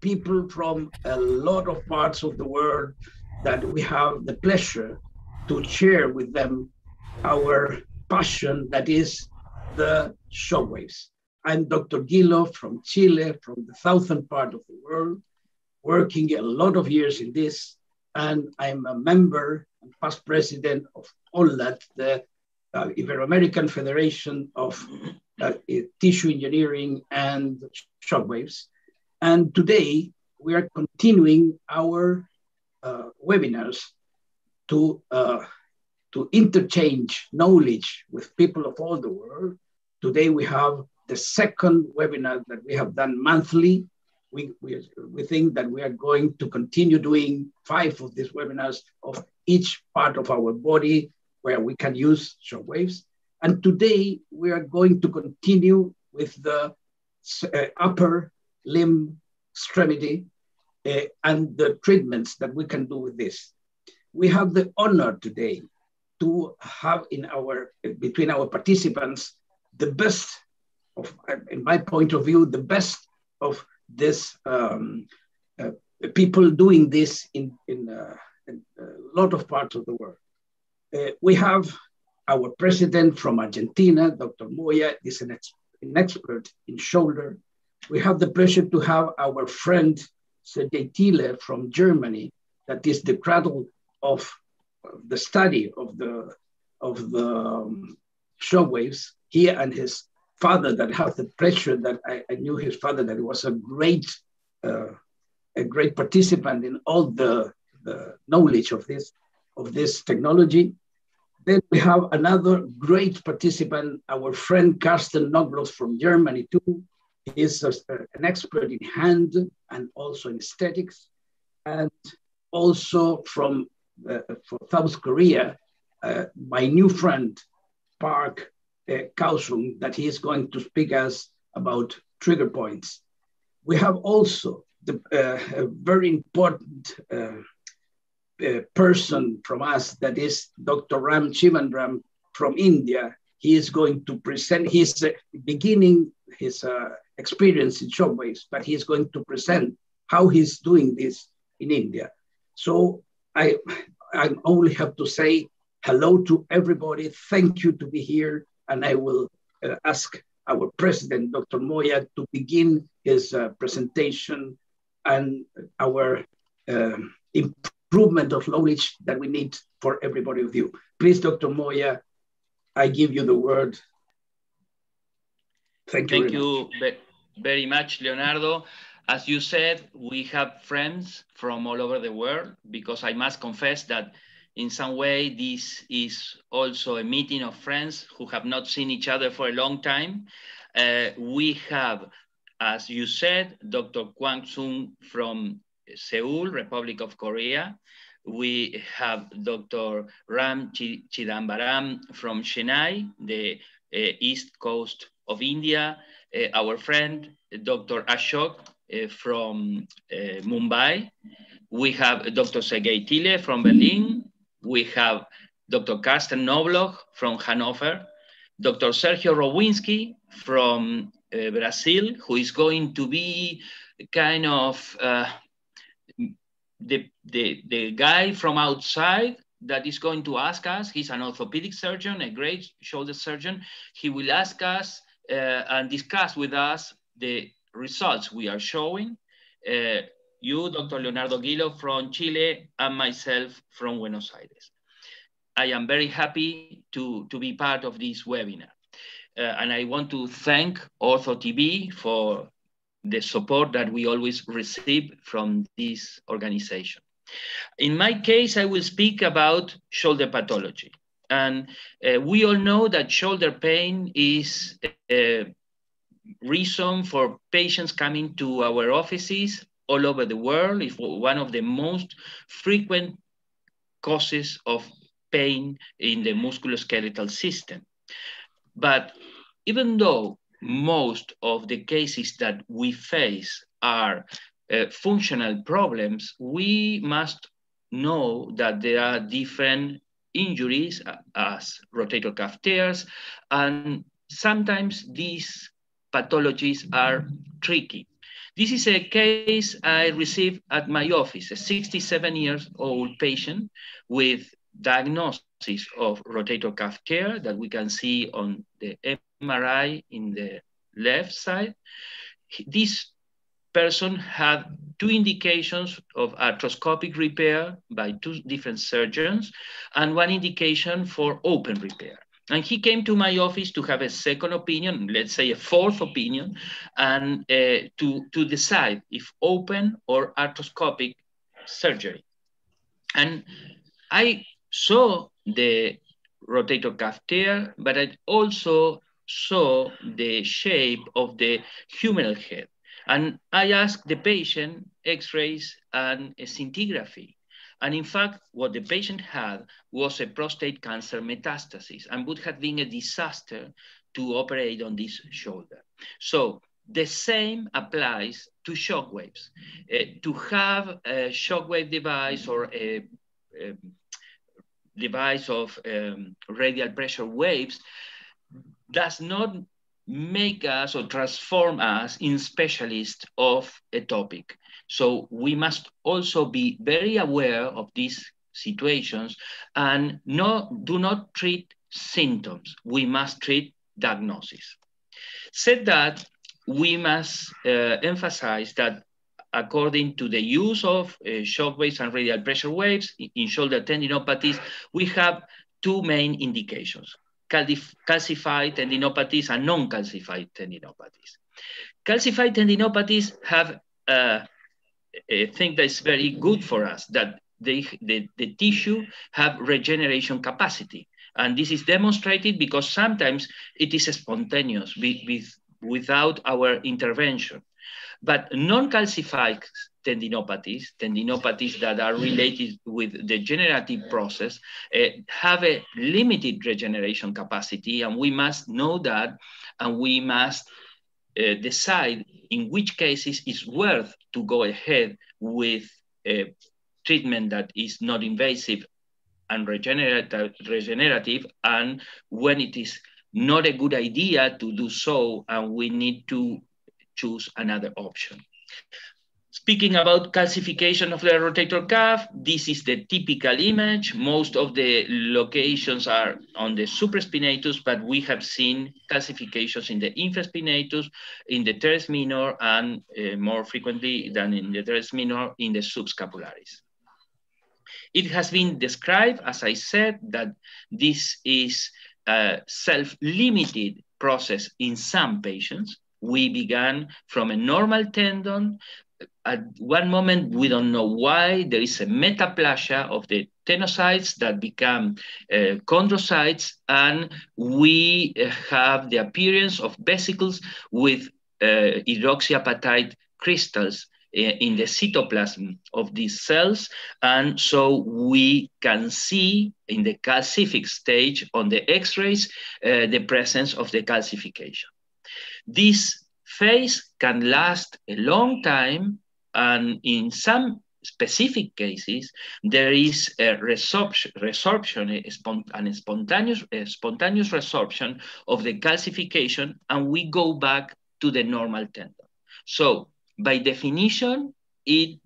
people from a lot of parts of the world that we have the pleasure to share with them our passion that is the shockwaves. I'm Dr. Guiloff from Chile, from the southern part of the world, working a lot of years in this, and I'm a member and past president of OLAT, the uh, Ibero-American Federation of uh, Tissue Engineering and Shockwaves. And today we are continuing our uh, webinars to, uh, to interchange knowledge with people of all the world. Today we have the second webinar that we have done monthly. We, we, we think that we are going to continue doing five of these webinars of each part of our body where we can use shock waves. And today we are going to continue with the uh, upper limb extremity uh, and the treatments that we can do with this. We have the honor today to have in our, between our participants, the best of, in my point of view, the best of this um, uh, people doing this in, in, uh, in, a lot of parts of the world. Uh, we have our president from Argentina, Dr. Moya, is an, ex an expert in shoulder. We have the pleasure to have our friend Sergej Thiele from Germany, that is the cradle of the study of the of the um, shockwaves. He and his father that have the pleasure that I, I knew his father that was a great uh, a great participant in all the, the knowledge of this of this technology. Then we have another great participant, our friend Karsten Knobloch from Germany too. Is an expert in hand and also in aesthetics. And also from, uh, South Korea, uh, my new friend, Park uh, that he is going to speak us about trigger points. We have also the, uh, a very important uh, uh, person from us that is Dr. Ram Chidambaram from India. He is going to present, he's uh, beginning his experience in shockwaves, but he is going to present how he's doing this in India. So I, I only have to say hello to everybody. Thank you to be here and I will uh, ask our president, Dr. Moya, to begin his uh, presentation and our uh, improvement of knowledge that we need for everybody of you. Please, Dr. Moya, I give you the word. Thank you. Thank you very much, Leonardo. As you said, we have friends from all over the world because I must confess that in some way, this is also a meeting of friends who have not seen each other for a long time. Uh, we have, as you said, Dr. Kwangsun from Seoul, Republic of Korea. We have Dr. Ram Chidambaram from Chennai, the uh, east coast of India. Uh, our friend, Dr. Ashok uh, from uh, Mumbai. We have Dr. Sergej Thiele from Berlin, we have Dr. Karsten Knobloch from Hanover, Dr. Sergio Rowinski from uh, Brazil, who is going to be kind of uh, the, the, the guy from outside that is going to ask us. He's an orthopedic surgeon, a great shoulder surgeon. He will ask us uh, and discuss with us the results we are showing. Uh, you, Dr. Leonardo Guiloff from Chile, and myself from Buenos Aires. I am very happy to, to be part of this webinar. Uh, and I want to thank Ortho TV for the support that we always receive from this organization. In my case, I will speak about shoulder pathology. And uh, we all know that shoulder pain is reason for patients coming to our offices all over the world. is one of the most frequent causes of pain in the musculoskeletal system. But even though most of the cases that we face are uh, functional problems, we must know that there are different injuries uh, as rotator cuff tears, and sometimes these pathologies are tricky. This is a case I received at my office, a 67 years old patient with diagnosis of rotator cuff tear that we can see on the MRI in the left side. This person had two indications of arthroscopic repair by two different surgeons and one indication for open repair. And he came to my office to have a second opinion, let's say a fourth opinion, and uh, to, to decide if open or arthroscopic surgery. And I saw the rotator cuff tear, but I also saw the shape of the humeral head. And I asked the patient x-rays and a scintigraphy. And in fact, what the patient had was a prostate cancer metastasis and would have been a disaster to operate on this shoulder. So the same applies to shock waves. Uh, to have a shockwave device or a, a device of um, radial pressure waves does not make us or transform us in specialists of a topic. So we must also be very aware of these situations and no, do not treat symptoms. We must treat diagnosis. Said that, we must uh, emphasize that according to the use of uh, shock waves and radial pressure waves in shoulder tendinopathies, we have two main indications, calcified tendinopathies and non-calcified tendinopathies. Calcified tendinopathies have uh, a thing that's very good for us, that they, the, the tissue have regeneration capacity. And this is demonstrated because sometimes it is spontaneous with, without our intervention. But non-calcified tendinopathies, tendinopathies that are related with the degenerative process, uh, have a limited regeneration capacity, and we must know that, and we must uh, decide in which cases it's worth to go ahead with a treatment that is not invasive and regenerative, regenerative and when it is not a good idea to do so and we need to choose another option. Speaking about calcification of the rotator cuff, this is the typical image. Most of the locations are on the supraspinatus, but we have seen calcifications in the infraspinatus, in the teres minor, and uh, more frequently than in the teres minor, in the subscapularis. It has been described, as I said, that this is a self-limited process in some patients. We began from a normal tendon. At one moment, we don't know why, there is a metaplasia of the tenocytes that become uh, chondrocytes, and we uh, have the appearance of vesicles with uh, hydroxyapatite crystals uh, in the cytoplasm of these cells. And so we can see in the calcific stage on the x-rays uh, the presence of the calcification. This phase can last a long time, and in some specific cases, there is a resorption, resorption a an spontaneous, a spontaneous resorption of the calcification, and we go back to the normal tendon. So by definition, it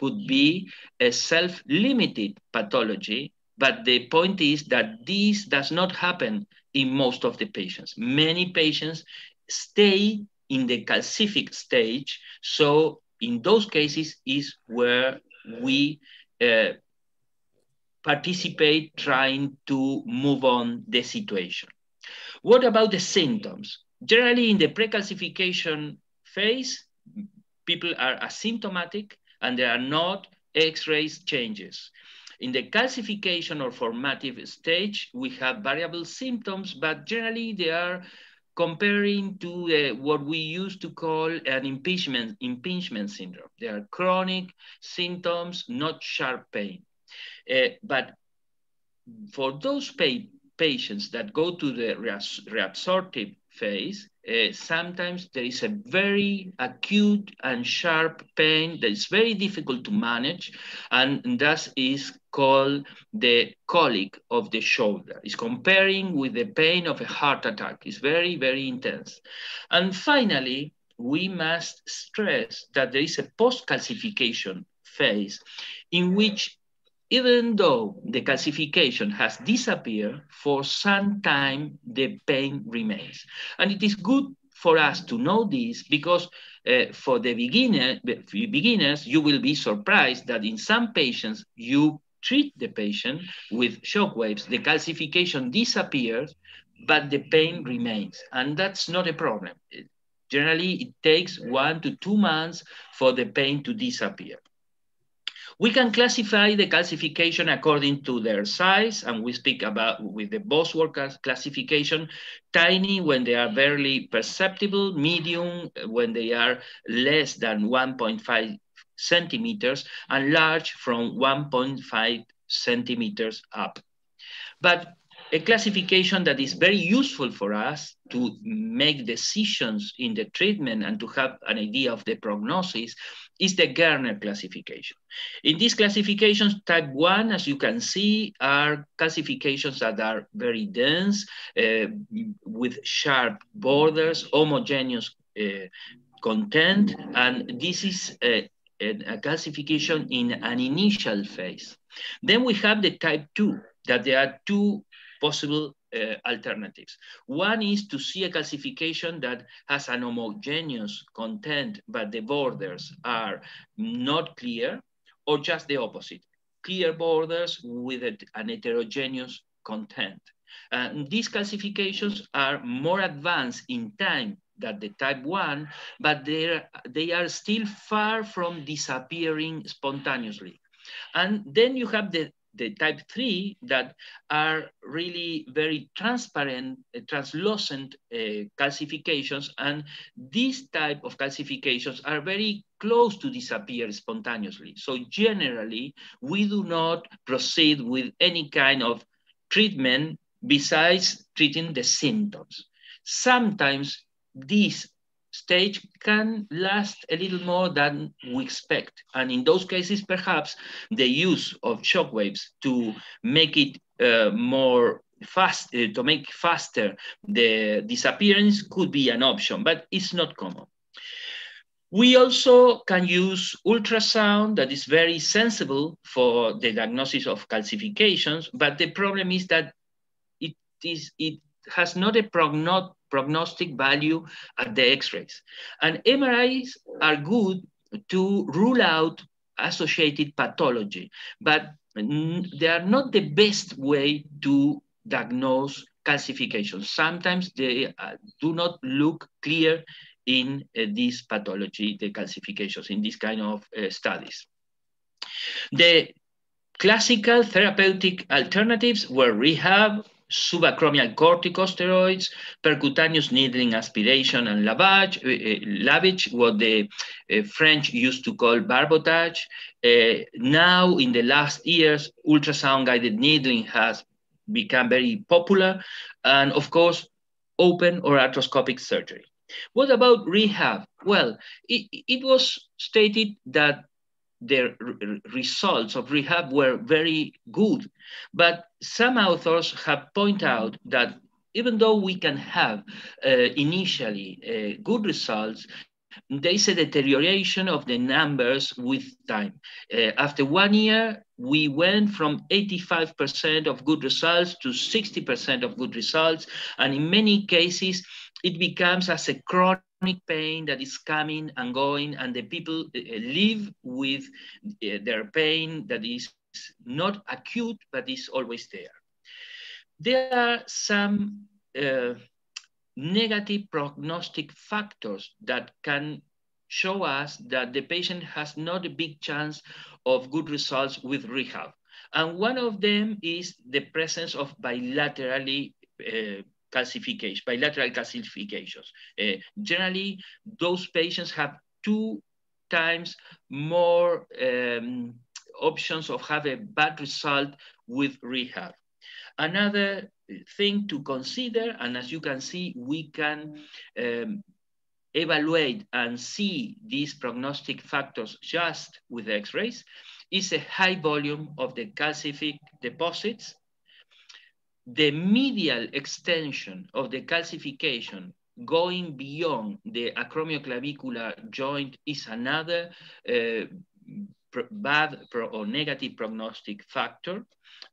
would be a self-limited pathology, but the point is that this does not happen in most of the patients. Many patients stay in the calcific stage. So in those cases is where we uh, participate trying to move on the situation. What about the symptoms? Generally in the precalcification phase, people are asymptomatic and there are not X-rays changes. In the calcification or formative stage, we have variable symptoms, but generally they are comparing to what we used to call an impingement, impingement syndrome. They are chronic symptoms, not sharp pain. Uh, but for those pa patients that go to the reabsorptive phase, uh, sometimes there is a very acute and sharp pain that is very difficult to manage, and thus is called the colic of the shoulder. It's comparing with the pain of a heart attack. It's very, very intense. And finally, we must stress that there is a post-calcification phase in which even though the calcification has disappeared, for some time the pain remains. And it is good for us to know this because uh, for the beginner, beginners, you will be surprised that in some patients, you treat the patient with shock waves, the calcification disappears, but the pain remains. And that's not a problem. Generally, it takes one to two months for the pain to disappear. We can classify the calcification according to their size, and we speak about with the Bosworth classification, tiny when they are barely perceptible, medium eh, when they are less than 1.5 centimeters, and large from 1.5 centimeters up. But a classification that is very useful for us to make decisions in the treatment and to have an idea of the prognosis is the Gärtner classification. In these classifications, type one, as you can see, are classifications that are very dense uh, with sharp borders, homogeneous uh, content, and this is a, a classification in an initial phase. Then we have the type two, that there are two possible uh, alternatives. One is to see a calcification that has an homogeneous content, but the borders are not clear, or just the opposite, clear borders with an heterogeneous content. And these calcifications are more advanced in time than the type 1, but they are still far from disappearing spontaneously. And then you have the the type three that are really very transparent, uh, translucent uh, calcifications. And these type of calcifications are very close to disappear spontaneously. So generally, we do not proceed with any kind of treatment besides treating the symptoms. Sometimes these stage can last a little more than we expect. And in those cases, perhaps the use of shock waves to make it uh, more fast, uh, to make faster the disappearance could be an option, but it's not common. We also can use ultrasound that is very sensible for the diagnosis of calcifications, but the problem is that it, is, it has not a prognostic prognostic value at the x-rays. And MRIs are good to rule out associated pathology, but they are not the best way to diagnose calcification. Sometimes they uh, do not look clear in uh, this pathology, the calcifications in this kind of uh, studies. The classical therapeutic alternatives were rehab, subacromial corticosteroids, percutaneous needling aspiration and lavage, uh, lavage what the uh, French used to call barbotage. Uh, now, in the last years, ultrasound-guided needling has become very popular, and of course, open or arthroscopic surgery. What about rehab? Well, it, it was stated that the results of rehab were very good. But some authors have pointed out that even though we can have uh, initially uh, good results, there is a deterioration of the numbers with time. Uh, after one year, we went from 85% of good results to 60% of good results. And in many cases, it becomes as a chronic pain that is coming and going, and the people uh, uh, live with uh, their pain that is not acute, but is always there. There are some uh, negative prognostic factors that can show us that the patient has not a big chance of good results with rehab. And one of them is the presence of bilaterally uh, calcification, bilateral calcifications. Uh, generally, those patients have two times more um, options of have a bad result with rehab. Another thing to consider, and as you can see, we can um, evaluate and see these prognostic factors just with x-rays, is a high volume of the calcific deposits the medial extension of the calcification going beyond the acromioclavicular joint is another uh, bad or negative prognostic factor.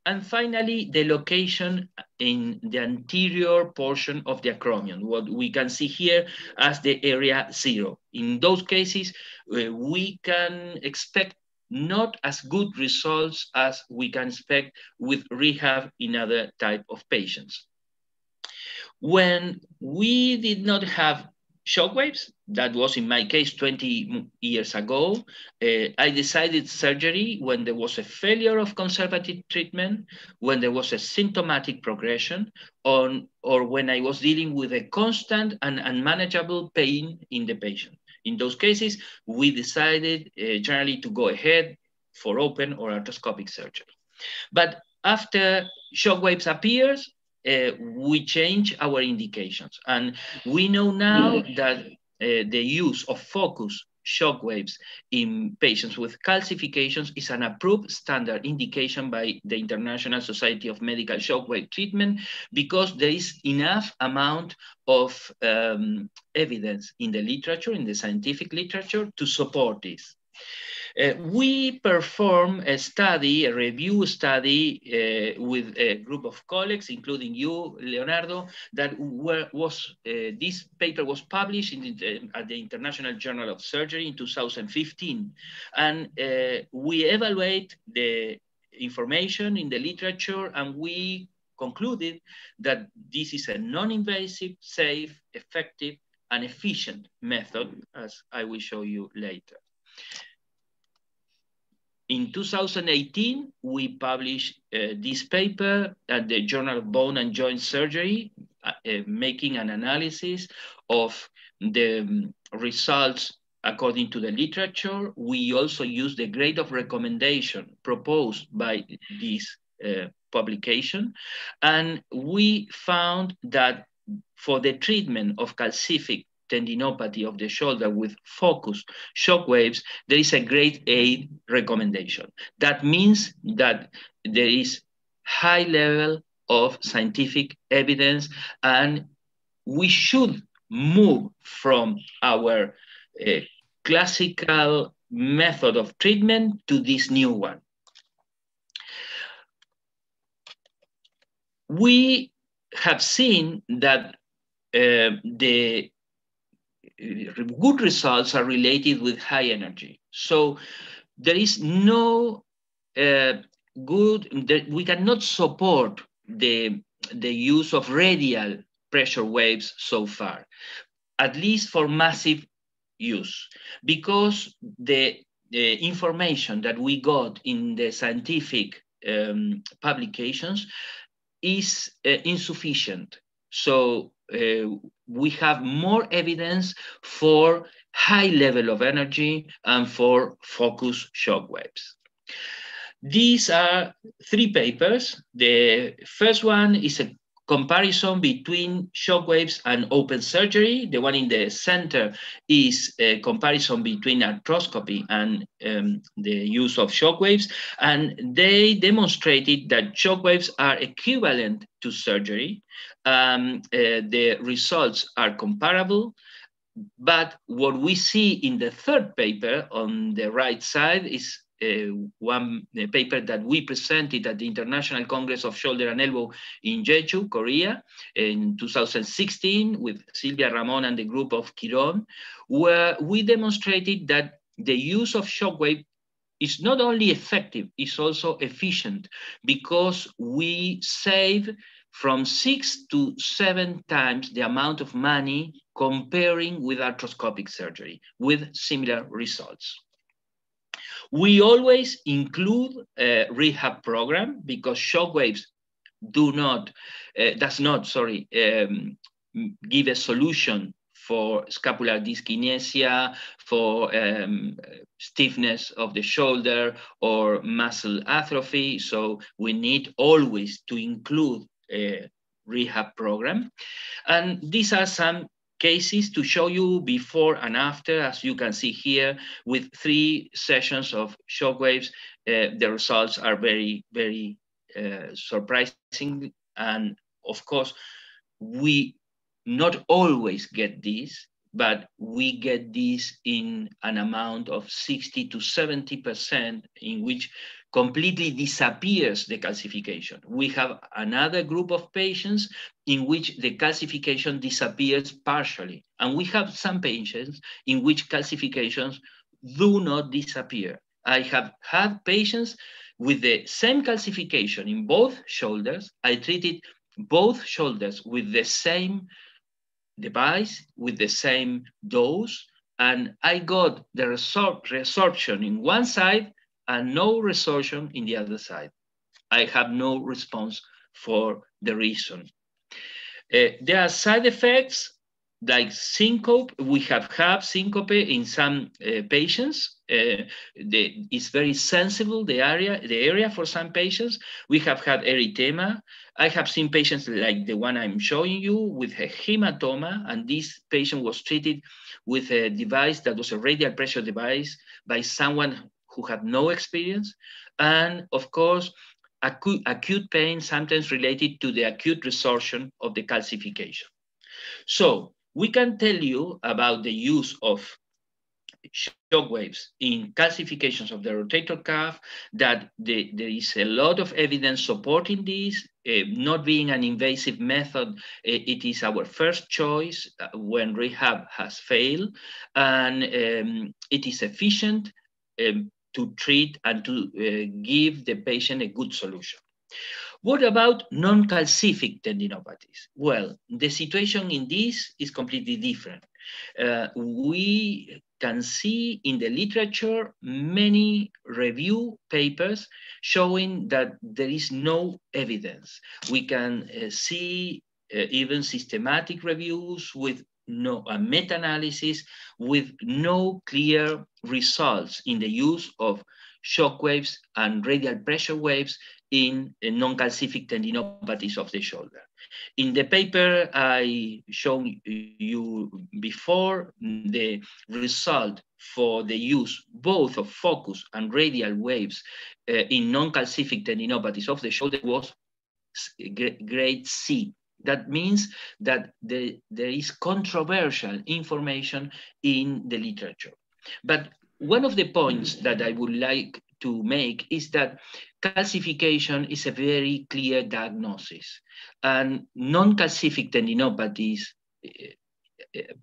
And finally, the location in the anterior portion of the acromion, what we can see here as the area zero. In those cases, uh, we can expect not as good results as we can expect with rehab in other type of patients. When we did not have shockwaves, that was in my case 20 years ago, uh, I decided surgery when there was a failure of conservative treatment, when there was a symptomatic progression, on, or when I was dealing with a constant and unmanageable pain in the patient. In those cases, we decided uh, generally to go ahead for open or arthroscopic surgery. But after shockwaves appears, uh, we change our indications. And we know now that uh, the use of focus shockwaves in patients with calcifications is an approved standard indication by the International Society of Medical Shockwave Treatment because there is enough amount of um, evidence in the literature, in the scientific literature to support this. Uh, we perform a study, a review study uh, with a group of colleagues, including you, Leonardo, that were, was, uh, this paper was published the, at the International Journal of Surgery in 2015. And uh, we evaluate the information in the literature and we concluded that this is a non-invasive, safe, effective, and efficient method, as I will show you later. In 2018, we published uh, this paper at the Journal of Bone and Joint Surgery, uh, uh, making an analysis of the um, results according to the literature. We also use the grade of recommendation proposed by this uh, publication. And we found that for the treatment of calcific tendinopathy of the shoulder with focused shock waves, there is a grade A recommendation. That means that there is high level of scientific evidence and we should move from our uh, classical method of treatment to this new one. We have seen that uh, the good results are related with high energy. So there is no uh, good, we cannot support the, the use of radial pressure waves so far, at least for massive use, because the, the information that we got in the scientific um, publications is uh, insufficient. So uh, we have more evidence for high level of energy and for focus shock waves. These are three papers. The first one is a comparison between shock waves and open surgery. The one in the center is a comparison between arthroscopy and um, the use of shock waves. And they demonstrated that shock waves are equivalent to surgery um, uh, the results are comparable. But what we see in the third paper on the right side is one paper that we presented at the International Congress of Shoulder and Elbow in Jeju, Korea, in 2016 with Silvia Ramon and the group of Quiron, where we demonstrated that the use of shockwave is not only effective, it's also efficient because we save from six to seven times the amount of money comparing with arthroscopic surgery with similar results. We always include a rehab program because shockwaves do not, uh, does not, sorry, um, give a solution for scapular dyskinesia, for um, stiffness of the shoulder or muscle atrophy. So we need always to include a rehab program. And these are some cases to show you before and after, as you can see here, with three sessions of shockwaves, uh, the results are very, very uh, surprising. And of course, we not always get this, but we get this in an amount of 60 to 70% in which completely disappears the calcification. We have another group of patients in which the calcification disappears partially. And we have some patients in which calcifications do not disappear. I have had patients with the same calcification in both shoulders. I treated both shoulders with the same device, with the same dose, and I got the resor resorption in one side and no resorption in the other side. I have no response for the reason. Uh, there are side effects like syncope, we have had syncope in some uh, patients. Uh, the, it's very sensible, the area, the area for some patients. We have had erythema. I have seen patients like the one I'm showing you with a hematoma, and this patient was treated with a device that was a radial pressure device by someone who had no experience. And of course, acute, acute pain sometimes related to the acute resorption of the calcification. So we can tell you about the use of shock waves in calcifications of the rotator cuff, that the, there is a lot of evidence supporting this, uh, not being an invasive method, uh, it is our first choice uh, when rehab has failed, and um, it is efficient um, to treat and to uh, give the patient a good solution. What about non-calcific tendinopathies? Well, the situation in this is completely different. Uh, we can see in the literature many review papers showing that there is no evidence. We can uh, see uh, even systematic reviews with no a meta-analysis with no clear results in the use of shock waves and radial pressure waves in non-calcific tendinopathies of the shoulder. In the paper I showed you before, the result for the use both of focus and radial waves uh, in non-calcific tendinopathies of the shoulder was grade C. That means that the, there is controversial information in the literature. But one of the points that I would like to make is that calcification is a very clear diagnosis. And non-calcific tendinopathies, eh, eh,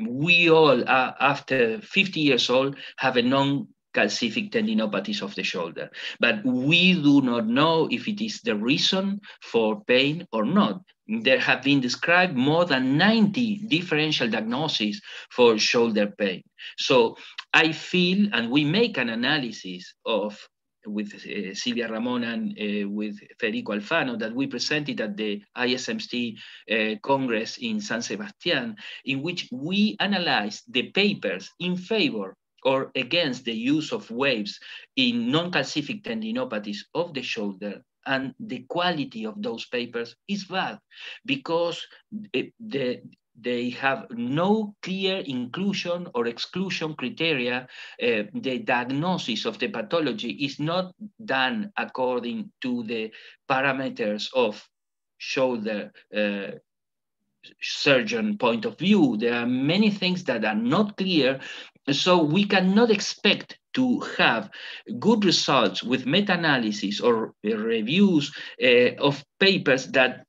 we all, uh, after 50 years old, have a non calcific tendinopathies of the shoulder. But we do not know if it is the reason for pain or not. There have been described more than 90 differential diagnoses for shoulder pain. So I feel, and we make an analysis of with uh, Silvia Ramon and uh, with Federico Alfano that we presented at the ISMST uh, Congress in San Sebastian, in which we analyzed the papers in favor or against the use of waves in non-calcific tendinopathies of the shoulder and the quality of those papers is bad because it, the, they have no clear inclusion or exclusion criteria. Uh, the diagnosis of the pathology is not done according to the parameters of shoulder uh, surgeon point of view. There are many things that are not clear so we cannot expect to have good results with meta-analysis or reviews uh, of papers that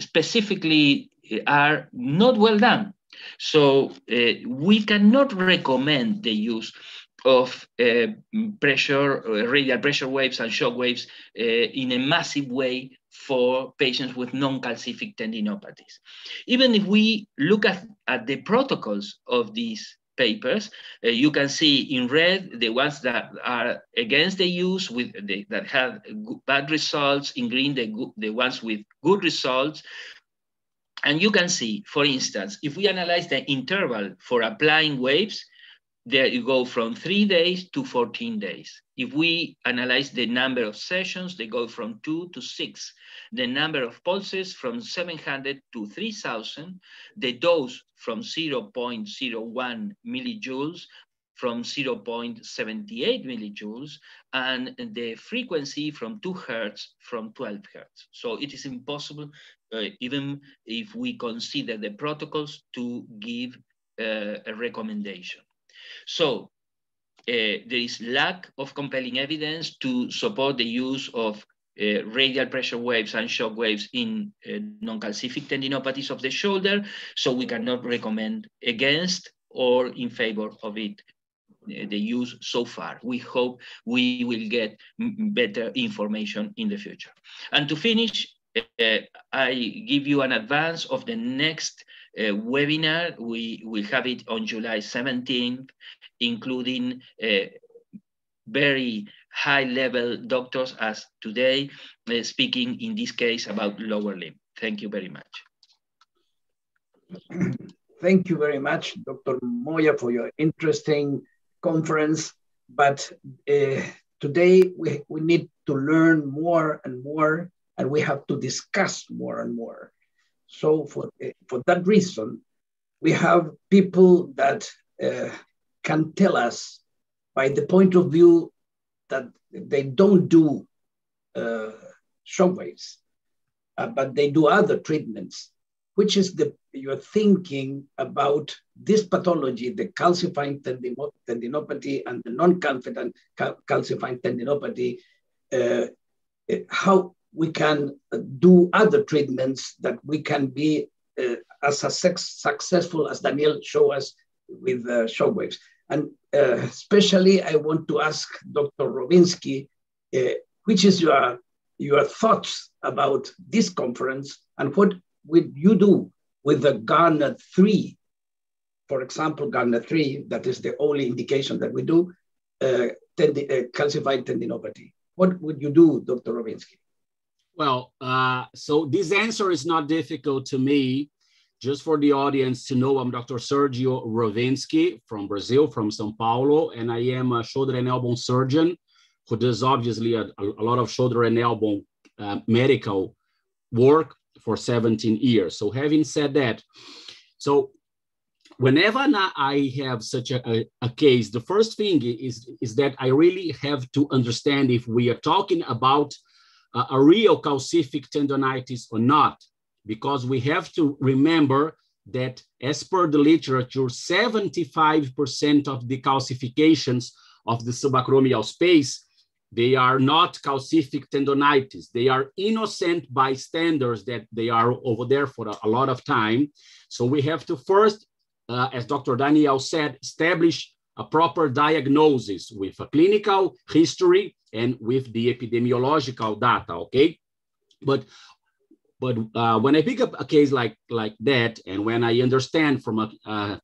specifically are not well done. So uh, we cannot recommend the use of uh, pressure, uh, radial pressure waves and shock waves uh, in a massive way for patients with non-calcific tendinopathies. Even if we look at, at the protocols of these papers. Uh, you can see in red the ones that are against the use with the, that have bad results, in green the, the ones with good results. And you can see, for instance, if we analyze the interval for applying waves, there you go from three days to 14 days. If we analyze the number of sessions, they go from two to six. The number of pulses from 700 to 3000. The dose from 0.01 millijoules from 0.78 millijoules and the frequency from 2 hertz from 12 hertz. So it is impossible, uh, even if we consider the protocols, to give uh, a recommendation. So uh, there is lack of compelling evidence to support the use of uh, radial pressure waves and shock waves in uh, non-calcific tendinopathies of the shoulder, so we cannot recommend against or in favor of it uh, the use so far. We hope we will get better information in the future. And to finish, uh, I give you an advance of the next uh, webinar. We will have it on July 17th, including uh, very high level doctors as today, uh, speaking in this case about lower limb. Thank you very much. Thank you very much, Dr. Moya, for your interesting conference. But uh, today we, we need to learn more and more, and we have to discuss more and more. So for, uh, for that reason, we have people that uh, can tell us by the point of view that they don't do uh, shockwaves, uh, but they do other treatments, which is the you're thinking about this pathology, the calcifying tendinopathy and the non-confident calcifying tendinopathy, uh, how we can do other treatments that we can be uh, as successful as Daniel showed us with uh, shockwaves. And uh, especially, I want to ask Dr. Rowinski, uh, which is your, your thoughts about this conference and what would you do with the Gärtner 3? For example, Gärtner 3, that is the only indication that we do, uh, tendi uh, calcified tendinopathy. What would you do, Dr. Rowinski? Well, uh, so this answer is not difficult to me just for the audience to know, I'm Dr. Sergio Rowinski from Brazil, from Sao Paulo, and I am a shoulder and elbow surgeon who does obviously a, a lot of shoulder and elbow uh, medical work for 17 years. So having said that, so whenever I have such a, a, a, case, the first thing is, is that I really have to understand if we are talking about a, a real calcific tendonitis or not because we have to remember that as per the literature, 75% of the calcifications of the subacromial space, they are not calcific tendonitis. They are innocent bystanders that they are over there for a, a lot of time. So we have to first, uh, as Dr. Daniel said, establish a proper diagnosis with a clinical history and with the epidemiological data, okay? But but uh, when I pick up a case like, like that, and when I understand from a, a,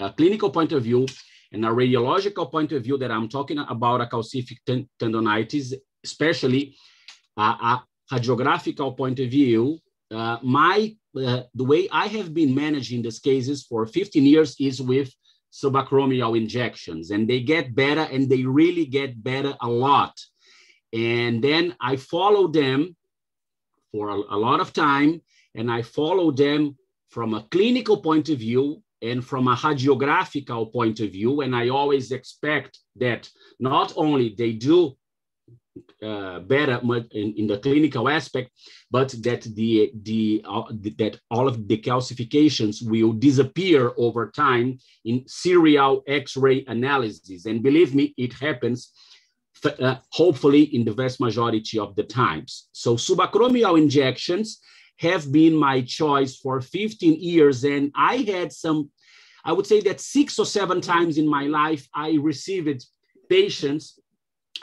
a, clinical point of view and a radiological point of view that I'm talking about a calcific ten tendonitis, especially a, a radiographical point of view, uh, my uh, the way I have been managing these cases for 15 years is with subacromial injections, and they get better, and they really get better a lot. And then I follow them for a, a lot of time, and I follow them from a clinical point of view and from a radiographical point of view. And I always expect that not only they do uh, better in, in, the clinical aspect, but that the, the, uh, that all of the calcifications will disappear over time in serial X-ray analysis. And believe me, it happens uh, hopefully in the vast majority of the times. So subacromial injections have been my choice for 15 years. And I had some, I would say that six or seven times in my life, I received patients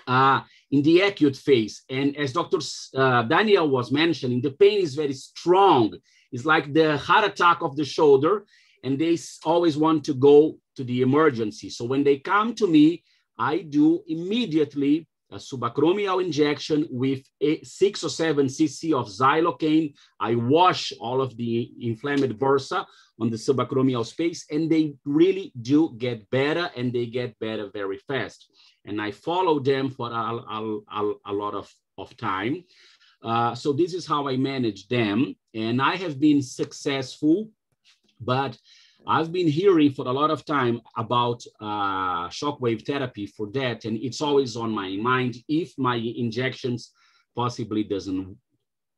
uh, in the acute phase. And as Dr. Uh, Daniel was mentioning, the pain is very strong. It's like the heart attack of the shoulder, and they always want to go to the emergency. So when they come to me, I do immediately a subacromial injection with a six or seven cc of xylocaine. I wash all of the inflamed bursa on the subacromial space, and they really do get better, and they get better very fast. And I follow them for a, a, a, a lot of, of time. Uh, so this is how I manage them, and I have been successful, but I've been hearing for a lot of time about uh, shockwave therapy for that, and it's always on my mind if my injections possibly doesn't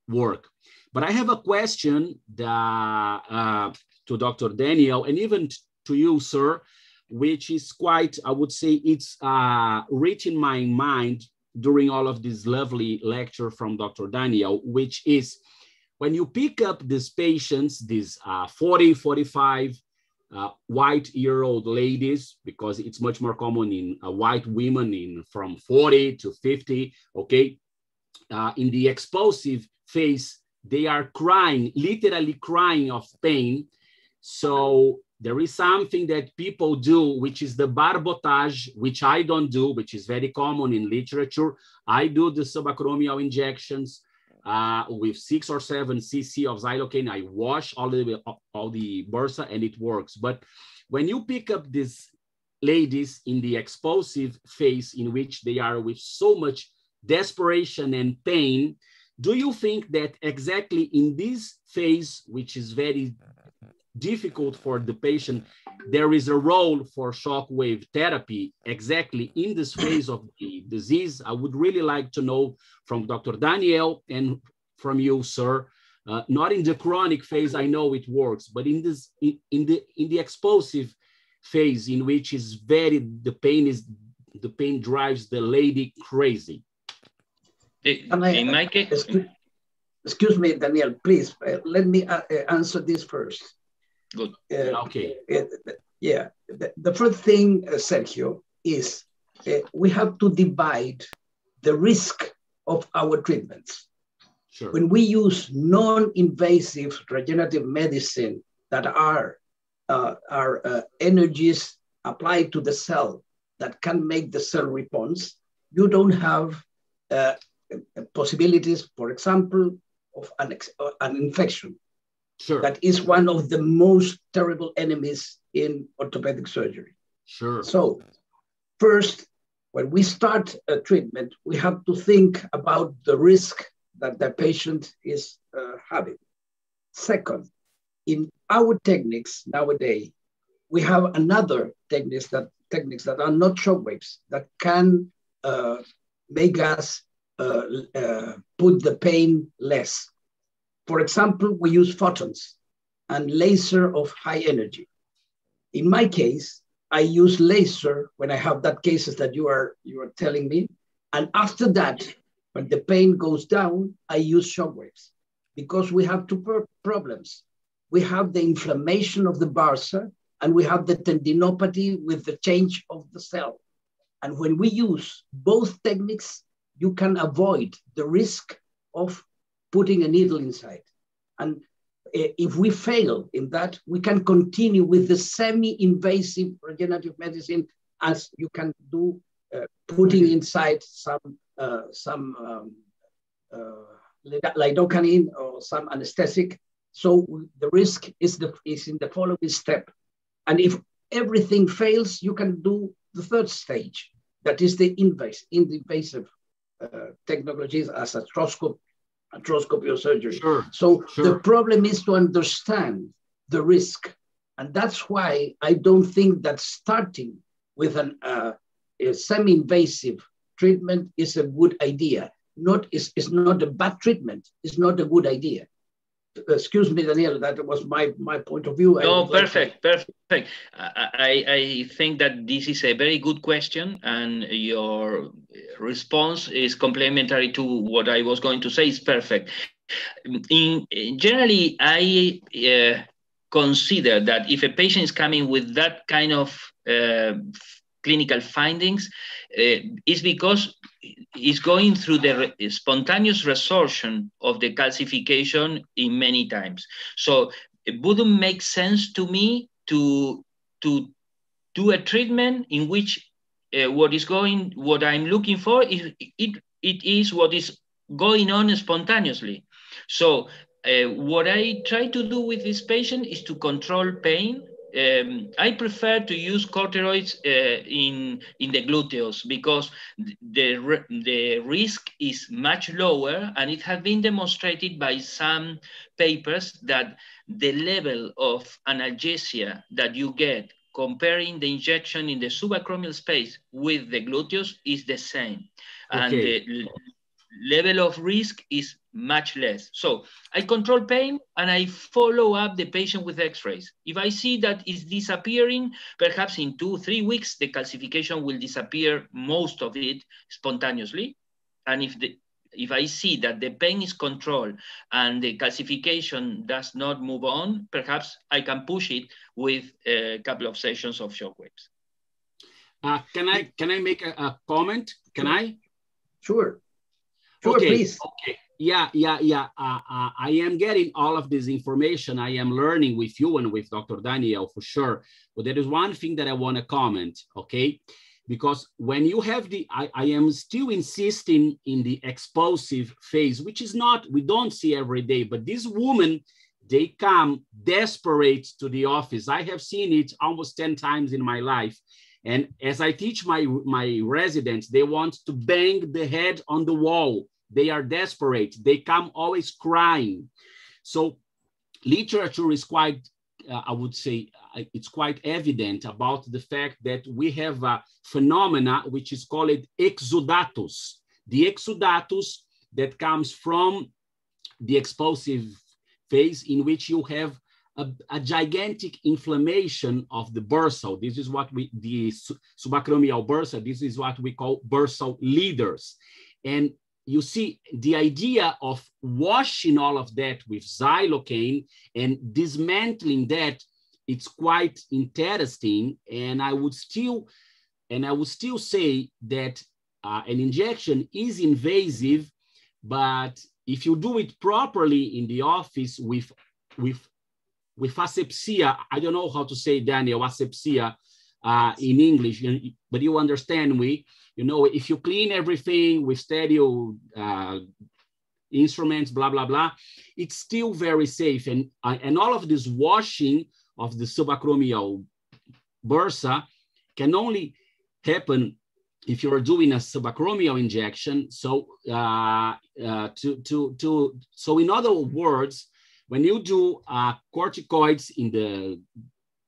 work. But I have a question that, uh, to Dr. Daniel, and even to you, sir, which is quite, I would say, it's uh, rich in my mind during all of this lovely lecture from Dr. Daniel, which is when you pick up these patients, these uh, 40, 45 uh, white year old ladies, because it's much more common in uh, white women in from 40 to 50, okay? Uh, in the explosive phase, they are crying, literally crying of pain. So there is something that people do, which is the barbotage, which I don't do, which is very common in literature. I do the subacromial injections uh, with six or seven cc of xylocaine. I wash all the all the bursa and it works. But when you pick up these ladies in the explosive phase in which they are with so much desperation and pain, do you think that exactly in this phase, which is very difficult for the patient, there is a role for shockwave therapy exactly in this phase of the disease. I would really like to know from Dr. Daniel and from you, sir, uh, not in the chronic phase, I know it works, but in this in, in the in the explosive phase in which is very the pain is the pain drives the lady crazy. In my case, excuse, excuse me, Daniel, please uh, let me uh, uh answer this first. Good. Uh, okay. yeah. The, the, first thing, uh, Sergio, is uh, we have to divide the risk of our treatments. Sure. When we use non-invasive regenerative medicine that are uh, are uh, energies applied to the cell that can make the cell response, you don't have uh, possibilities, for example, of an, an infection. Sure. That is one of the most terrible enemies in orthopedic surgery. Sure. So, first, when we start a treatment, we have to think about the risk that the patient is uh, having. Second, in our techniques nowadays, we have another techniques that techniques that are not shockwaves that can uh, make us uh, uh put the pain less. For example, we use photons and laser of high energy. In my case, I use laser when I have that cases that you are you are telling me. And after that, when the pain goes down, I use shock waves because we have two problems. We have the inflammation of the bursa and we have the tendinopathy with the change of the cell. And when we use both techniques, you can avoid the risk of putting a needle inside. And eh, if we fail in that, we can continue with the semi-invasive regenerative medicine as you can do uh, putting inside some uh, some um, uh, lidocaine or some anesthetic. So the risk is the is in the following step, and if everything fails, you can do the third stage, that is the invasive, invasive technologies as arthroscope arthroscopy or surgery. Sure, so sure. the problem is to understand the risk. And that's why I don't think that starting with an, uh, a semi-invasive treatment is a good idea. Not is, is not a bad treatment. It's not a good idea excuse me, Daniel, that was my, my point of view. No, perfect, perfect. I, I think that this is a very good question and your response is complementary to what I was going to say. It's perfect. In, generally, I uh, consider that if a patient is coming with that kind of uh, clinical findings, uh, is because it's going through the re spontaneous resorption of the calcification in many times. So it wouldn't make sense to me to, to do a treatment in which uh, what is going, what I'm looking for, is, it, it is what is going on spontaneously. So uh, what I try to do with this patient is to control pain um, I prefer to use corticosteroids uh, in, in the gluteus because the, the risk is much lower and it has been demonstrated by some papers that the level of analgesia that you get comparing the injection in the subacromial space with the gluteus is the same. Okay. And the level of risk is much less. So I control pain and I follow up the patient with x-rays. If I see that it's disappearing, perhaps in two, three weeks, the calcification will disappear, most of it spontaneously. And if the if I see that the pain is controlled and the calcification does not move on, perhaps I can push it with a couple of sessions of shockwaves. Uh, can I can I make a, a comment? Can I? Sure. Sure, okay. please. Okay yeah, yeah, yeah. Uh, uh, I am getting all of this information. I am learning with you and with Dr. Daniel for sure. But there is one thing that I want to comment, okay? Because when you have the, I, I am still insisting in the explosive phase, which is not, we don't see every day, but this woman, they come desperate to the office. I have seen it almost 10 times in my life. And as I teach my, my residents, they want to bang the head on the wall they are desperate. They come always crying. So literature is quite, uh, I would say, uh, it's quite evident about the fact that we have a phenomena which is called exudatus. The exudatus that comes from the explosive phase in which you have a, a, gigantic inflammation of the bursal. This is what we, the subacromial bursa, this is what we call bursal leaders. And you see the idea of washing all of that with xylocaine and dismantling that it's quite interesting. And i would still and i would still say that uh, an injection is invasive but if you do it properly in the office with with with asepsia i don't know how to say daniel asepsia uh, in english but you understand me you know, if you clean everything with stereo uh, instruments, blah, blah, blah, it's still very safe. And, uh, and all of this washing of the subacromial bursa can only happen if you're doing a subacromial injection. So, uh, uh, to, to, to, so in other words, when you do uh, corticoids in the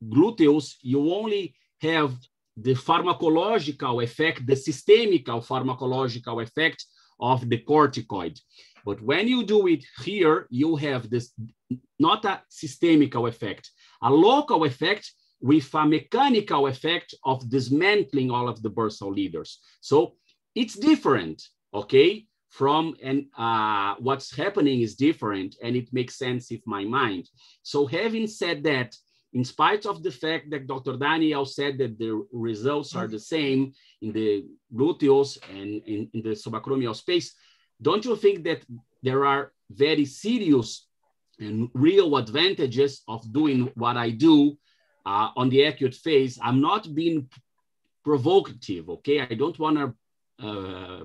gluteus, you only have the pharmacological effect, the systemical pharmacological effect of the corticoid. But when you do it here, you have this not a systemical effect, a local effect with a mechanical effect of dismantling all of the bursal leaders. So it's different, okay? From and uh, what's happening is different, and it makes sense in my mind. So having said that, in spite of the fact that Dr. Daniel said that the results are the same in the gluteus and in, in the subacromial space, don't you think that there are very serious and real advantages of doing what I do uh, on the acute phase? I'm not being provocative, okay? I don't want to uh,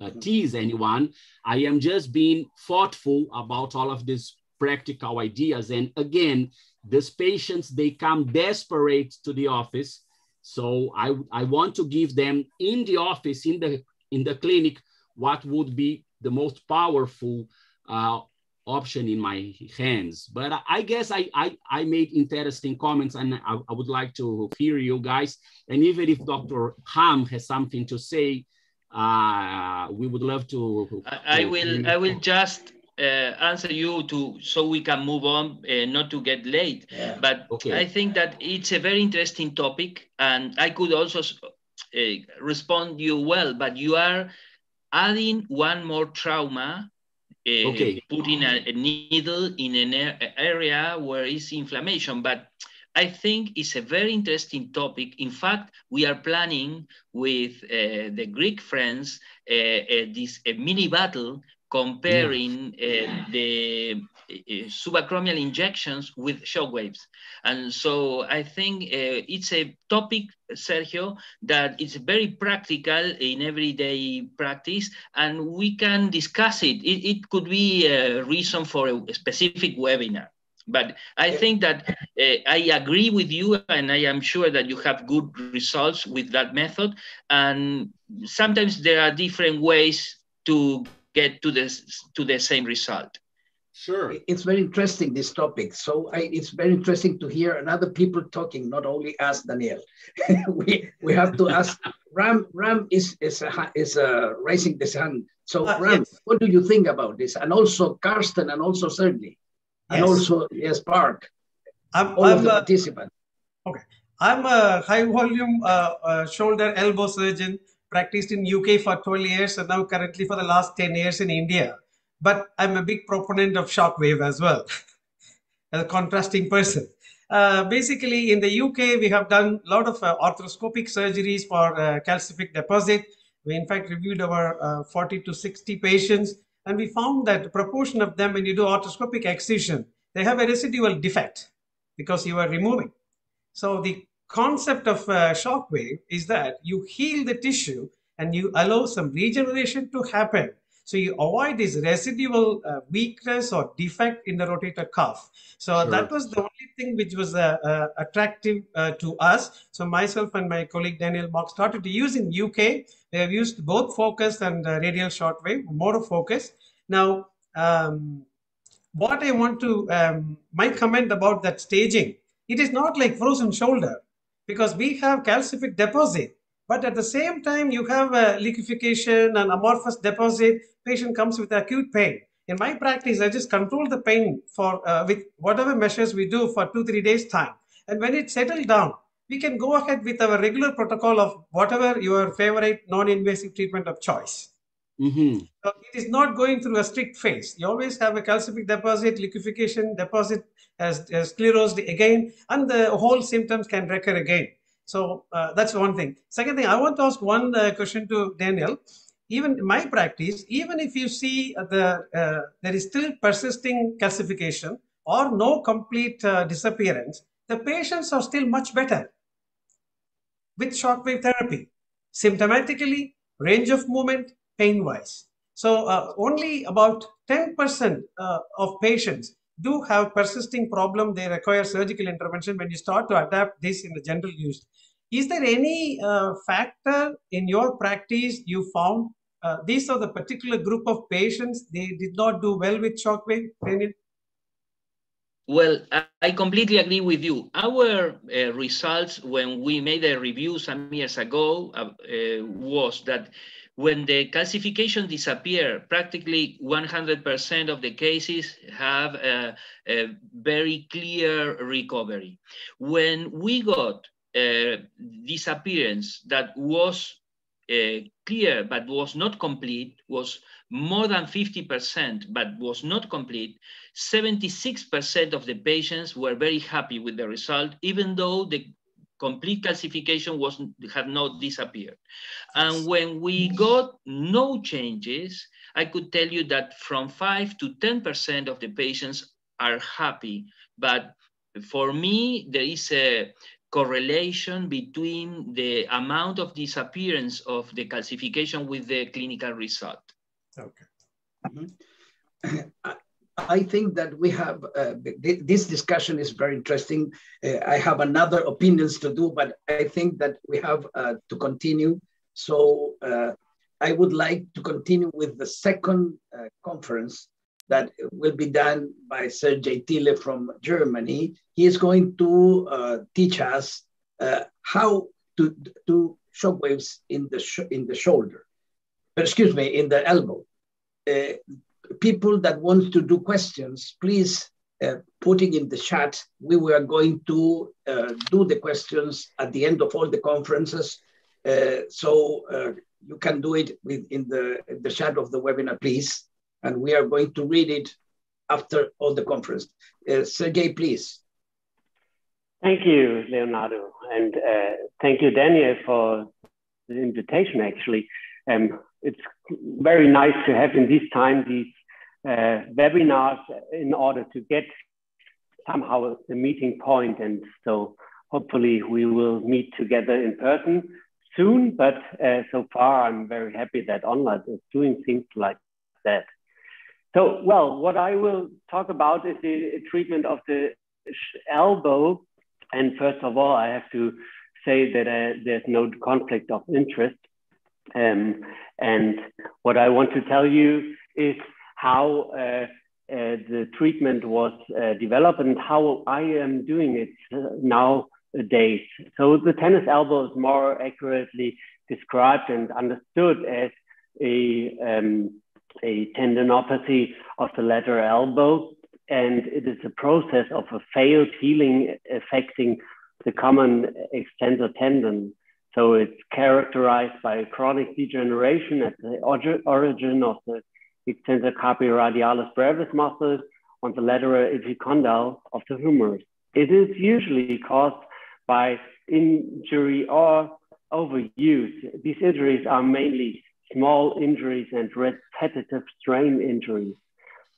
uh, tease anyone. I am just being thoughtful about all of these practical ideas. And again, these patients, they come desperate to the office. So I, I want to give them in the office, in the, in the clinic, what would be the most powerful uh, option in my hands. But I guess I, I, I made interesting comments and I, I, would like to hear you guys. And even if Dr. Ram has something to say, uh, we would love to. I, I will, I will just answer you to so we can move on, uh, not to get late. Yeah. But okay. I think that it's a very interesting topic, and I could also uh, respond you well. But you are adding one more trauma, uh, okay. putting a, a, needle in an area where is inflammation. But I think it's a very interesting topic. In fact, we are planning with uh, the Greek friends uh, uh, this mini battle comparing uh, the uh, subacromial injections with shock waves. And so I think uh, it's a topic, Sergio, that is very practical in everyday practice, and we can discuss it. It, it could be a reason for a specific webinar. But I think that uh, I agree with you, and I am sure that you have good results with that method. And sometimes there are different ways to get to this to the same result. Sure. It's very interesting, this topic. So I, it's very interesting to hear another people talking, not only us, Daniel. we, we have to ask, Ram Ram is, is, a, is a raising this hand. So uh, Ram, yes. what do you think about this? And also Karsten and also Sergej. And also, yes, Park. I'm, all I'm of the a, participants. Okay. I'm a high volume uh, uh, shoulder elbow surgeon, practiced in UK for 12 years and now currently for the last 10 years in India but I'm a big proponent of shockwave as well, as a contrasting person. Uh, basically, in the UK, we have done a lot of uh, arthroscopic surgeries for uh, calcific deposit. We, in fact, reviewed our uh, 40 to 60 patients, and we found that the proportion of them, when you do arthroscopic excision, they have a residual defect because you are removing. So the concept of uh, shockwave is that you heal the tissue and you allow some regeneration to happen so you avoid this residual uh, weakness or defect in the rotator cuff. So sure. that was the only thing which was uh, uh, attractive uh, to us. So myself and my colleague Daniel Mark started to use in UK. They have used both focus and uh, radial shockwave, more focus. Now, um, what I want to, um, my comment about that staging, it is not like frozen shoulder because we have calcific deposit but at the same time, you have a liquefaction and amorphous deposit. Patient comes with acute pain. In my practice, I just control the pain for uh, with whatever measures we do for two, three days time. And when it settles down, we can go ahead with our regular protocol of whatever your favorite non-invasive treatment of choice. Mm-hmm. So it is not going through a strict phase. You always have a calcific deposit, liquefaction deposit as, as sclerosed again, and the whole symptoms can recur again. So uh, that's one thing. Second thing, I want to ask one uh, question to Daniel. Even in my practice, even if you see the uh, there is still persisting calcification or no complete uh, disappearance, the patients are still much better with shockwave therapy, symptomatically, range of movement, pain-wise. So uh, only about 10% uh, of patients do have persisting problem. They require surgical intervention when you start to adapt this in the general use. Is there any uh, factor in your practice you found uh, these are the particular group of patients they did not do well with shockwave? training? Well, I completely agree with you. Our uh, results when we made a review some years ago uh, was that when the calcification disappear, practically 100% of the cases have a, a, very clear recovery. When we got uh, disappearance that was uh, clear but was not complete, was more than 50% but was not complete, 76% of the patients were very happy with the result, even though the complete calcification was had not disappeared. And when we got no changes, I could tell you that from five to 10% of the patients are happy. But for me, there is a correlation between the amount of disappearance of the calcification with the clinical result. Okay. Mm -hmm. I think that we have uh, this discussion is very interesting. Uh, I have another opinions to do, but I think that we have uh, to continue. So uh, I would like to continue with the second uh, conference that will be done by Sergej Thiele from Germany. He is going to uh, teach us how to do shockwaves in the in the shoulder, excuse me, in the elbow people that want to do questions, please uh, putting in the chat. We were going to uh, do the questions at the end of all the conferences. Uh, so uh, you can do it with, in the, the chat of the webinar, please. And we are going to read it after all the conference. Uh, Sergej, please. Thank you, Leonardo. And uh, thank you, Daniel, for the invitation, actually. Um, it's very nice to have in this time these webinars in order to get somehow a meeting point. And so hopefully we will meet together in person soon. But uh, so far, I'm very happy that online is doing things like that. So, well, what I will talk about is the treatment of the elbow. And first of all, I have to say that uh, there's no conflict of interest. Um, and what I want to tell you is how uh, uh, the treatment was uh, developed and how I am doing it nowadays. So the tennis elbow is more accurately described and understood as a, um, a tendinopathy of the lateral elbow. And it is a process of a failed healing affecting the common extensor tendon. So it's characterized by chronic degeneration at the origin of the extensor carpi radialis brevis muscles on the lateral epicondyle of the humerus. It is usually caused by injury or overuse. These injuries are mainly small injuries and repetitive strain injuries.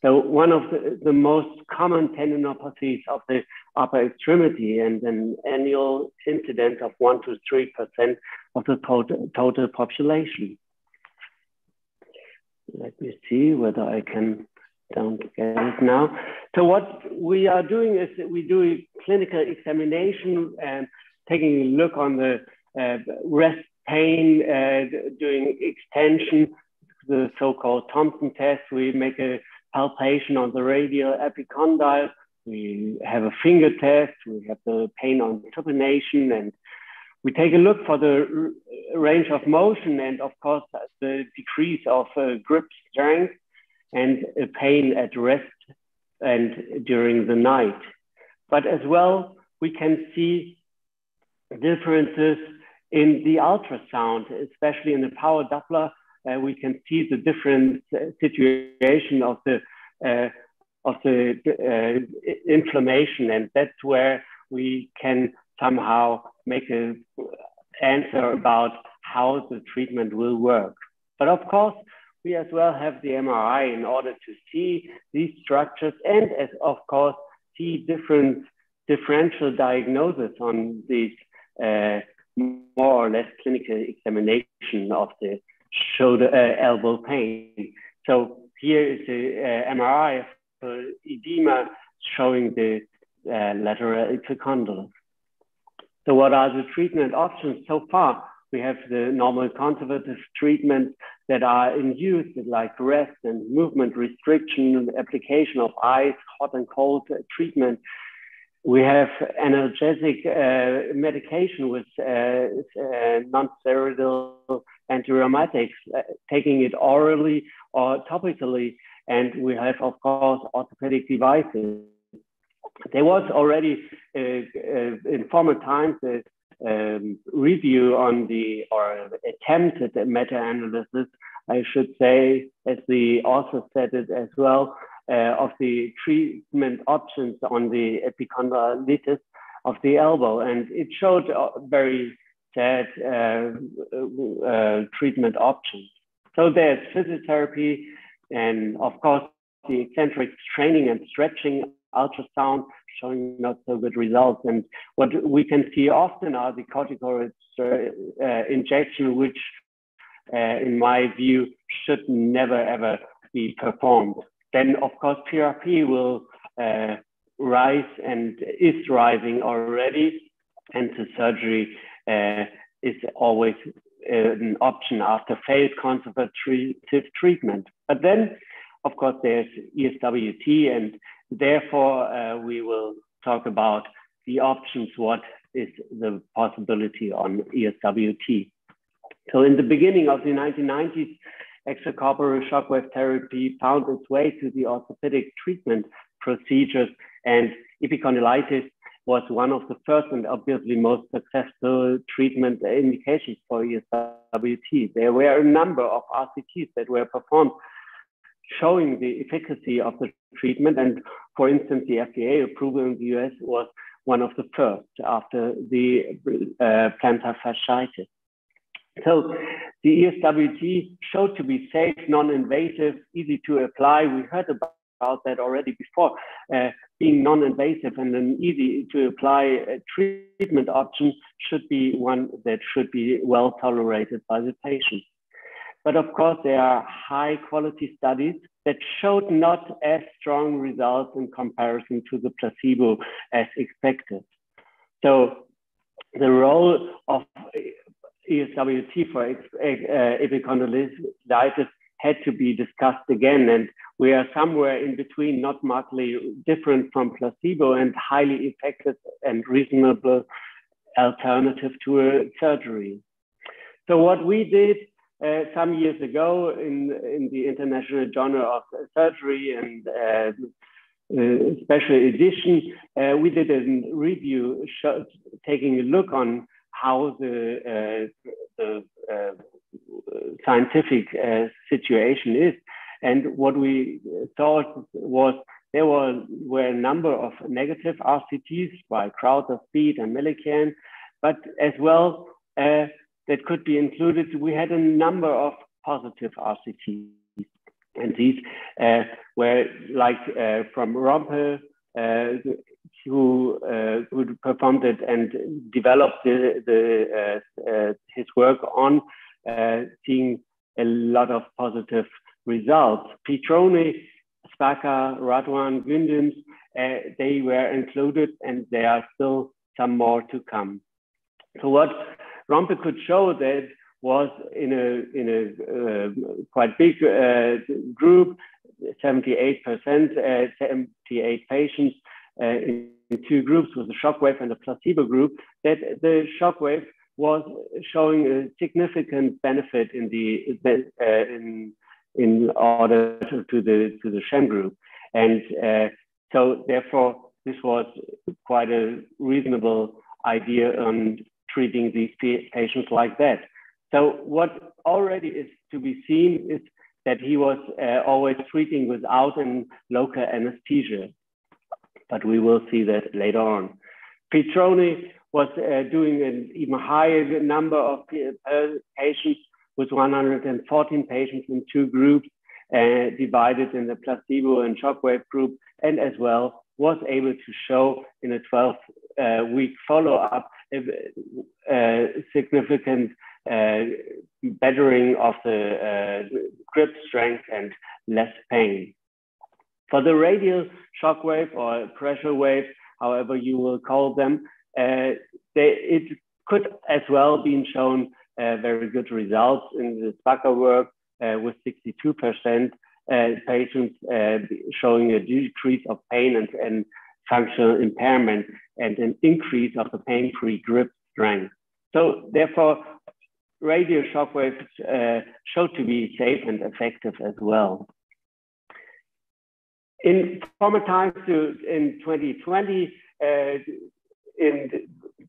So one of the, the most common tendinopathies of the upper extremity and an annual incidence of one to 3% of the total, total population. Let me see whether I can don't get it now. So what we are doing is that we do a clinical examination and taking a look on the uh, rest pain, uh, doing extension, the so-called Thompson test. We make a palpation on the radial epicondyle. We have a finger test. We have the pain on supination and we take a look for the range of motion and of course the decrease of uh, grip strength and pain at rest and during the night. But as well, we can see differences in the ultrasound, especially in the power Doppler. Uh, we can see the different uh, situation of the uh, of the uh, inflammation, and that's where we can somehow make an answer about how the treatment will work. But of course, we as well have the MRI in order to see these structures and as of course see different differential diagnosis on these uh, more or less clinical examination of the shoulder uh, elbow pain. So here is the uh, MRI for edema showing the uh, lateral epicondyle. So what are the treatment options so far? We have the normal conservative treatments that are in use, like rest and movement restriction, application of ice, hot and cold treatment. We have analgesic uh, medication with uh, uh, non-steroidal antirheumatics, uh, taking it orally or topically. And we have, of course, orthopedic devices. There was already uh, uh, in former times a um, review on the, or attempt attempted meta-analysis, I should say, as the author said it as well, uh, of the treatment options on the epicondylitis of the elbow. And it showed very sad uh, uh, treatment options. So there's physiotherapy and of course the eccentric training and stretching ultrasound showing not so good results. And what we can see often are the corticosteroid uh, injection, which uh, in my view should never ever be performed. Then of course PRP will uh, rise and is rising already and the surgery uh, is always uh, an option after failed conservative treatment. But then of course there's ESWT and Therefore, uh, we will talk about the options, what is the possibility on ESWT. So in the beginning of the 1990s, extracorporeal shockwave therapy found its way to the orthopedic treatment procedures and epicondylitis was one of the first and obviously most successful treatment indications for ESWT. There were a number of RCTs that were performed showing the efficacy of the treatment. And for instance, the FDA approval in the US was one of the first after the uh, plantar fasciitis. So the ESWT showed to be safe, non-invasive, easy to apply. We heard about that already before, uh, being non-invasive and an easy to apply uh, treatment option should be one that should be well tolerated by the patient. But of course there are high quality studies that showed not as strong results in comparison to the placebo as expected. So the role of ESWT for uh, epicondylitis had to be discussed again. And we are somewhere in between, not markedly different from placebo and highly effective and reasonable alternative to a surgery. So what we did uh, some years ago in, in the International Journal of Surgery and uh, uh, special edition, uh, we did a review taking a look on how the, uh, the uh, scientific situation is. And what we thought was there were, were a number of negative RCTs by Crowther, Speed, and Melikyan, but as well that could be included, we had a number of positive RCTs. And these uh, were like uh, from Rompe, uh, who, uh, who performed it and developed the, the, uh, his work on uh, seeing a lot of positive results. Pettrone, Spacca, Radwan, Gündems, uh, they were included and there are still some more to come. So what Rompe could show that was in a, in a uh, quite big uh, group, 78%, uh, 78 patients uh, in two groups with a shockwave and a placebo group, that the shockwave was showing a significant benefit in the uh, in in order to, to, the to the sham group, and uh, so therefore this was quite a reasonable idea on treating these patients like that. So what already is to be seen is that he was uh, always treating without a local anesthesia, but we will see that later on. Pettrone was uh, doing an even higher number of patients with 114 patients in two groups, uh, divided in the placebo and shockwave group, and as well was able to show in a 12 uh, week follow a significant uh, bettering of the uh, grip strength and less pain. For the radial shock wave or pressure wave, however you will call them, uh, they, it could as well be shown uh, very good results in the Spacca work uh, with 62% patients showing a decrease of pain and, and functional impairment and an increase of the pain-free grip strength. So therefore, radio shockwaves uh, showed to be safe and effective as well. In former times to, in 2020, uh, in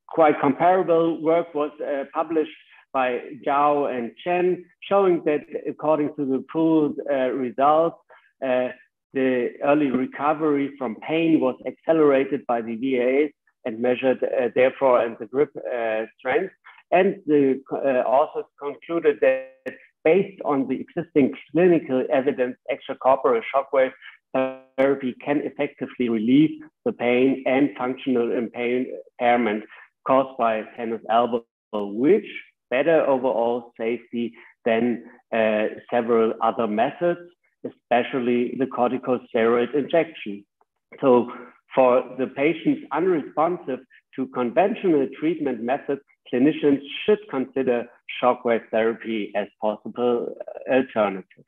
quite comparable work was uh, published by Zhao and Chen, showing that according to the pooled uh, results, uh, the early recovery from pain was accelerated by the VAs and measured uh, therefore in the grip uh, strength. And the uh, authors concluded that based on the existing clinical evidence, extracorporeal shockwave therapy can effectively relieve the pain and functional impairment caused by tennis elbow, which better overall safety than uh, several other methods, especially the corticosteroid injection. So for the patients unresponsive to conventional treatment methods, clinicians should consider shockwave therapy as possible alternative.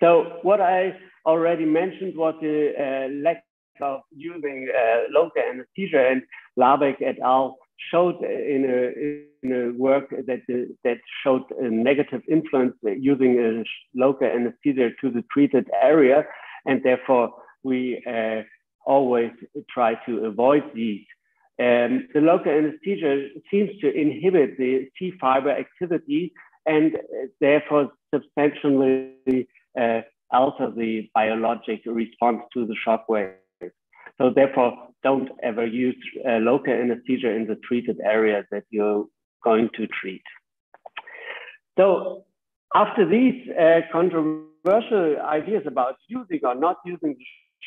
So what I already mentioned was the uh, lack of using uh, local anesthesia, and Labek et al. Showed in a, in a work that, uh, that showed a negative influence using a local anesthesia to the treated area, and therefore we uh, always try to avoid these. Um, the local anesthesia seems to inhibit the C fiber activity and therefore substantially uh, alter the biologic response to the shock wave. So therefore, don't ever use uh, local anesthesia in the treated area that you're going to treat. So after these uh, controversial ideas about using or not using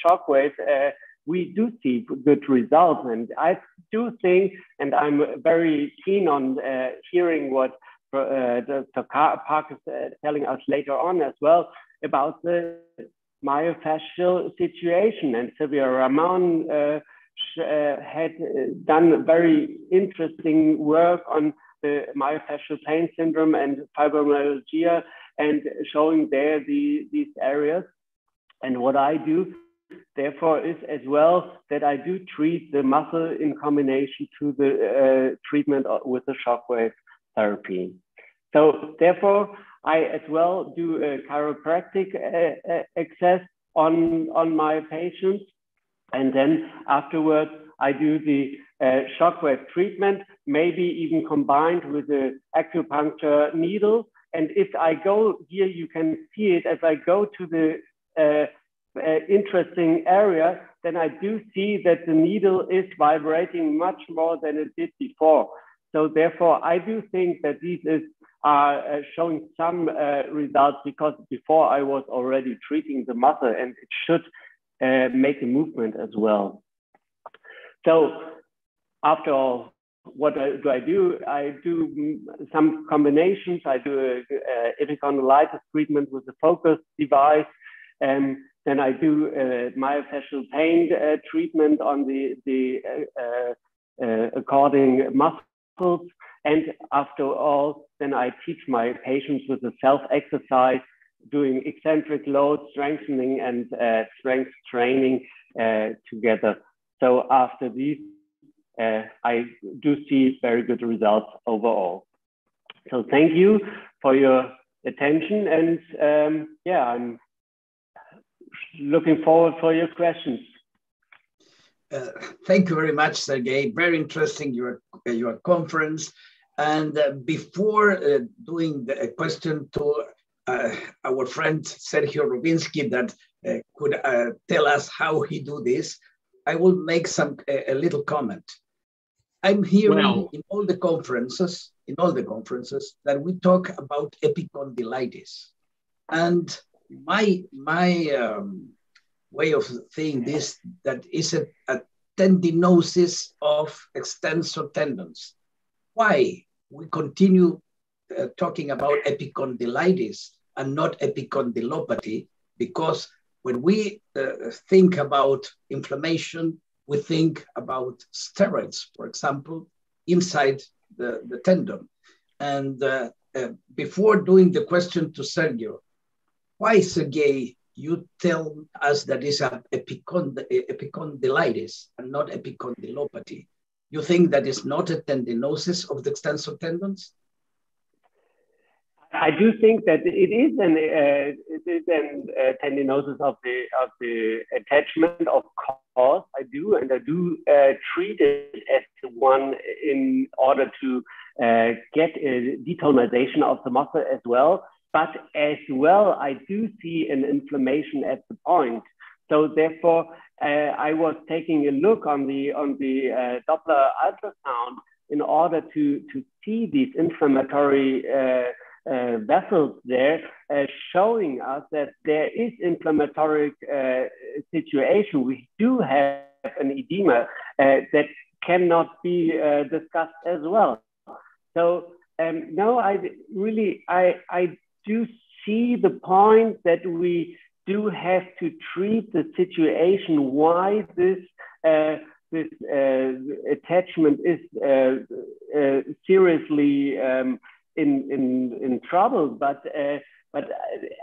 shockwave, uh, we do see good results. And I do think, and I'm very keen on uh, hearing what uh, Dr. Park is telling us later on as well about the myofascial situation. And Silvia Ramon uh, uh, had done very interesting work on the myofascial pain syndrome and fibromyalgia and showing there the, these areas. And what I do, therefore, is as well that I do treat the muscle in combination to the uh, treatment with the shockwave therapy. So therefore, I as well do a chiropractic uh, uh, access on, on my patients. And then afterwards, I do the uh, shockwave treatment, maybe even combined with the acupuncture needle. And if I go here, you can see it as I go to the uh, uh, interesting area, then I do see that the needle is vibrating much more than it did before. So therefore, I do think that this is, are uh, showing some uh, results because before I was already treating the muscle and it should uh, make a movement as well. So after all, what do I do? I do some combinations. I do epicondylitis treatment with a focus device. And then I do a myofascial pain uh, treatment on the, the uh, uh, according muscles. And after all, then I teach my patients with a self exercise, doing eccentric load strengthening and uh, strength training uh, together. So after these, uh, I do see very good results overall. So thank you for your attention. And um, yeah, I'm looking forward for your questions. Uh, thank you very much, Sergej. Very interesting your your conference. And uh, before uh, doing the question to uh, our friend Sergio Rowinski that uh, could uh, tell us how he do this, I will make some a, a little comment. I'm hearing in all the conferences, in all the conferences, that we talk about epicondylitis, and my my um, way of saying this that is a, a tendinosis of extensor tendons. Why we continue uh, talking about epicondylitis and not epicondylopathy? Because when we uh, think about inflammation, we think about steroids, for example, inside the, the tendon. And uh, uh, before doing the question to Sergio, why, Sergej, you tell us that it's epicondylitis and not epicondylopathy? You think that is not a tendinosis of the extensor tendons? I do think that it is an uh, it is an uh, tendinosis of the of the attachment. Of course, I do, and I do uh, treat it as one in order to uh, get a detonemization of the muscle as well. But as well, I do see an inflammation at the point. So therefore, I was taking a look on the on the uh, Doppler ultrasound in order to to see these inflammatory uh, vessels there, uh, showing us that there is inflammatory uh, situation. We do have an edema uh, that cannot be uh, discussed as well. So um, no, I really, I, I do see the point that we do have to treat the situation why this uh, this uh, attachment is uh, uh, seriously um, in in in trouble, but uh, but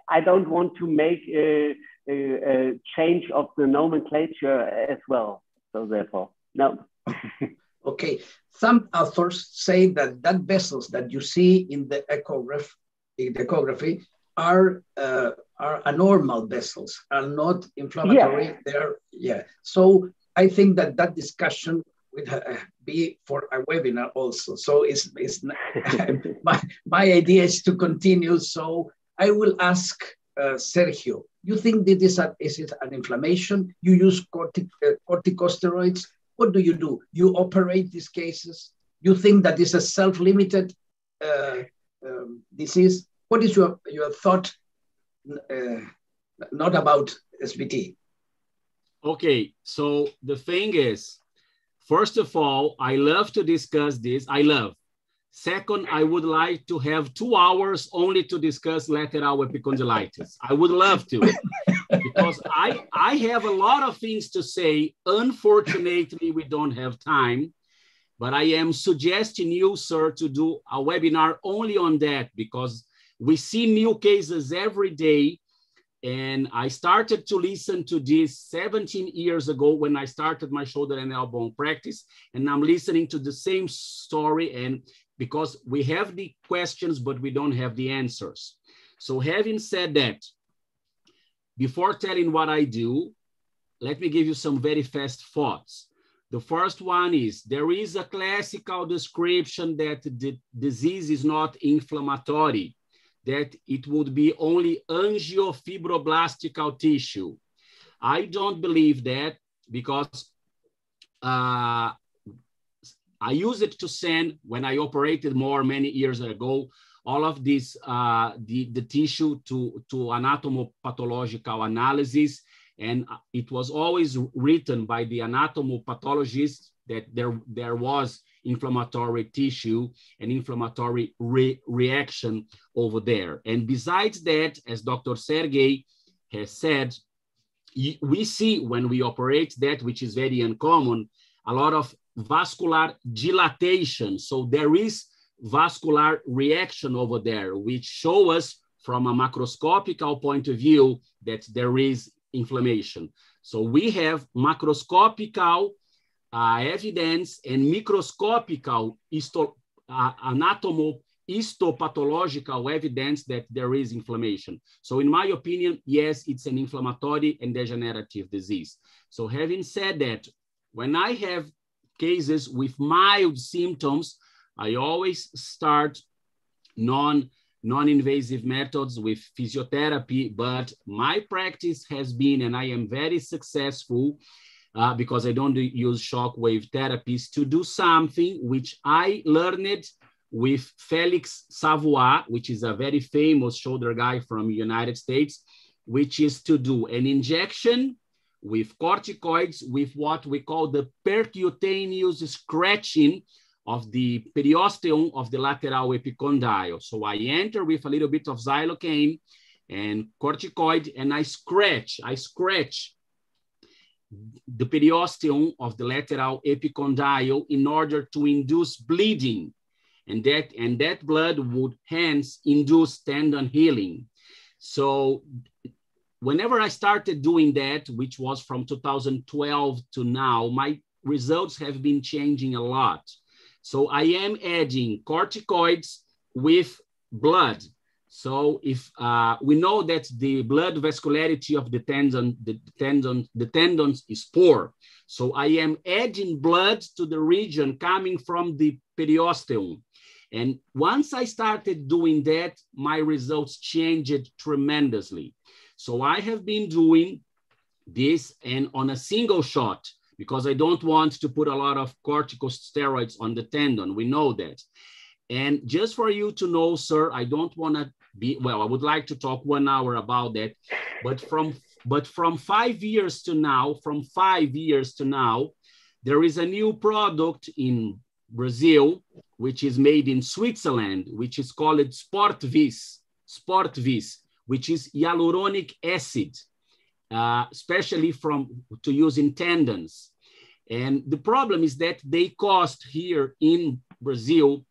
I don't want to make a, a, a, change of the nomenclature as well. So therefore, no. okay, some authors say that that vessels that you see in the echograph, in the echography are uh, are abnormal vessels, are not inflammatory. Yeah. They're yeah. So I think that that discussion would uh, be for a webinar also. So it's, it's my, my idea is to continue. So I will ask uh, Sergio, you think that is, a, is it an inflammation? You use cortic, uh, corticosteroids. What do you do? You operate these cases? You think that is a self-limited uh, um, disease? What is your, your thought, uh, not about SBT? Okay, so the thing is, First of all, I love to discuss this. I love. Second, I would like to have two hours only to discuss lateral epicondylitis. I would love to, because I, I have a lot of things to say. Unfortunately, we don't have time, but I am suggesting you, sir, to do a webinar only on that because we see new cases every day. And I started to listen to this 17 years ago when I started my shoulder and elbow practice. And I'm listening to the same story. And because we have the questions, but we don't have the answers. So having said that, before telling what I do, let me give you some very fast thoughts. The first one is there is a classical description that the disease is not inflammatory, that it would be only angiofibroblastical tissue. I don't believe that because uh, I used it to send when I operated more many years ago, all of this, uh, the, the tissue to, to anatomopathological analysis. And it was always written by the anatomopathologist that there, there was inflammatory tissue and inflammatory re reaction over there. And besides that, as Dr. Sergej has said, we see when we operate that, which is very uncommon, a lot of vascular dilatation. So there is vascular reaction over there, which show us from a macroscopical point of view that there is inflammation. So we have macroscopical evidence and microscopical histo anatomo histopathological evidence that there is inflammation. So in my opinion, yes, it's an inflammatory and degenerative disease. So having said that, when I have cases with mild symptoms, I always start non, non-invasive methods with physiotherapy, but my practice has been, and I am very successful uh, because I don't use shockwave therapies to do something which I learned with Felix Savoie, which is a very famous shoulder guy from United States, which is to do an injection with corticoids with what we call the percutaneous scratching of the periosteum of the lateral epicondyle. So I enter with a little bit of xylocaine and corticoid and I scratch, I scratch the periosteum of the lateral epicondyle in order to induce bleeding. And that, and that blood would hence induce tendon healing. So whenever I started doing that, which was from 2012 to now, my results have been changing a lot. So I am adding corticoids with blood. So if uh, we know that the blood vascularity of the tendon, the tendon, the tendons is poor. So I am adding blood to the region coming from the periosteum. And once I started doing that, my results changed tremendously. So I have been doing this and on a single shot because I don't want to put a lot of corticosteroids on the tendon. We know that. And just for you to know, sir, I don't want to be, well, I would like to talk one hour about that, but from, but from five years to now, from five years to now, there is a new product in Brazil, which is made in Switzerland, which is called Sportvis, Sportvis which is hyaluronic acid, uh, especially from to use in tendons. And the problem is that they cost here in Brazil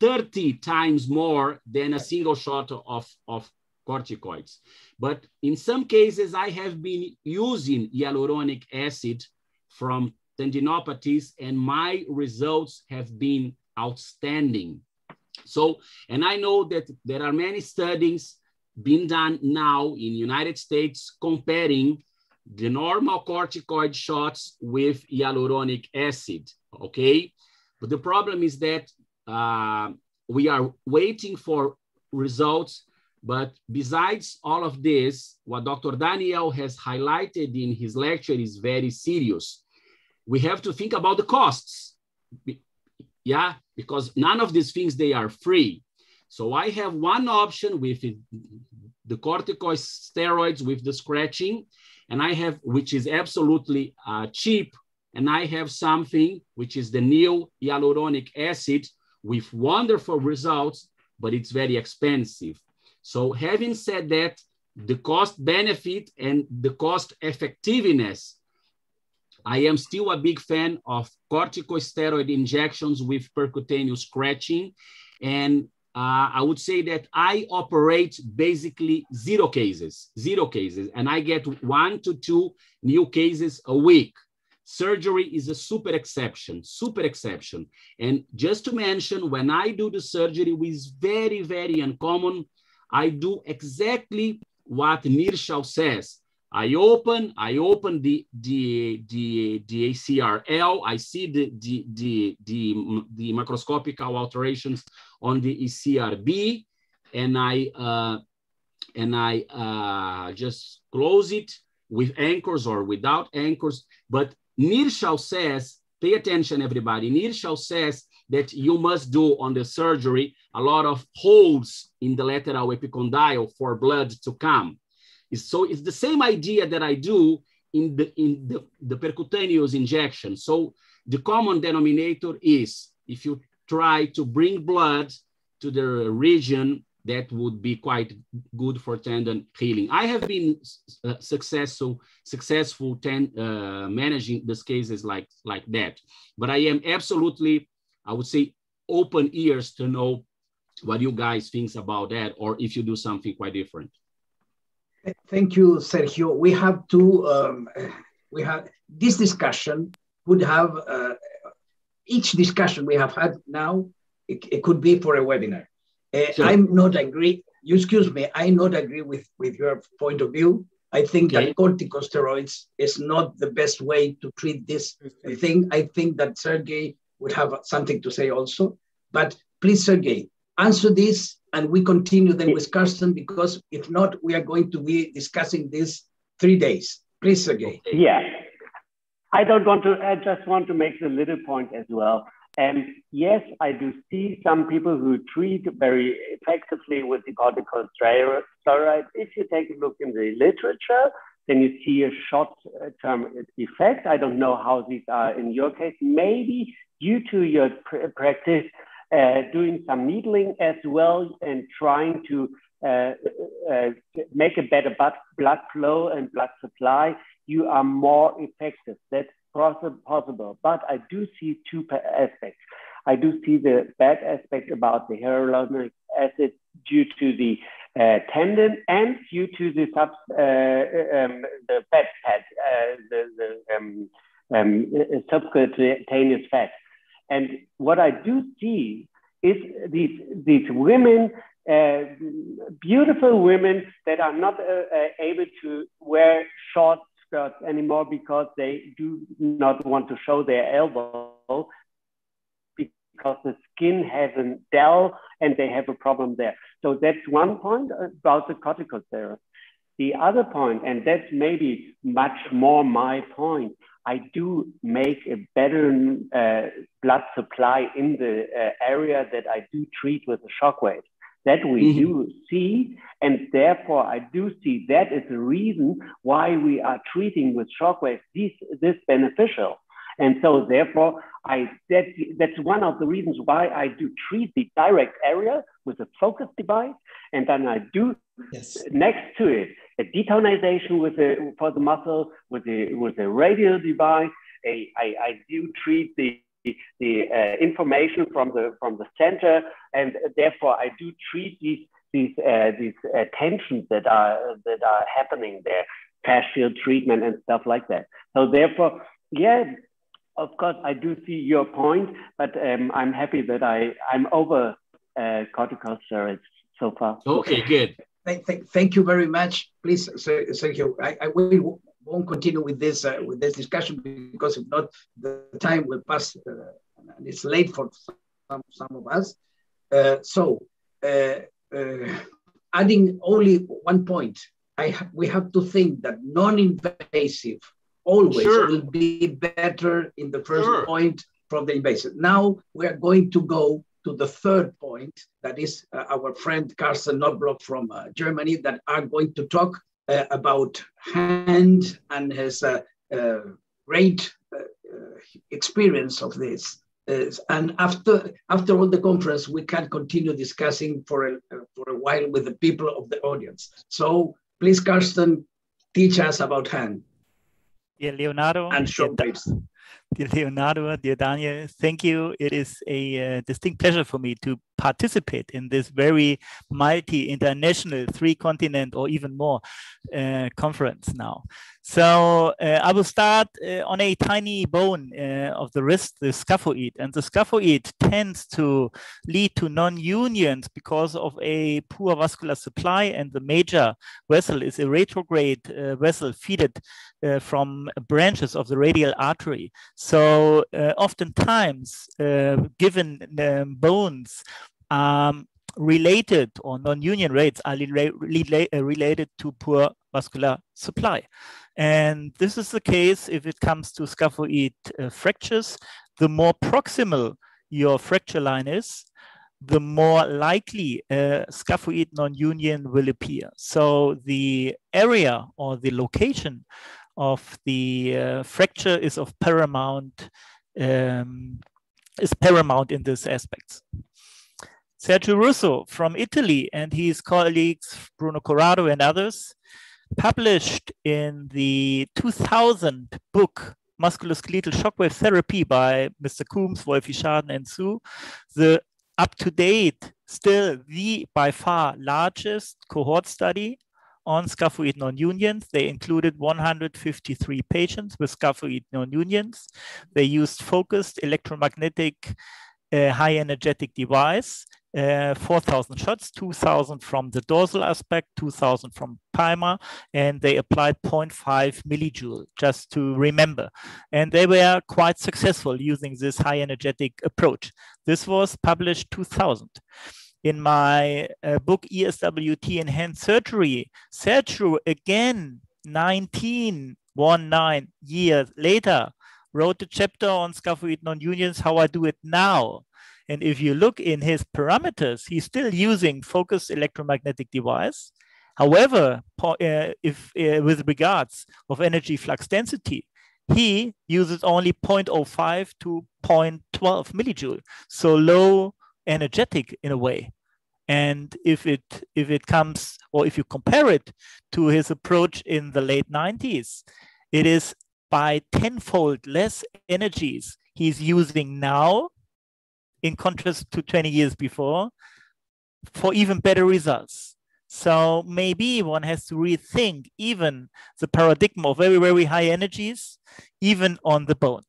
30 times more than a single shot of, of corticoids. But in some cases, I have been using hyaluronic acid from tendinopathies and my results have been outstanding. So, and I know that there are many studies being done now in United States comparing the normal corticoid shots with hyaluronic acid, okay? But the problem is that uh, we are waiting for results, but besides all of this, what Dr. Daniel has highlighted in his lecture is very serious. We have to think about the costs, yeah? Because none of these things, they are free. So I have one option with the corticosteroids with the scratching, and I have, which is absolutely uh, cheap, and I have something which is the new hyaluronic acid with wonderful results, but it's very expensive. So having said that, the cost benefit and the cost effectiveness, I am still a big fan of corticosteroid injections with percutaneous scratching. And uh, I would say that I operate basically zero cases, zero cases, and I get one to two new cases a week. Surgery is a super exception, super exception. And just to mention, when I do the surgery, which is very, very uncommon, I do exactly what Nirschl says. I open, I open the, the, the, the ECRL, I see the, the, the, the, the macroscopical alterations on the ECRB, and I, uh, and I uh, just close it with anchors or without anchors. But Nirschl says, pay attention, everybody. Nirschl says that you must do on the surgery a lot of holes in the lateral epicondyle for blood to come. So it's the same idea that I do in the, in the, the percutaneous injection. So the common denominator is if you try to bring blood to the region that would be quite good for tendon healing. I have been uh, successful successful ten, uh, managing these cases like like that, but I am absolutely, I would say, open ears to know what you guys think about that, or if you do something quite different. Thank you, Sergio. We have to um, we have this discussion would have uh, each discussion we have had now. It, it could be for a webinar uh, sure. I'm not agree. You excuse me. I not agree with with your point of view. I think okay. that corticosteroids is not the best way to treat this thing. I think that Sergej would have something to say also. But please, Sergej, answer this and we continue then with Karsten because if not, we are going to be discussing this three days. Please, Sergej. Yeah. I don't want to, I just want to make a little point as well. And yes, I do see some people who treat very effectively with the corticosteroid. If you take a look in the literature, then you see a short-term effect. I don't know how these are in your case. Maybe due to your pr practice, uh, doing some needling as well and trying to uh, uh, make a better blood flow and blood supply, you are more effective. That's possible. But I do see two aspects. I do see the bad aspect about the hyaluronic acid due to the uh, tendon and due to the sub, uh, um, the fat pad, uh, the, the um, um, subcutaneous fat. And what I do see is these, these women, uh, beautiful women that are not uh, uh, able to wear short skirts anymore because they do not want to show their elbow because the skin has a dell and they have a problem there. So that's one point about the corticosteroids. The other point, and that's maybe much more my point, I do make a better uh, blood supply in the uh, area that I do treat with the shockwave that we mm-hmm. do see. And therefore, I do see that is the reason why we are treating with shockwaves this, this beneficial. And so therefore, I that, that's one of the reasons why I do treat the direct area with a focus device. And then I do yes. next to it a detonization with the for the muscle with the with a radial device. A, I, I do treat the the uh, information from the from the center, and therefore I do treat these these uh, these uh, tensions that are that are happening there, fascial treatment and stuff like that. So therefore, yeah, of course I do see your point, but um, I'm happy that I I'm over uh, corticosteroids so far. Okay, good. Thank, thank, thank you very much. Please, Sergio, I, I will won't continue with this uh, with this discussion because if not, the time will pass uh, and it's late for some, some of us. Uh, so, uh, uh, adding only one point, I ha we have to think that non-invasive always sure. will be better in the first sure. point from the invasive. Now we are going to go to the third point, that is uh, our friend Karsten Knobloch from Germany, that are going to talk uh, about Hand and his uh, uh, great experience of this. Uh, and after after all the conference, we can continue discussing for a, for a while with the people of the audience. So please, Karsten, teach us about hand. Yeah, Leonardo. And shockwaves. Dear Leonardo, dear Daniel, thank you. It is a uh, distinct pleasure for me to participate in this very multi-international, three-continent or even more uh, conference now. So uh, I will start uh, on a tiny bone uh, of the wrist, the scaphoid. And the scaphoid tends to lead to non-unions because of a poor vascular supply. And the major vessel is a retrograde uh, vessel fed uh, from branches of the radial artery. So oftentimes, given um, bones, um, related or non-union rates are related to poor vascular supply. And this is the case if it comes to scaphoid uh, fractures. The more proximal your fracture line is, the more likely a scaphoid non-union will appear. So the area or the location of the uh, fracture is of paramount um, is paramount in this aspect. Sergio Russo from Italy and his colleagues Bruno Corrado and others published in the 2000 book Musculoskeletal Shockwave Therapy by Mr. Coombs, Wolfi Schaden, and Su, the up-to-date, still the by far largest cohort study on scaphoid non-unions. They included 153 patients with scaphoid non-unions. They used focused electromagnetic uh, high energetic device uh, 4,000 shots, 2,000 from the dorsal aspect, 2,000 from Palmar, and they applied 0.5 millijoule, just to remember. And they were quite successful using this high energetic approach. This was published 2000. In my uh, book, ESWT Enhanced Surgery, Sergio again, 1919 years later, wrote a chapter on scaphoid non-unions, how I do it now. And if you look in his parameters, he's still using focused electromagnetic device. However, uh, if uh, with regards of energy flux density, he uses only 0.05 to 0.12 millijoule, so low energetic in a way. And if it if it comes or if you compare it to his approach in the late 90s, it is by tenfold less energies he's using now in contrast to 20 years before, for even better results. So maybe one has to rethink even the paradigm of very, very high energies, even on the bone.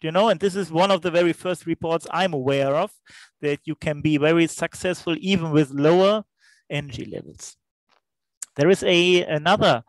You know, and this is one of the very first reports I'm aware of that you can be very successful even with lower energy levels. There is a another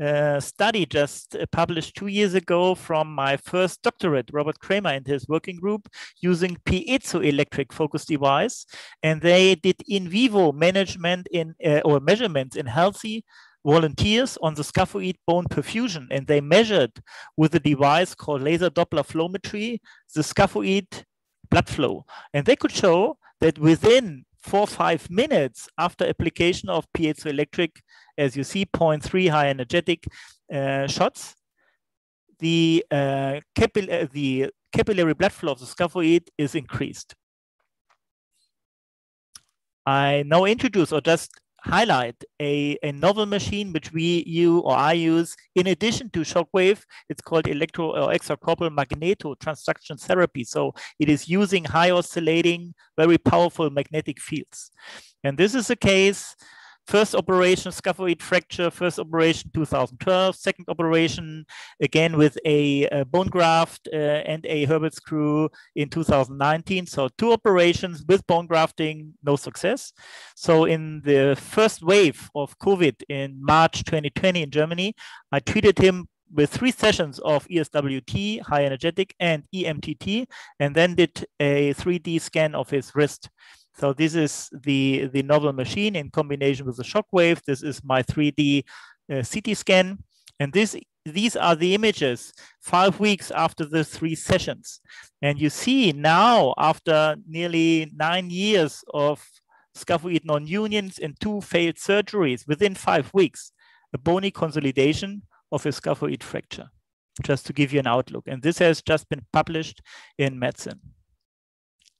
uh, study just uh, published two years ago from my first doctorate, Robert Kramer and his working group, using piezoelectric focus device. And they did in vivo management in uh, or measurements in healthy volunteers on the scaphoid bone perfusion. And they measured with a device called laser Doppler flowmetry the scaphoid blood flow. And they could show that within four five minutes after application of piezoelectric as you see, 0.3 high energetic uh, shots. The, uh, capil uh, the capillary blood flow of the scaphoid is increased. I now introduce or just highlight a, a novel machine which we you or I use in addition to shockwave. It's called electro or extracorporeal magneto transduction therapy. So it is using high oscillating, very powerful magnetic fields. And this is a case First operation, scaphoid fracture, first operation 2012, second operation, again with a, a bone graft uh, and a Herbert screw in 2019. So two operations with bone grafting, no success. So in the first wave of COVID in March 2020 in Germany, I treated him with three sessions of ESWT, high energetic, and EMTT, and then did a 3D scan of his wrist. So this is the, the novel machine in combination with the shockwave. This is my 3D uh, CT scan. And this, these are the images five weeks after the three sessions. And you see now, after nearly nine years of scaphoid non-unions and two failed surgeries within five weeks, a bony consolidation of a scaphoid fracture, just to give you an outlook. And this has just been published in medicine.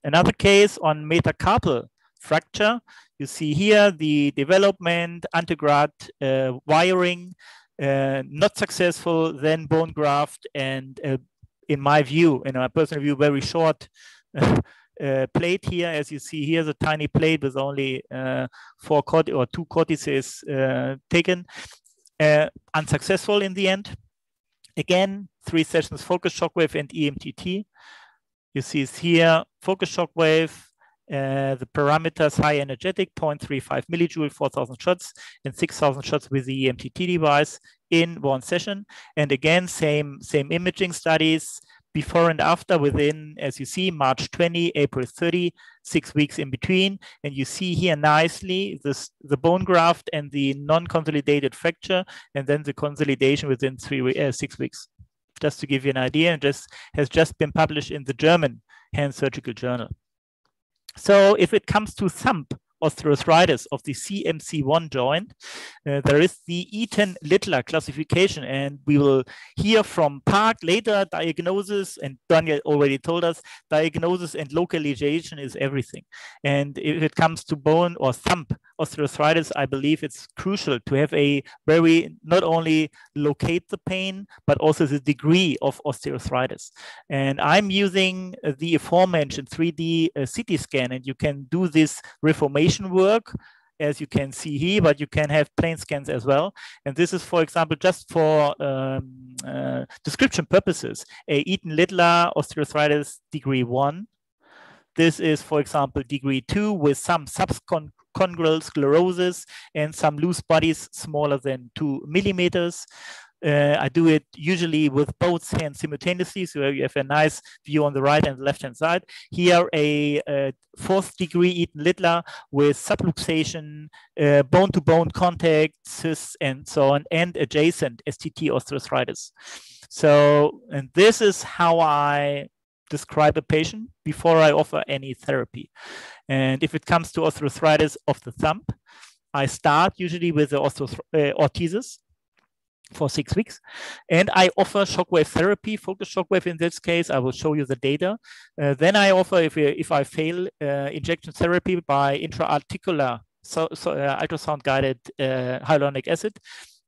Another case on metacarpal fracture. You see here the development, antegrade uh, wiring, uh, not successful, then bone graft, and uh, in my view, in my personal view, very short uh, plate here. As you see here, the tiny plate with only uh, four cort or two cortices uh, taken. Unsuccessful in the end. Again, three sessions focus shockwave and EMTT. You see is here, focus shockwave, uh, the parameters high energetic 0.35 millijoule 4000 shots and 6000 shots with the EMTT device in one session and again same same imaging studies before and after within, as you see, March 20, April 30, six weeks in between. And you see here nicely this, the bone graft and the non-consolidated fracture, and then the consolidation within three, uh, six weeks. Just to give you an idea, and has just been published in the German Hand Surgical Journal. So if it comes to thumb, osteoarthritis of the CMC1 joint. Uh, there is the Eaton-Littler classification, and we will hear from Park later diagnosis, and Daniel already told us, diagnosis and localization is everything. And if it comes to bone or thumb osteoarthritis, I believe it's crucial to have a very, not only locate the pain, but also the degree of osteoarthritis. And I'm using the aforementioned 3D uh, CT scan, and you can do this reformation work as you can see here, but you can have plane scans as well. And this is, for example, just for um, uh, description purposes, a Eaton-Littler osteoarthritis degree one. This is, for example, degree two with some subcon congrual sclerosis and some loose bodies smaller than two millimeters. Uh, I do it usually with both hands simultaneously, so you have a nice view on the right and left hand side. Here, a, a fourth degree Eaton Littler with subluxation, bone to bone contact, cysts, and so on, and adjacent STT osteoarthritis. So, and this is how I describe a patient before I offer any therapy. And if it comes to osteoarthritis of the thumb, I start usually with the orthosis uh, for six weeks. And I offer shockwave therapy, focus shockwave in this case. I will show you the data. Uh, then I offer, if, if I fail, uh, injection therapy by intra-articular so, so uh, ultrasound guided uh, hyaluronic acid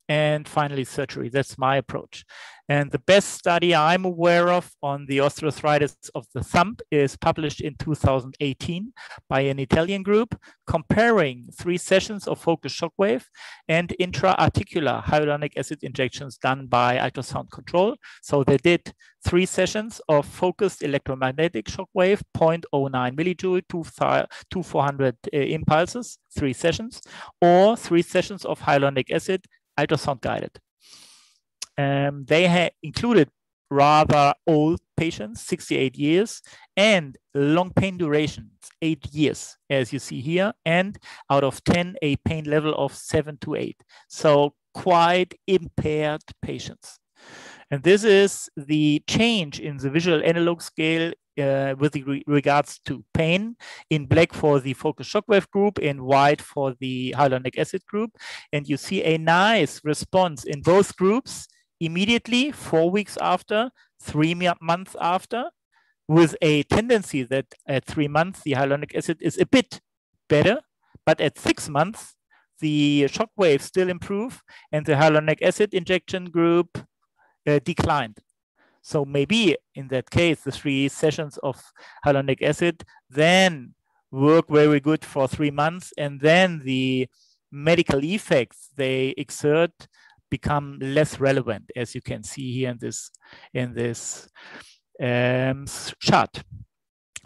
and finally surgery. That's my approach. And the best study I'm aware of on the osteoarthritis of the thumb is published in 2018 by an Italian group comparing three sessions of focused shockwave and intra-articular hyaluronic acid injections done by ultrasound control. So they did three sessions of focused electromagnetic shockwave, 0.09 millijoule, two, two 400 uh, impulses, three sessions, or three sessions of hyaluronic acid, ultrasound guided. Um, they had included rather old patients, 68 years, and long pain durations, eight years, as you see here, and out of 10, a pain level of seven to eight. So quite impaired patients. And this is the change in the visual analog scale uh, with re regards to pain in black for the focus shockwave group, in white for the hyaluronic acid group. And you see a nice response in both groups immediately, four weeks after, three months after, with a tendency that at three months, the hyaluronic acid is a bit better, but at six months, the shock waves still improve and the hyaluronic acid injection group uh, declined. So maybe in that case, the three sessions of hyaluronic acid then work very good for three months and then the medical effects they exert become less relevant, as you can see here in this in this um, chart.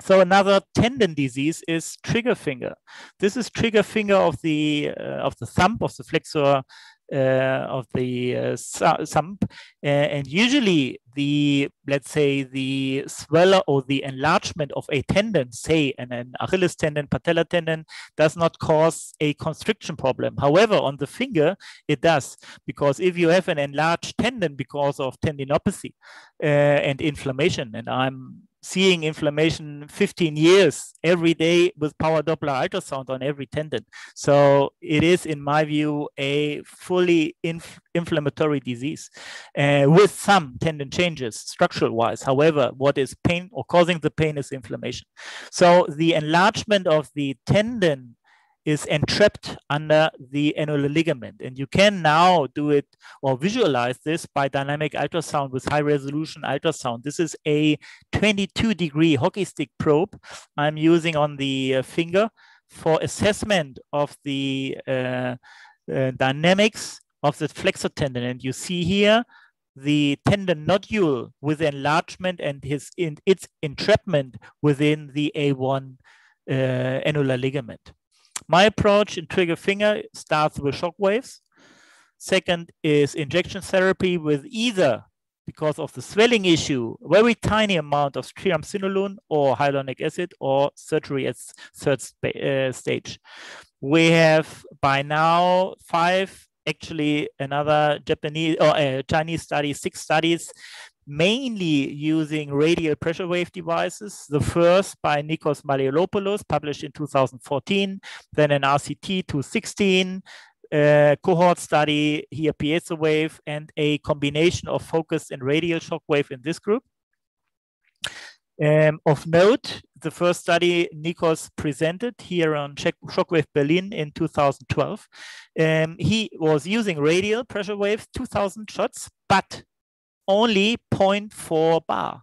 So another tendon disease is trigger finger. This is trigger finger of the uh, of the thumb of the flexor of the uh, thumb, uh, and usually the let's say the swelling or the enlargement of a tendon, say an, an Achilles tendon, patella tendon, does not cause a constriction problem. However, on the finger it does because if you have an enlarged tendon because of tendinopathy uh, and inflammation, and I'm seeing inflammation 15 years every day with power Doppler ultrasound on every tendon. So it is, in my view, a fully inf inflammatory disease uh, with some tendon changes structural wise. However, what is pain or causing the pain is inflammation. So the enlargement of the tendon is entrapped under the annular ligament. And you can now do it or visualize this by dynamic ultrasound with high resolution ultrasound. This is a 22 degree hockey stick probe I'm using on the uh, finger for assessment of the uh, uh, dynamics of the flexor tendon. And you see here the tendon nodule with enlargement and his in, its entrapment within the A1 uh, annular ligament. My approach in trigger finger starts with shock waves. Second is injection therapy with either because of the swelling issue, very tiny amount of triamcinolone or hyaluronic acid or surgery at third uh, stage. We have by now five, actually another Japanese or uh, Chinese study, six studies mainly using radial pressure wave devices. The first by Nikos Malliaropoulos, published in 2014, then an RCT 216, uh, cohort study here piezo wave and a combination of focused and radial shock wave in this group. Um, of note, the first study Nikos presented here on Shockwave Berlin in 2012. Um, he was using radial pressure waves, 2000 shots, but only 0.4 bar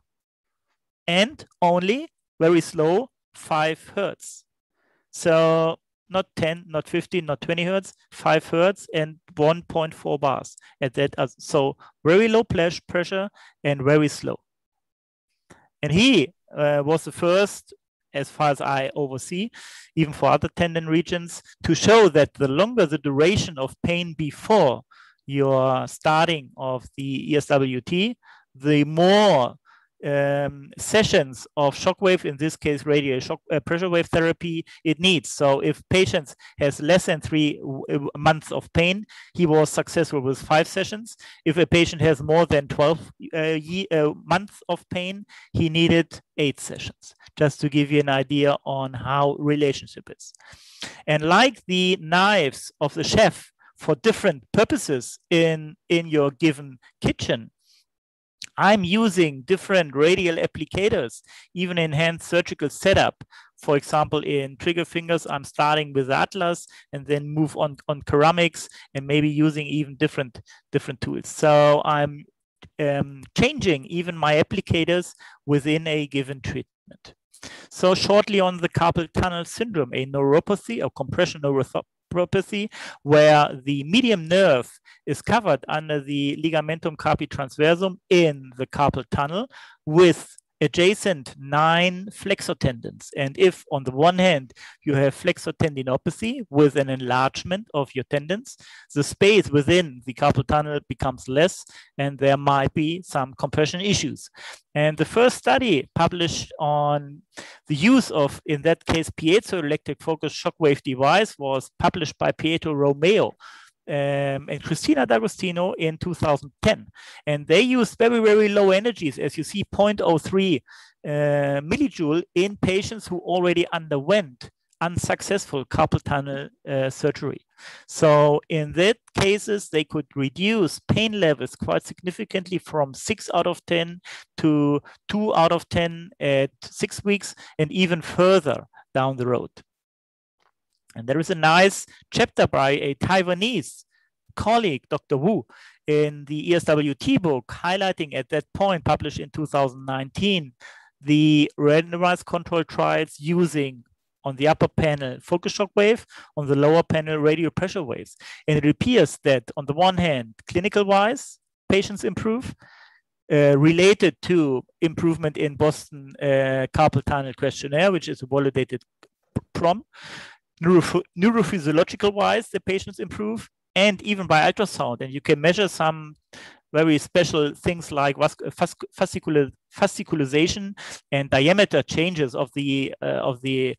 and only very slow 5 hertz. So not 10, not 15, not 20 hertz, 5 hertz and 1.4 bars at that. So very low pressure and very slow. And he uh, was the first, as far as I oversee, even for other tendon regions, to show that the longer the duration of pain before your starting of the ESWT, the more um, sessions of shockwave, in this case, radial shock, uh, pressure wave therapy, it needs. So if patients has less than three uh, months of pain, he was successful with five sessions. If a patient has more than 12 uh, uh, months of pain, he needed eight sessions, just to give you an idea on how relationship is. And like the knives of the chef, for different purposes in, in your given kitchen. I'm using different radial applicators, even enhanced surgical setup. For example, in trigger fingers, I'm starting with Atlas and then move on, on ceramics and maybe using even different, different tools. So I'm um, changing even my applicators within a given treatment. So shortly on the carpal tunnel syndrome, a neuropathy, or compression neuropathy, neuropathy, where the medium nerve is covered under the ligamentum carpi transversum in the carpal tunnel with adjacent nine flexor tendons. And if on the one hand, you have flexor tendinopathy with an enlargement of your tendons, the space within the carpal tunnel becomes less and there might be some compression issues. And the first study published on the use of, in that case, piezoelectric focused shockwave device was published by Pietro Romeo um, and Cristina D'Agostino in 2010. And they used very, very low energies, as you see 0.03 uh, millijoule in patients who already underwent unsuccessful carpal tunnel uh, surgery. So in that cases, they could reduce pain levels quite significantly from six out of 10 to two out of 10 at six weeks and even further down the road. And there is a nice chapter by a Taiwanese colleague, Dr. Wu, in the ESWT book, highlighting at that point, published in 2019, the randomized control trials using on the upper panel focus shock wave, on the lower panel radial pressure waves. And it appears that on the one hand, clinical wise, patients improve, uh, related to improvement in Boston uh, carpal tunnel questionnaire, which is a validated Neurophysiological wise, the patients improve, and even by ultrasound. And you can measure some very special things like fascicular, fasciculization and diameter changes of the uh, of the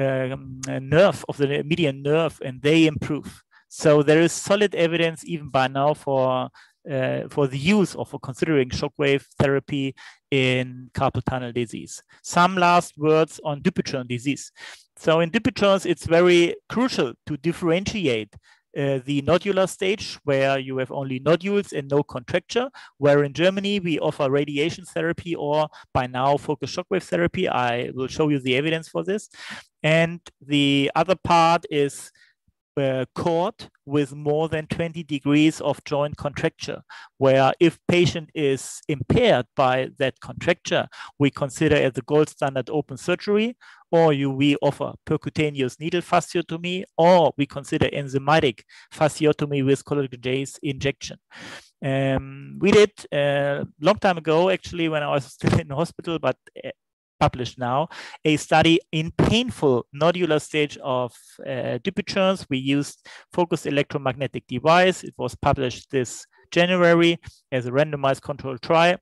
um, nerve of the median nerve, and they improve. So there is solid evidence even by now for uh, for the use or for considering shockwave therapy in carpal tunnel disease. Some last words on Dupuytren disease. So in Dupuytren's, it's very crucial to differentiate uh, the nodular stage where you have only nodules and no contracture, where in Germany we offer radiation therapy or by now focused shockwave therapy. I will show you the evidence for this. And the other part is uh, cord with more than 20 degrees of joint contracture, where if patient is impaired by that contracture, we consider as the gold standard open surgery, or you, we offer percutaneous needle fasciotomy, or we consider enzymatic fasciotomy with collagen injection. Um, we did a uh, long time ago, actually, when I was still in hospital, but uh, published now, a study in painful nodular stage of uh. We used focused electromagnetic device. It was published this January as a randomized controlled trial.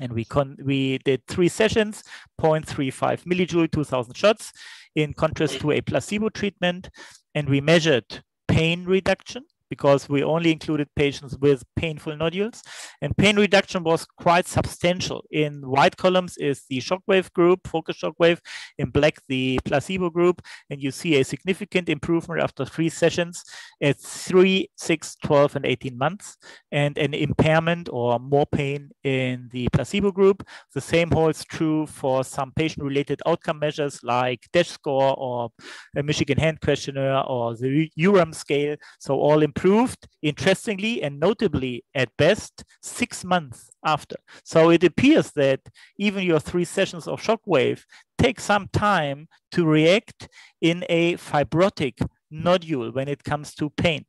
And we, con we did three sessions, 0.35 millijoule, 2000 shots, in contrast to a placebo treatment. And we measured pain reduction because we only included patients with painful nodules. And pain reduction was quite substantial. In white columns is the shockwave group, focus shockwave, in black the placebo group. And you see a significant improvement after three sessions at three, six, 12, and 18 months, and an impairment or more pain in the placebo group. The same holds true for some patient-related outcome measures like DASH score or a Michigan Hand Questionnaire or the URAM scale. So all improved improved, interestingly and notably at best, six months after. So it appears that even your three sessions of shockwave take some time to react in a fibrotic nodule when it comes to pain.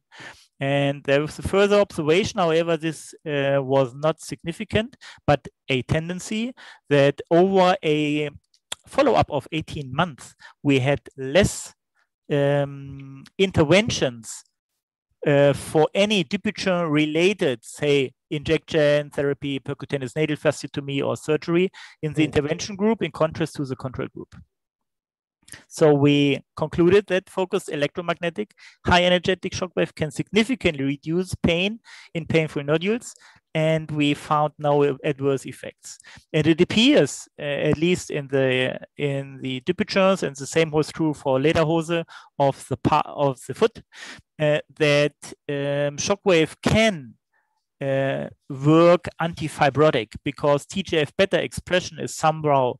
And there was a further observation, however, this uh, was not significant, but a tendency that over a follow-up of 18 months, we had less um, interventions uh, for any Dupuytren related, say, injection therapy, percutaneous needle fasciotomy, or surgery in the mm. intervention group in contrast to the control group. So we concluded that focused electromagnetic high energetic shockwave can significantly reduce pain in painful nodules and we found no adverse effects. And it appears, uh, at least in the in the Dupuytren's, and the same holds true for Ledderhose of the part of the foot, uh, that um, shockwave can uh, work antifibrotic because TGF beta expression is somehow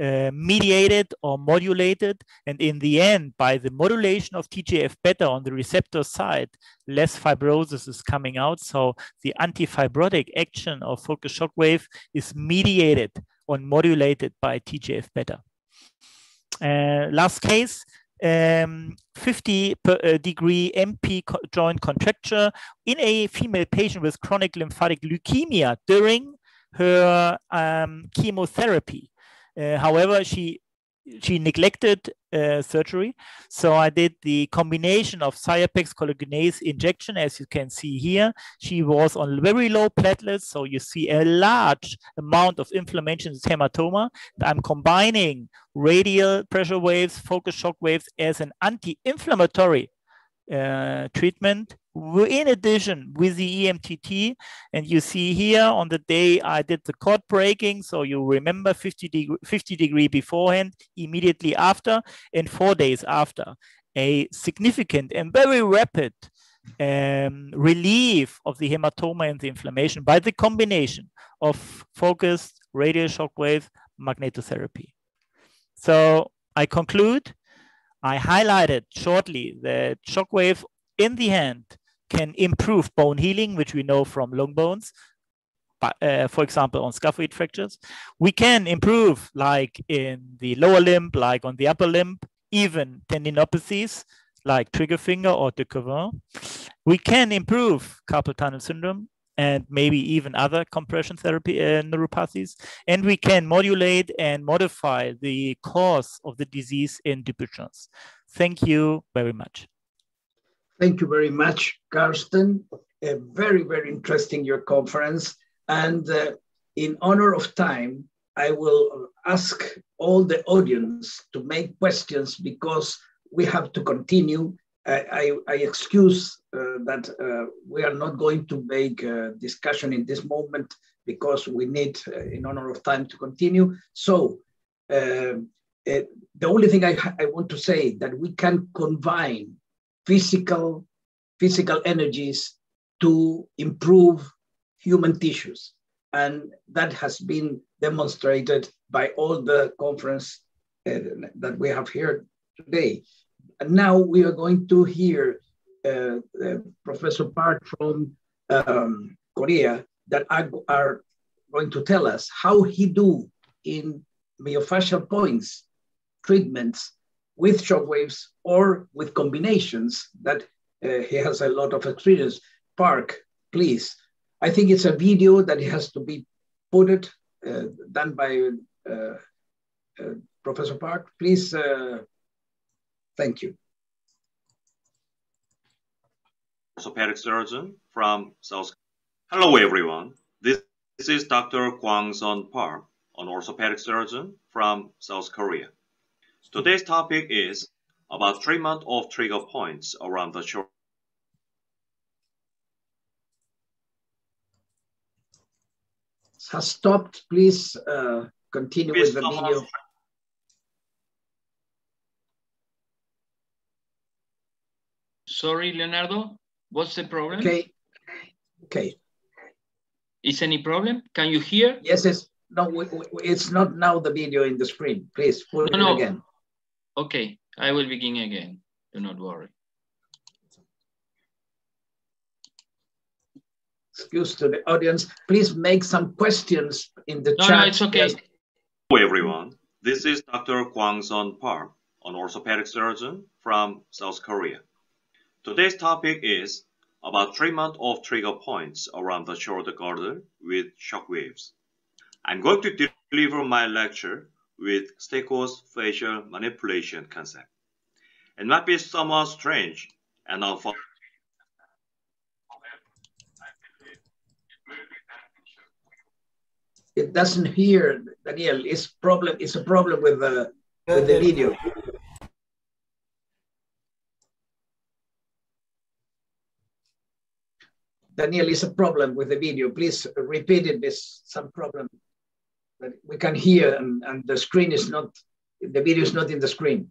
uh, mediated or modulated. And in the end, by the modulation of TGF beta on the receptor side, less fibrosis is coming out. So the antifibrotic action of focused shockwave is mediated or modulated by TGF beta. Uh, last case, um, 50 per, uh, degree MP co joint contracture in a female patient with chronic lymphatic leukemia during her um, chemotherapy. Uh, however, she she neglected uh, surgery. So I did the combination of Xiapex collagenase injection, as you can see here. She was on very low platelets, so you see a large amount of inflammation in hematoma. I'm combining radial pressure waves, focus shock waves as an anti-inflammatory uh, treatment in addition with the EMTT. And you see here on the day I did the cord breaking, so you remember 50 degree, 50 degree beforehand, immediately after, and four days after, a significant and very rapid um, relief of the hematoma and the inflammation by the combination of focused radial shockwave magnetotherapy. So I conclude I highlighted shortly that shockwave in the hand can improve bone healing, which we know from long bones, uh, for example, on scaphoid fractures. We can improve, like in the lower limb, like on the upper limb, even tendinopathies like trigger finger or de Quervain. We can improve carpal tunnel syndrome and maybe even other compression therapy uh, neuropathies. And we can modulate and modify the cause of the disease in Dupuytren's. Thank you very much. Thank you very much, Karsten. Very, very interesting, your conference. And uh, in honor of time, I will ask all the audience to make questions because we have to continue I, I, excuse uh, that uh, we are not going to make a discussion in this moment because we need, uh, in honor of time, to continue. So um, uh, the only thing I, I want to say that we can combine physical physical energies to improve human tissues, and that has been demonstrated by all the conference uh, that we have here today. And now we are going to hear uh, uh, Professor Park from um, Korea that are, are going to tell us how he do in myofascial points treatments with shockwaves or with combinations that uh, he has a lot of experience. Park, please. I think it's a video that has to be put it, uh, done by uh, uh Professor Park. Please, thank you. Orthopedic surgeon from South. Hello, everyone. This, this is Dr. Kwangsun Park, an orthopedic surgeon from South Korea. Today's topic is about treatment of trigger points around the shoulder. Has stopped. Please uh, continue Please with the video. Sorry, Leonardo. What's the problem? Okay. Okay. Is any problem? Can you hear? Yes, it's no. It's not now the video in the screen. Please put no, it no. again. Okay, I will begin again. Do not worry. Excuse to the audience. Please make some questions in the no, chat. No, it's okay. Yes. Hello, everyone. This is Dr. Kwangsun Park, an orthopedic surgeon from South Korea. Today's topic is about treatment of trigger points around the shoulder girdle with shock waves. I'm going to deliver my lecture with Stecco's fascial manipulation concept. It might be somewhat strange and unfortunate. It doesn't hear, Daniel. It's problem. It's a problem with the with the video. Daniel, is a problem with the video. Please repeat it. There's some problem that we can hear and, and the screen is not, the video is not in the screen.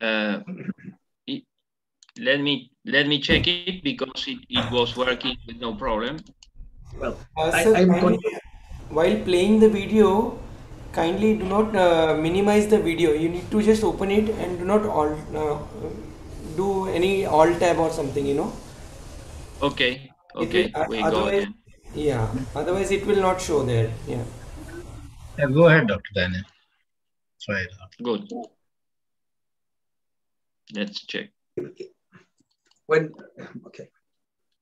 Uh, it, let me let me check it because it, it was working with no problem. Well, uh, I, am going... while playing the video, kindly do not uh, minimize the video. You need to just open it and do not all uh, do any alt tab or something. You know. Okay. Okay. Will, uh, we go again. Yeah. Otherwise, it will not show there. Yeah. Yeah, go ahead, Dr. Daniel. Try it out. Good. Let's check. When, okay.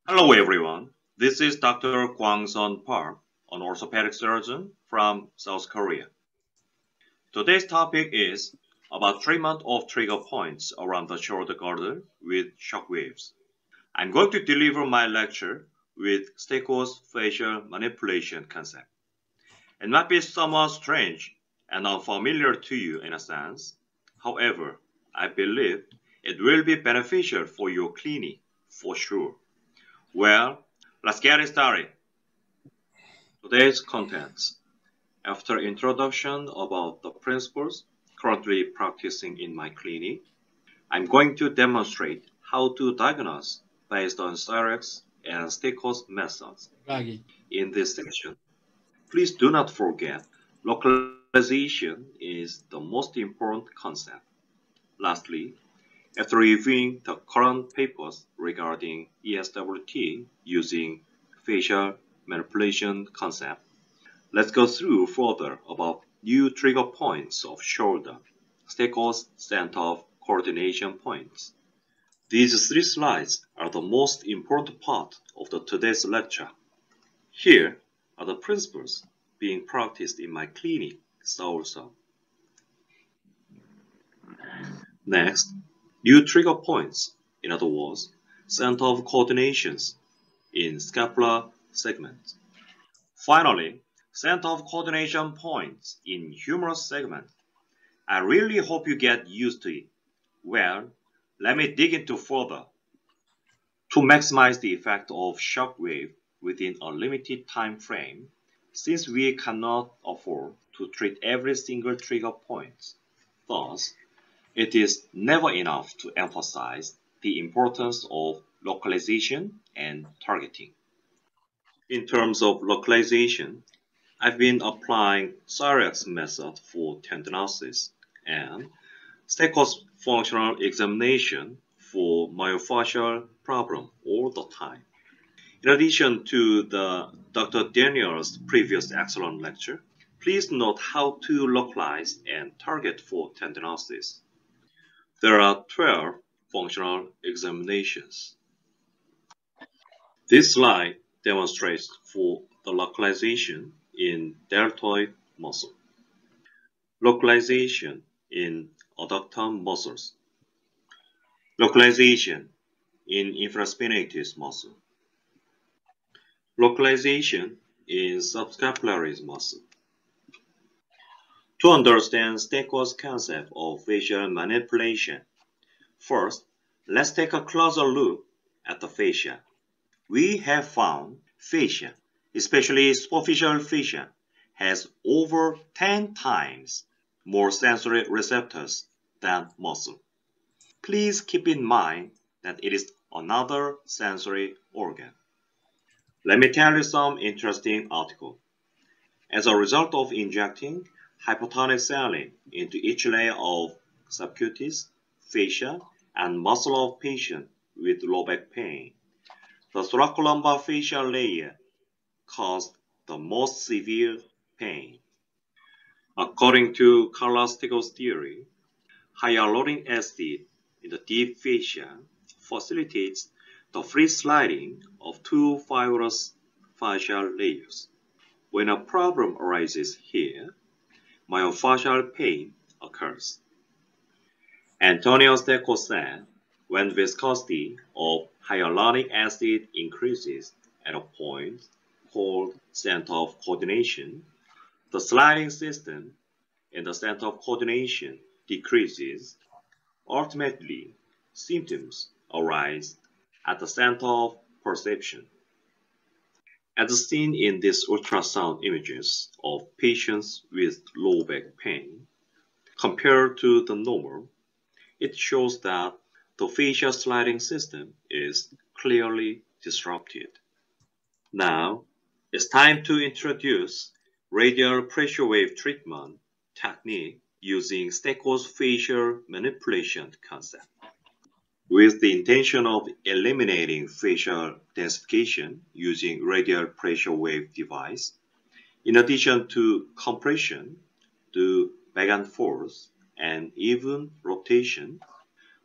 Hello, everyone. This is Dr. Kwangsun Park, an orthopedic surgeon from South Korea. Today's topic is about treatment of trigger points around the shoulder girdle with shock waves. I'm going to deliver my lecture with Stecco's fascial manipulation concept. It might be somewhat strange and unfamiliar to you in a sense. However, I believe it will be beneficial for your clinic for sure. Well, let's get started. Today's contents. After introduction about the principles currently practicing in my clinic, I'm going to demonstrate how to diagnose based on Cyriax and Stecco's methods in this section. Please do not forget, localization is the most important concept. Lastly, after reviewing the current papers regarding ESWT using fascial manipulation concept, let's go through further about new trigger points of shoulder, Stecco's center of coordination points. These three slides are the most important part of the today's lecture. Here, are the principles being practiced in my clinic also. Next, new trigger points, in other words, center of coordinations in scapular segment. Finally, center of coordination points in humerus segment. I really hope you get used to it. Well, let me dig into further. To maximize the effect of shock wave within a limited time frame, since we cannot afford to treat every single trigger point, thus, it is never enough to emphasize the importance of localization and targeting. In terms of localization, I've been applying Cyriax method for tendinosis and Stecco's functional examination for myofascial problem all the time. In addition to the Dr. Daniel's previous excellent lecture, please note how to localize and target for tendinosis. There are 12 functional examinations. This slide demonstrates for the localization in deltoid muscle, localization in adductor muscles, localization in infraspinatus muscle, localization in subscapularis muscle. To understand Stecco's concept of fascial manipulation, first, let's take a closer look at the fascia. We have found fascia, especially superficial fascia, has over 10 times more sensory receptors than muscle. Please keep in mind that it is another sensory organ. Let me tell you some interesting article. As a result of injecting hypotonic saline into each layer of subcutis, fascia, and muscle of patient with low back pain. The thoracolumbar fascial layer caused the most severe pain. According to Carla Stecco's theory, hyaluronic acid in the deep fascia facilitates the free sliding of two fibrous fascial layers. When a problem arises here, myofascial pain occurs. Antonio Stecco said, when viscosity of hyaluronic acid increases at a point called center of coordination, the sliding system in the center of coordination decreases. Ultimately, symptoms arise at the center of perception. As seen in these ultrasound images of patients with low back pain, compared to the normal, it shows that the fascial sliding system is clearly disrupted. Now, it's time to introduce radial pressure wave treatment technique using Stecco's fascial manipulation concept with the intention of eliminating fascial densification using radial pressure wave device. In addition to compression, to back and forth, and even rotation,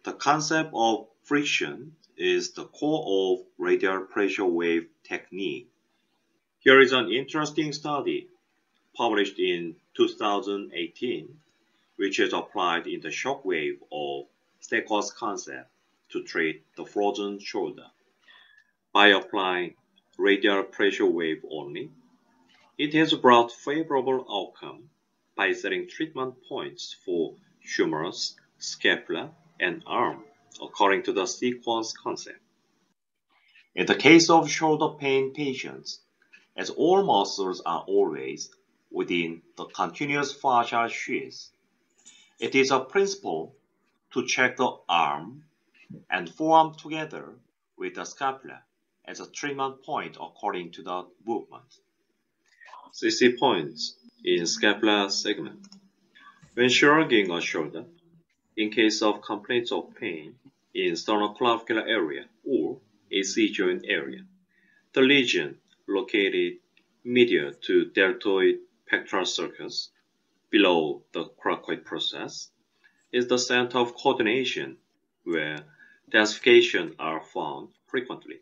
the concept of friction is the core of radial pressure wave technique. Here is an interesting study published in 2018, which is applied in the shockwave of Stecco's concept to treat the frozen shoulder. By applying radial pressure wave only, it has brought favorable outcome by setting treatment points for humerus, scapula, and arm according to the sequence concept. In the case of shoulder pain patients, as all muscles are always within the continuous fascial sheath, it is a principle to check the arm and forearm together with the scapula as a treatment point according to the movement. CC points in scapula segment. When shrugging a shoulder, in case of complaints of pain in sternoclavicular area or AC joint area, the lesion located medial to deltoid pectoral sulcus below the coracoid process is the center of coordination where densification are found frequently.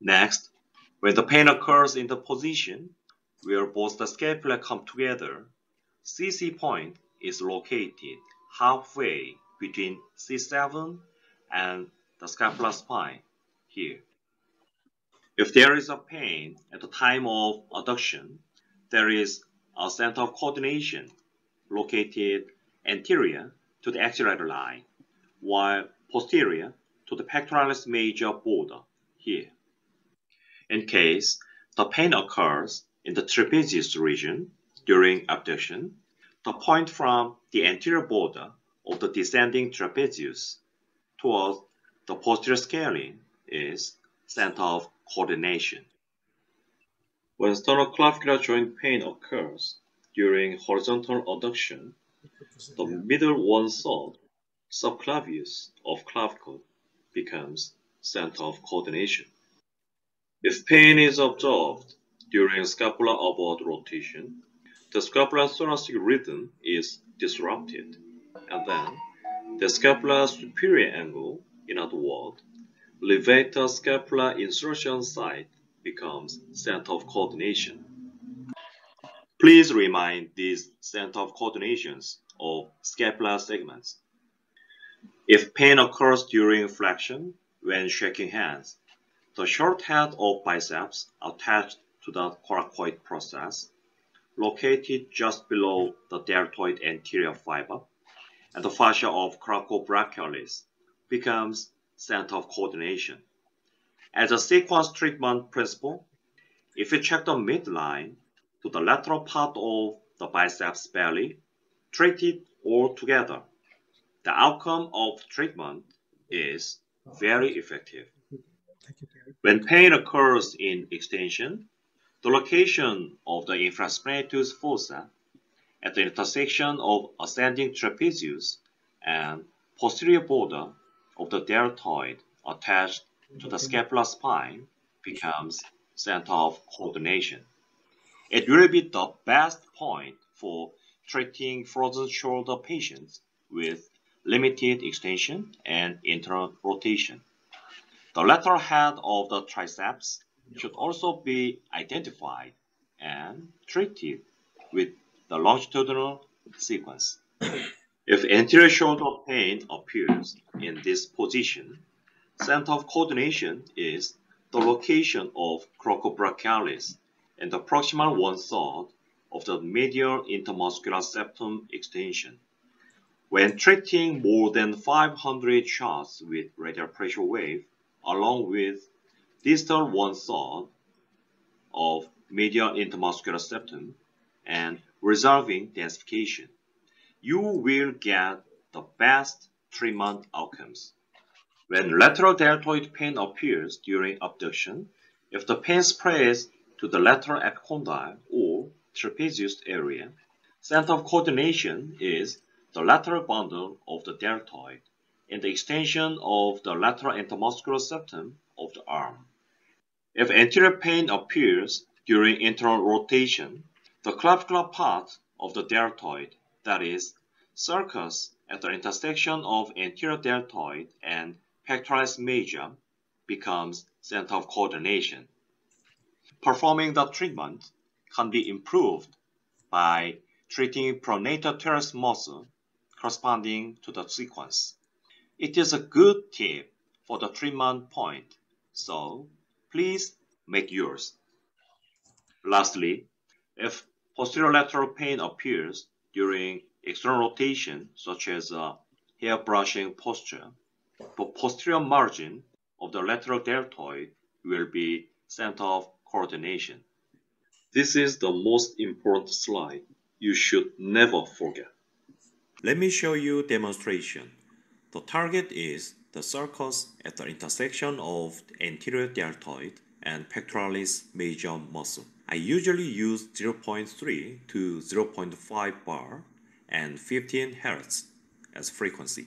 Next, when the pain occurs in the position where both the scapula come together, CC point is located halfway between C7 and the scapular spine here. If there is a pain at the time of adduction, there is a center of coordination located anterior to the axillary line, while posterior to the pectoralis major border here. In case the pain occurs in the trapezius region during abduction, the point from the anterior border of the descending trapezius towards the posterior scalene is center of coordination. When sternoclavicular joint pain occurs during horizontal abduction, the middle one-third subclavius of clavicle becomes center of coordination. If pain is observed during scapular upward rotation, the scapular thoracic rhythm is disrupted, and then the scapular superior angle, in other words, levator scapular insertion site becomes center of coordination. Please remind these center of coordinations of scapular segments. If pain occurs during flexion when shaking hands, the short head of biceps attached to the coracoid process, located just below the deltoid anterior fiber, and the fascia of coracobrachialis becomes center of coordination. As a sequence treatment principle, if you check the midline to the lateral part of the biceps belly, treat it all together. The outcome of treatment is very effective. When pain occurs in extension, the location of the infraspinatus fossa at the intersection of ascending trapezius and posterior border of the deltoid attached to the scapular spine becomes center of coordination. It will be the best point for treating frozen shoulder patients with limited extension and internal rotation. The lateral head of the triceps should also be identified and treated with the longitudinal sequence. If anterior shoulder pain appears in this position, center of coordination is the location of coracobrachialis and the proximal one-third of the medial intermuscular septum extension. When treating more than 500 shots with radial pressure wave, along with distal one-third of medial intermuscular septum and resolving densification, you will get the best treatment outcomes. When lateral deltoid pain appears during abduction, if the pain spreads to the lateral epicondyle or trapezius area, center of coordination is the lateral bundle of the deltoid and the extension of the lateral intermuscular septum of the arm. If anterior pain appears during internal rotation, the clavicular part of the deltoid, that is, sulcus at the intersection of anterior deltoid and pectoralis major, becomes center of coordination. Performing the treatment can be improved by treating pronator teres muscle corresponding to the sequence. It is a good tip for the treatment point, so please make yours. Lastly, if posterior lateral pain appears during external rotation, such as a hair brushing posture, the posterior margin of the lateral deltoid will be center of coordination. This is the most important slide you should never forget. Let me show you demonstration. The target is the sulcus at the intersection of the anterior deltoid and pectoralis major muscle. I usually use 0.3 to 0.5 bar and 15 Hz as frequency.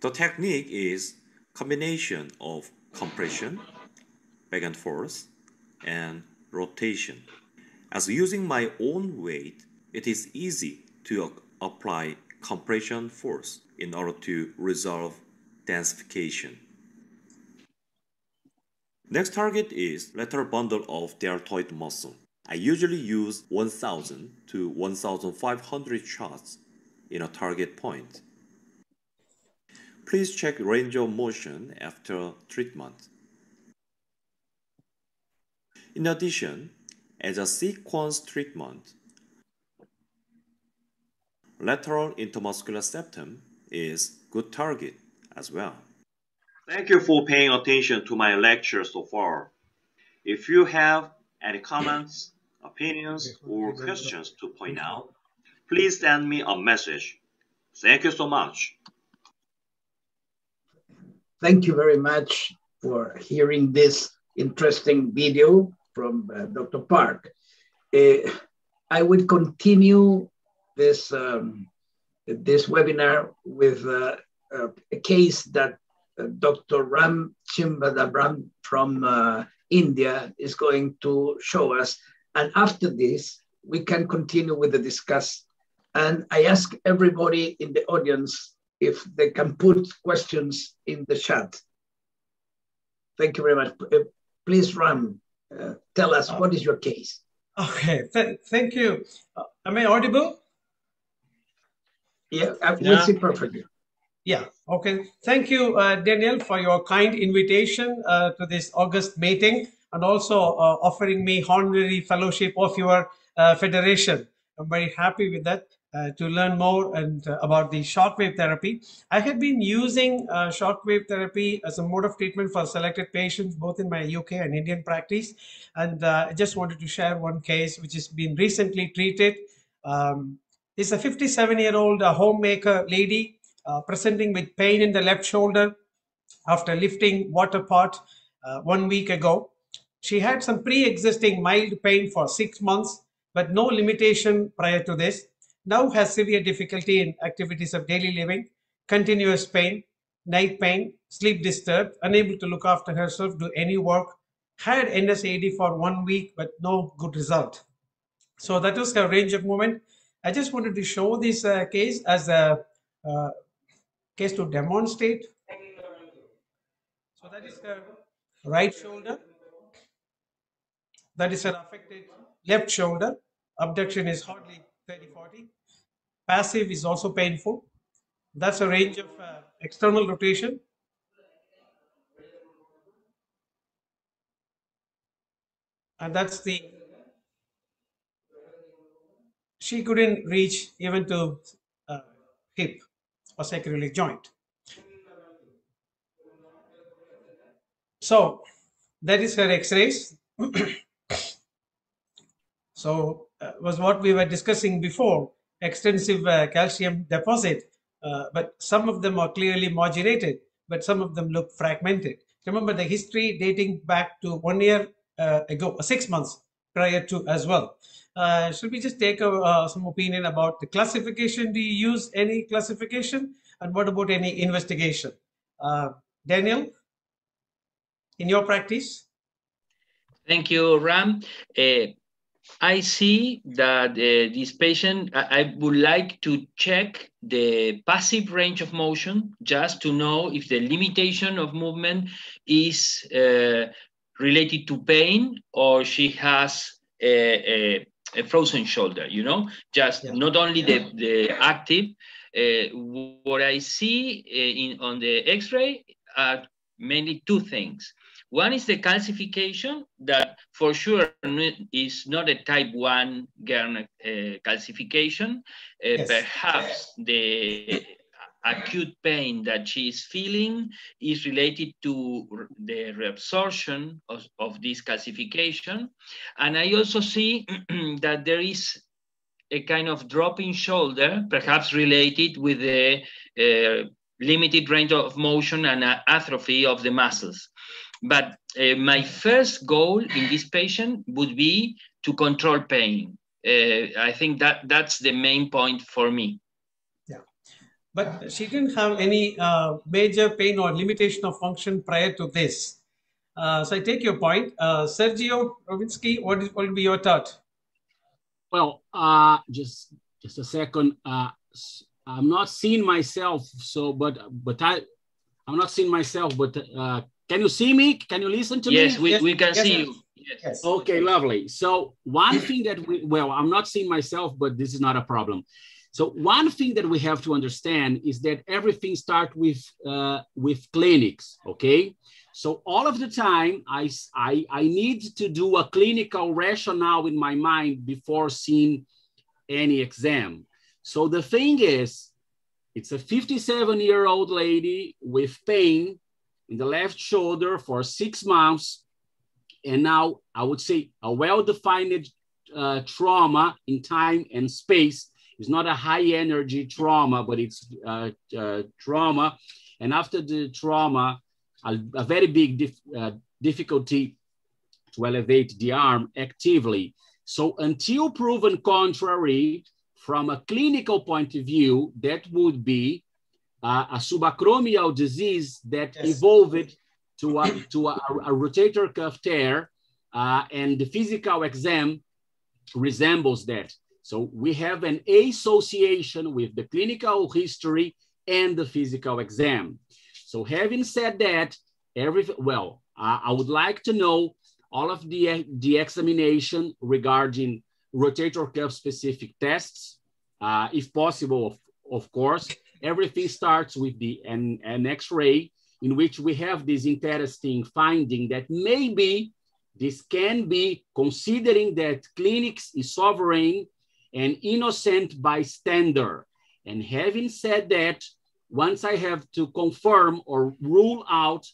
The technique is combination of compression, back and forth, and rotation. As using my own weight, it is easy to apply compression force in order to resolve densification. Next target is lateral bundle of deltoid muscle. I usually use 1000 to 1500 shots in a target point. Please check range of motion after treatment. In addition, as a sequence treatment, lateral intermuscular septum is good target as well. Thank you for paying attention to my lecture so far. If you have any comments, opinions, or questions to point out, please send me a message. Thank you so much. Thank you very much for hearing this interesting video from uh, Dr. Park. Uh, I will continue this um, this webinar with uh, uh a case that uh, Dr. Ram Chidambaram from uh, India is going to show us. And after this, we can continue with the discuss. And I ask everybody in the audience if they can put questions in the chat. Thank you very much. Uh, please, Ram, uh, tell us what is your case? Okay, Th thank you. Uh, am I audible? Yeah, I yeah. see perfectly. Yeah, okay. Thank you, uh, Daniel, for your kind invitation uh, to this August meeting and also uh, offering me honorary fellowship of your uh, federation. I'm very happy with that uh, to learn more and uh, about the shockwave therapy. I have been using shockwave therapy as a mode of treatment for selected patients, both in my UK and Indian practice. And I just wanted to share one case which has been recently treated. Um, it's a 57 year old homemaker lady uh, presenting with pain in the left shoulder after lifting water pot uh, one week ago. She had some pre-existing mild pain for six months, but no limitation prior to this. Now has severe difficulty in activities of daily living, continuous pain, night pain, sleep disturbed, unable to look after herself, do any work, had NSAID for one week, but no good result. So that was her range of movement. I just wanted to show this uh, case as a uh, case to demonstrate. So that is her right shoulder. That is her affected left shoulder. Abduction is hardly 30, 40. Passive is also painful. That's a range of uh, external rotation. And that's the, she couldn't reach even to uh, hip or sacroiliac joint. So that is her x-rays. so uh, was what we were discussing before, extensive uh, calcium deposit, uh, but some of them are clearly modulated, but some of them look fragmented. Remember the history dating back to one year uh, ago, six months prior to as well. Uh, should we just take a, uh, some opinion about the classification? Do you use any classification? And what about any investigation? Uh, Daniel, in your practice? Thank you, Ram. I see that uh, this patient, I, I, would like to check the passive range of motion just to know if the limitation of movement is uh, related to pain or she has a, a, a frozen shoulder, you know, just yeah. not only the, the active. Uh, what I see uh, in, on the x-ray are mainly two things. One is the calcification that for sure is not a type 1 Gärtner uh, calcification. Uh, yes. Perhaps the acute pain that she is feeling is related to the reabsorption of, of this calcification. And I also see that there is a kind of dropping shoulder, perhaps related with the uh, limited range of motion and uh, atrophy of the muscles. But uh, my first goal in this patient would be to control pain. Uh, I think that that's the main point for me. Yeah, but she didn't have any uh, major pain or limitation of function prior to this. Uh, so I take your point. Uh, Sergio Rowinski, what, is, what will be your thought? Well, uh, just just a second. Uh, I'm not seeing myself, so but but I I'm not seeing myself. But uh, can you see me? Can you listen to yes, me? We, yes, we can yes, see yes. you. Yes. Okay, lovely. So one thing that we well, I'm not seeing myself, but this is not a problem. So one thing that we have to understand is that everything starts with uh, with clinics. Okay, so all of the time I, I I need to do a clinical rationale in my mind before seeing any exam. So the thing is, it's a 57 year old lady with pain in the left shoulder for six months. And now I would say a well-defined uh, trauma in time and space. It's not a high energy trauma, but it's uh, uh, trauma. And after the trauma, a, a very big dif uh, difficulty to elevate the arm actively. So until proven contrary, from a clinical point of view, that would be uh, a subacromial disease that yes. evolved to a, to a, a rotator cuff tear, uh, and the physical exam resembles that. So we have an association with the clinical history and the physical exam. So having said that, every well, uh, I would like to know all of the, the examination regarding rotator cuff specific tests, uh, if possible, of, of course. Everything starts with the an, an X-ray in which we have this interesting finding that maybe this can be considering that clinics is sovereign and innocent bystander. And having said that, once I have to confirm or rule out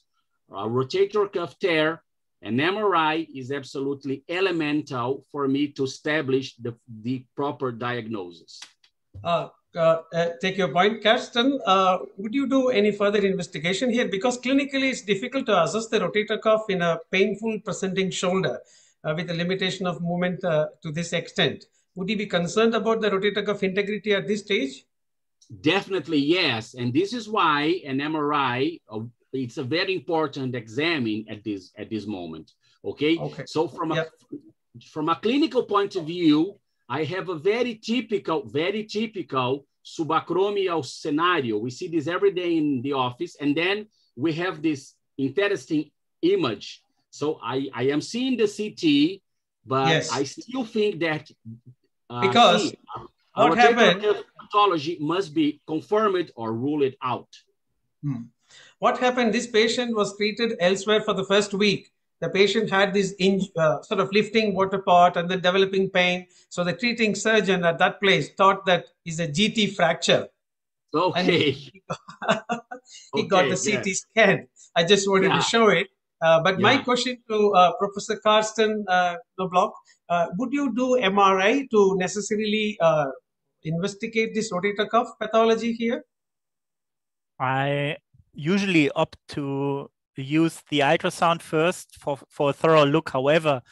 a rotator cuff tear, an MRI is absolutely elemental for me to establish the, the proper diagnosis. Uh, take your point, Karsten. Uh, would you do any further investigation here? Because clinically, it's difficult to assess the rotator cuff in a painful presenting shoulder uh, with a limitation of movement uh, to this extent. Would you be concerned about the rotator cuff integrity at this stage? Definitely, yes. And this is why an MRI, it's a very important examine at this at this moment. Okay. Okay. So from a from a clinical point of view, I have a very typical, very typical subacromial scenario. We see this every day in the office. And then we have this interesting image. So I, I am seeing the CT, but yes. I still think that uh, because see, what happened pathology must be confirmed or ruled out. Hmm. What happened? This patient was treated elsewhere for the first week the patient had this uh, sort of lifting water pot and then developing pain. So the treating surgeon at that place thought that is a GT fracture. Okay. he, he okay, got the CT yeah. scan. I just wanted yeah. to show it. Uh, but yeah. my question to uh, Professor Karsten uh, Knobloch, uh, would you do MRI to necessarily uh, investigate this rotator cuff pathology here? I usually opt to use the ultrasound first for, for a thorough look. However,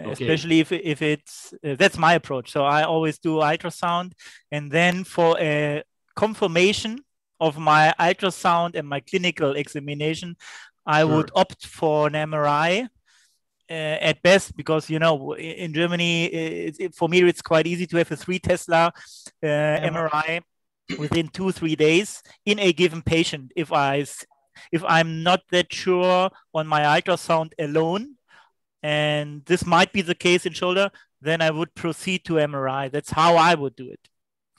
okay. especially if, if it's uh, that's my approach. So I always do ultrasound, and then for a confirmation of my ultrasound and my clinical examination, I sure. would opt for an MRI. Uh, at best, because you know, in Germany, it, it, for me, it's quite easy to have a three Tesla uh, MRI within two three days in a given patient if I if I'm not that sure on my ultrasound alone, and this might be the case in shoulder, then I would proceed to MRI. That's how I would do it.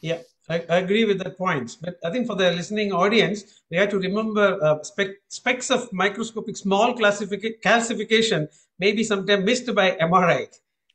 Yeah, I, I agree with that point. But I think for the listening audience, we have to remember uh, spec, specks of microscopic small classific- calcification may be sometimes missed by MRI,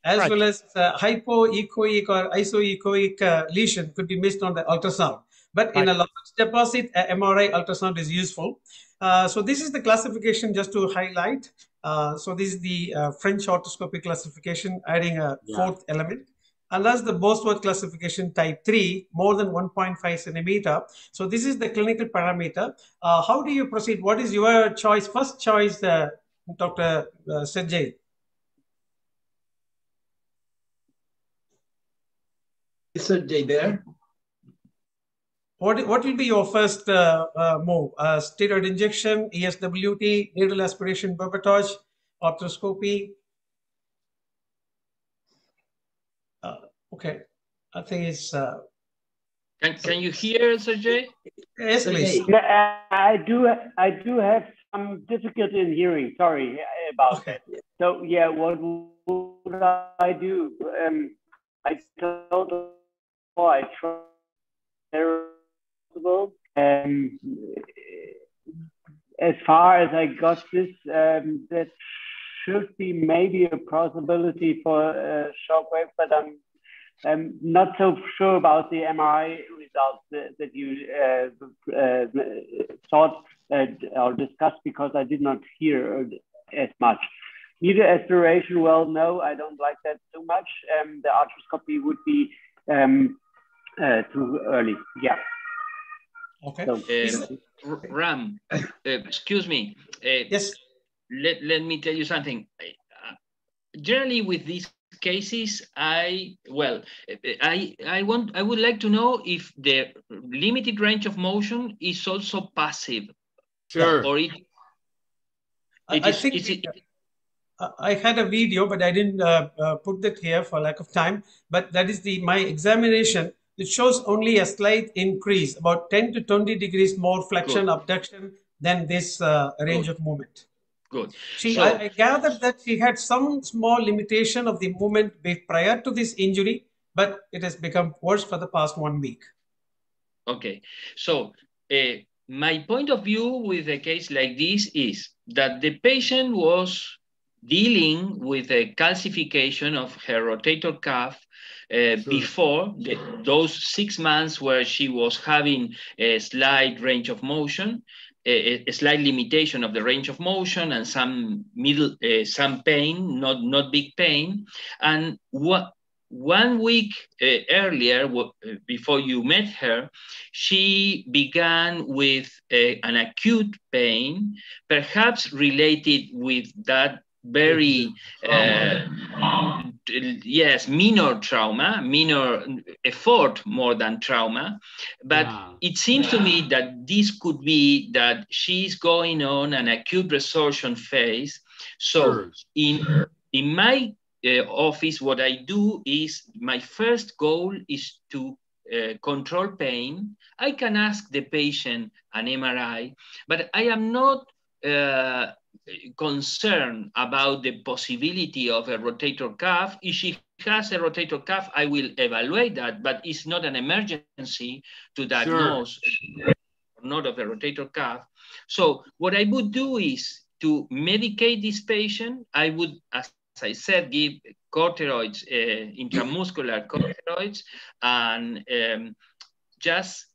as right. well as uh, hypoechoic or isoechoic uh, lesion could be missed on the ultrasound. But right. in a large deposit, MRI ultrasound is useful. Uh, so this is the classification just to highlight. Uh, so this is the uh, French arthroscopic classification, adding a yeah. fourth element. And that's the Bosworth classification type 3, more than 1.5 centimeter. So this is the clinical parameter. Uh, how do you proceed? What is your choice? First choice, uh, Dr. Uh, Sergej. Is Sergej there? What, what will be your first uh, uh, move? Uh, steroid injection, ESWT, needle aspiration, barbotage, arthroscopy? Uh, okay, I think it's. Uh, can, can you hear, Sergej? Yes, please. I do. I do have some difficulty in hearing. Sorry about okay. that. So yeah, what would I do? Um, I told. Oh, I try possible. Um, as far as I got this, um, that should be maybe a possibility for uh, shockwave, but I'm, I'm not so sure about the MRI results that, that you uh, uh, thought uh, or discussed because I did not hear as much. Needle aspiration, well, no, I don't like that too much. Um, the arthroscopy would be um, uh, too early. Yeah. Okay. So, Uh, Ram, uh, excuse me. Uh, yes. Let, let me tell you something. Uh, generally, with these cases, I well, I I want I would like to know if the limited range of motion is also passive, Sure. or it. I, it I is- think is it- I- I had a video, but I didn't uh, uh, put that here for lack of time. But that is the my examination. It shows only a slight increase, about 10 to 20 degrees more flexion, Good. abduction than this uh, range Good. of movement. Good. She, So- I, I gathered that she had some small limitation of the movement prior to this injury, but it has become worse for the past one week. Okay, so uh, my point of view with a case like this is that the patient was dealing with a calcification of her rotator cuff uh, before the, those six months where she was having a slight range of motion, a, a slight limitation of the range of motion and some middle, uh, some pain, not, not big pain. And what, one week uh, earlier, uh, before you met her, she began with a- an acute pain, perhaps related with that very, uh, yes, minor trauma, minor effort more than trauma. But it seems to me that this could be that she's going on an acute resorption phase. So Sure. in, in my uh, office, what I do is my first goal is to uh, control pain. I can ask the patient an MRI, but I am not uh, concerned about the possibility of a rotator cuff. If she has a rotator cuff, I will evaluate that, but it's not an emergency to diagnose or not of a rotator cuff. So what I would do is to medicate this patient. I would, as I said, give corticosteroids, uh, intramuscular corticosteroids, and um, just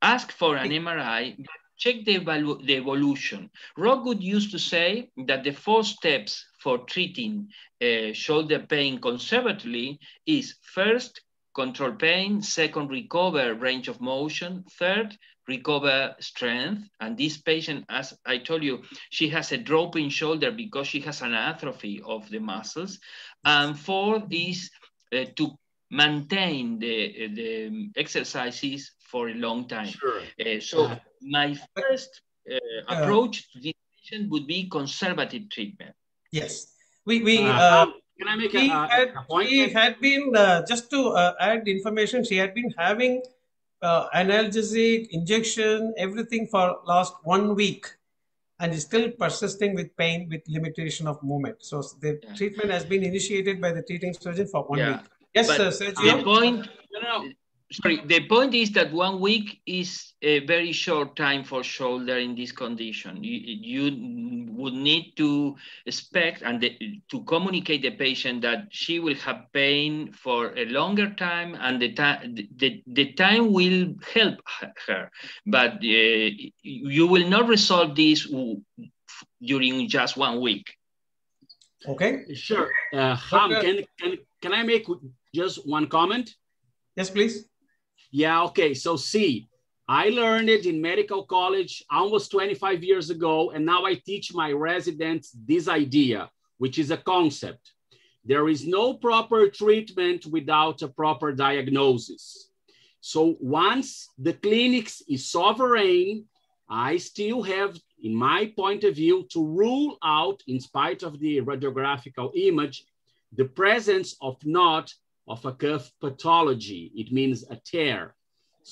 ask for an MRI, check the, the evolution. Rockwood used to say that the four steps for treating uh, shoulder pain conservatively is first, control pain, second, recover range of motion, third, recover strength. And this patient, as I told you, she has a dropping shoulder because she has an atrophy of the muscles. And fourth is uh, to maintain the, the exercises for a long time. Sure. Uh, so Uh, my first uh, approach to this patient would be conservative treatment. Yes. We, we, Uh, uh, um, can I make a, she a, had, a point? she had been, uh, just to uh, add information, she had been having uh, analgesic, injection, everything for last one week and is still persisting with pain with limitation of movement. So the Yeah. treatment has been initiated by the treating surgeon for one Yeah. week. Yes, But sir, The point, No, no, no. Sorry, the point is that one week is a very short time for shoulder in this condition. You, you would need to expect and the, to communicate the patient that she will have pain for a longer time and the time the, the time will help her, but uh, you will not resolve this w- during just one week. Okay. Sure. Uh, Ham, Doctor- can, can, can I make just one comment? Yes, please. Yeah, okay. So, see, I learned it in medical college almost 25 years ago, and now I teach my residents this idea, which is a concept. There is no proper treatment without a proper diagnosis. So, once the clinics is sovereign, I still have, in my point of view, to rule out, in spite of the radiographical image, the presence of not of a cuff pathology. It means a tear.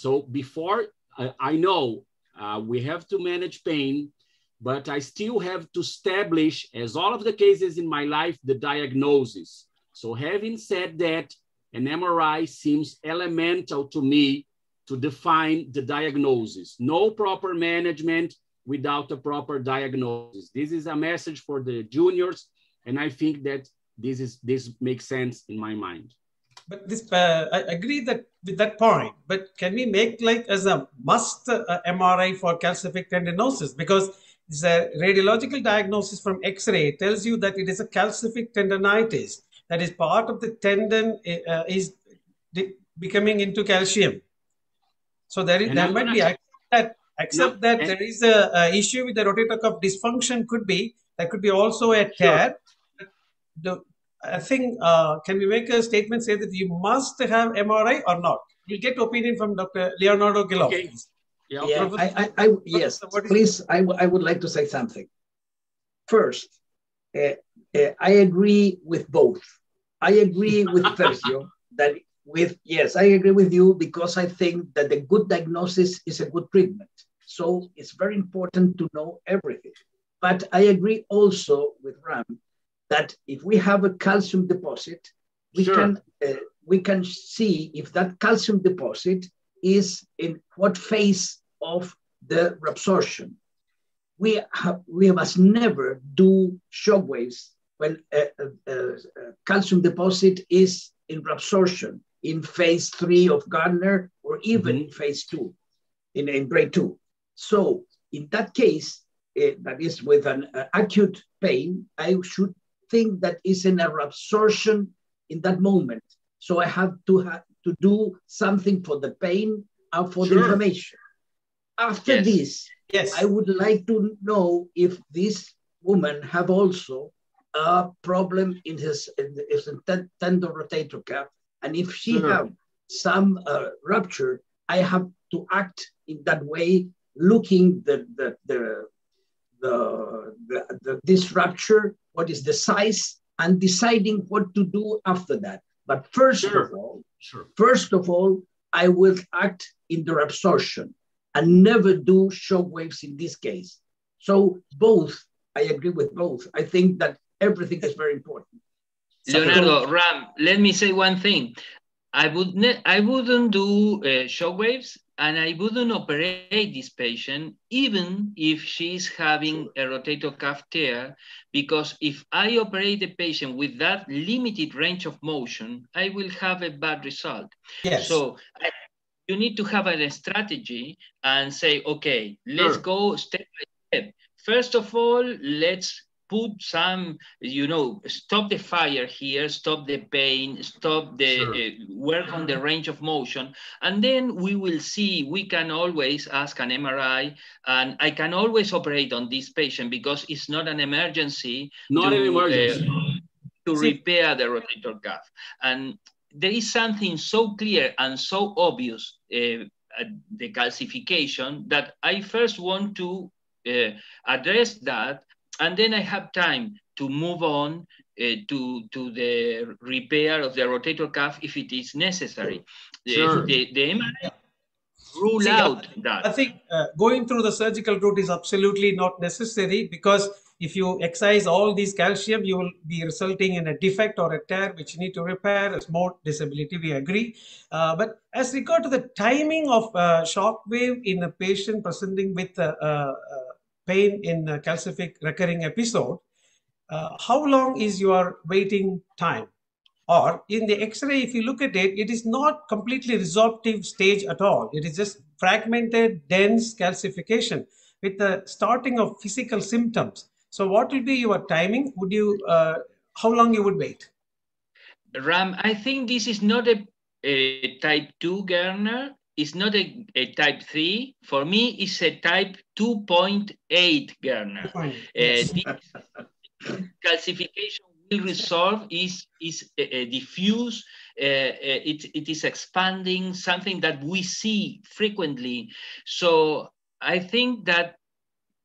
So before I, I know uh, we have to manage pain, but I still have to establish, as all of the cases in my life, the diagnosis. So having said that, an MRI seems elemental to me to define the diagnosis. No proper management without a proper diagnosis. This is a message for the juniors, and I think that this is this makes sense in my mind. But this uh, I agree that with that point. But can we make like as a must uh, MRI for calcific tendinosis because the radiological diagnosis from X-ray tells you that it is a calcific tendonitis that is part of the tendon uh, is becoming into calcium. So there, is, there might be that except that there is a, a, issue with the rotator cuff dysfunction could be that could be also a tear. Sure. The, I think uh, can we make a statement say that you must have MRI or not? We'll get opinion from Dr. Leonardo Guiloff. Okay. Yeah, yeah I, I, I, yes, please, I, I would like to say something. First, uh, uh, I agree with both. I agree with Sergio that with, yes, I agree with you because I think that the good diagnosis is a good treatment. So it's very important to know everything. But I agree also with Ram that if we have a calcium deposit, we sure. can uh, we can see if that calcium deposit is in what phase of the reabsorption. We, have, we must never do shock waves when a, a, a calcium deposit is in reabsorption in phase three of Gärtner or even mm-hmm. in phase two, in, in grade two. So in that case, uh, that is with an uh, acute pain, I should think that is in a reabsorption in that moment. So I have to have to do something for the pain and for sure. the inflammation. After yes. this, yes. I would like to know if this woman have also a problem in his, in his tendon rotator cuff, and if she sure. have some uh, rupture, I have to act in that way, looking the the the, the, the, the this rupture, what is the size, and deciding what to do after that. But first sure. of all, sure. first of all, I will act in the absorption and never do shock waves in this case. So both, I agree with both. I think that everything is very important. Leonardo, Ram, let me say one thing. I would I wouldn't do uh, shock waves and I wouldn't operate this patient even if she's having a rotator cuff tear, because if I operate the patient with that limited range of motion, I will have a bad result. Yes. So I, you need to have a strategy and say, okay, let's sure. go step by step. First of all, let's put some, you know, stop the fire here, stop the pain, stop the sure. uh, work on the range of motion, and then we will see. We can always ask an MRI, and I can always operate on this patient because it's not an emergency. Not to, an emergency. Uh, to repair the rotator cuff, and there is something so clear and so obvious, uh, the calcification, that I first want to uh, address that, and then I have time to move on uh, to, to the repair of the rotator cuff if it is necessary. Sure. The, the, the rule See, out I, that. I think uh, going through the surgical route is absolutely not necessary because if you excise all these calcium, you will be resulting in a defect or a tear which you need to repair. It's more disability, we agree. Uh, but as regard to the timing of uh, shock wave in a patient presenting with uh, uh pain in calcific recurring episode, uh, how long is your waiting time? Or in the X-ray, if you look at it, it is not completely resorptive stage at all. It is just fragmented, dense calcification with the starting of physical symptoms. So what will be your timing? Would you, uh, how long you would wait? Ram, I think this is not a, a type 2 Gärtner. It's not a, a, type 3. For me, it's a type 2.8 Gärtner. Uh, yes. Uh, calcification will resolve is, is uh, uh diffuse, uh, uh, it, it is expanding, something that we see frequently. So I think that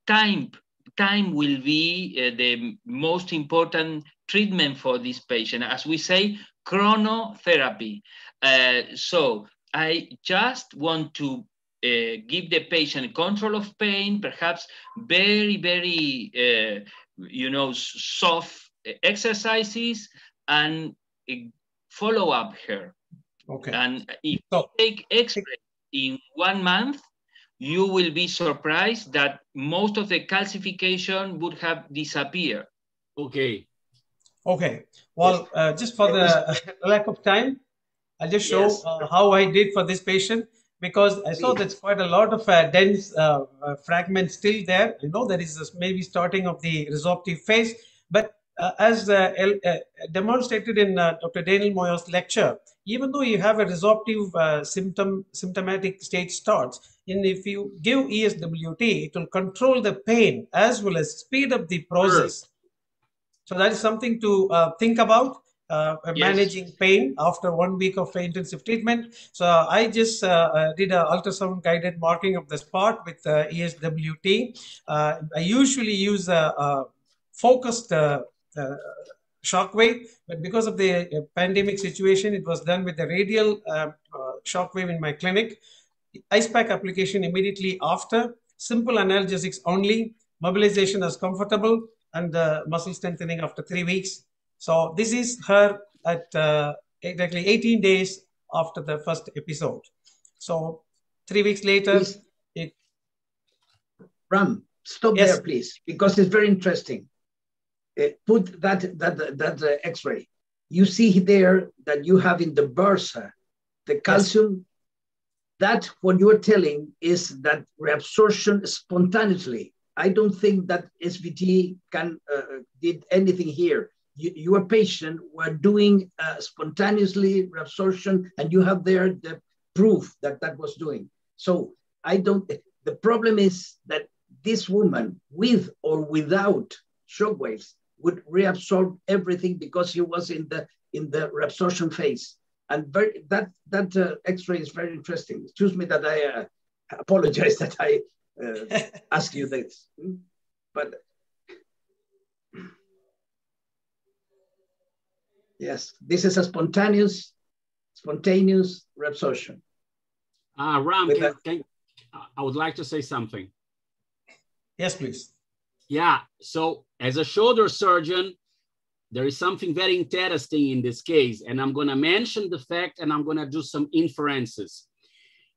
time time will be uh, the most important treatment for this patient. As we say, chronotherapy. Uh, so I just want to uh, give the patient control of pain, perhaps very, very, uh, you know, soft exercises and uh, follow up her. Okay. And if so, you take x-ray in one month, you will be surprised that most of the calcification would have disappeared. Okay. Okay. Well, uh, just for the lack of time, I'll just show Yes. uh, how I did for this patient because I saw that's quite a lot of uh, dense uh, uh, fragments still there. I know there is this maybe starting of the resorptive phase, but uh, as uh, uh, demonstrated in uh, Dr. Daniel Moya's lecture, even though you have a resorptive uh, symptom symptomatic stage starts, and if you give ESWT, it will control the pain as well as speed up the process. So that is something to uh, think about. Uh, Yes. managing pain after one week of intensive treatment. So I just uh, uh, did a ultrasound guided marking of the spot with uh, ESWT. Uh, I usually use a, a focused uh, uh, shockwave, but because of the pandemic situation, it was done with the radial uh, shockwave in my clinic. Ice pack application immediately after, simple analgesics only, mobilization as comfortable, and uh, muscle strengthening after three weeks. So this is her at uh, exactly 18 days after the first episode. So three weeks later, Please. it Ram, stop Yes. there, please, because it's very interesting. Uh, put that that that uh, X-ray. You see there that you have in the bursa the calcium. That what you are telling is that reabsorption spontaneously. I don't think that SVT can uh, did anything here. You, your patient were doing uh, spontaneously reabsorption, and you have there the proof that that was doing. So I don't. The problem is that this woman, with or without shockwaves, would reabsorb everything because she was in the in the reabsorption phase. And very, that that uh, X-ray is very interesting. Excuse me that I uh, apologize that I uh, ask you this, but yes, this is a spontaneous spontaneous reabsorption. Uh, Ram, can, can, I would like to say something. yes, please. Yeah. So as a shoulder surgeon, there is something very interesting in this case, and I'm going to mention the fact, and I'm going to do some inferences.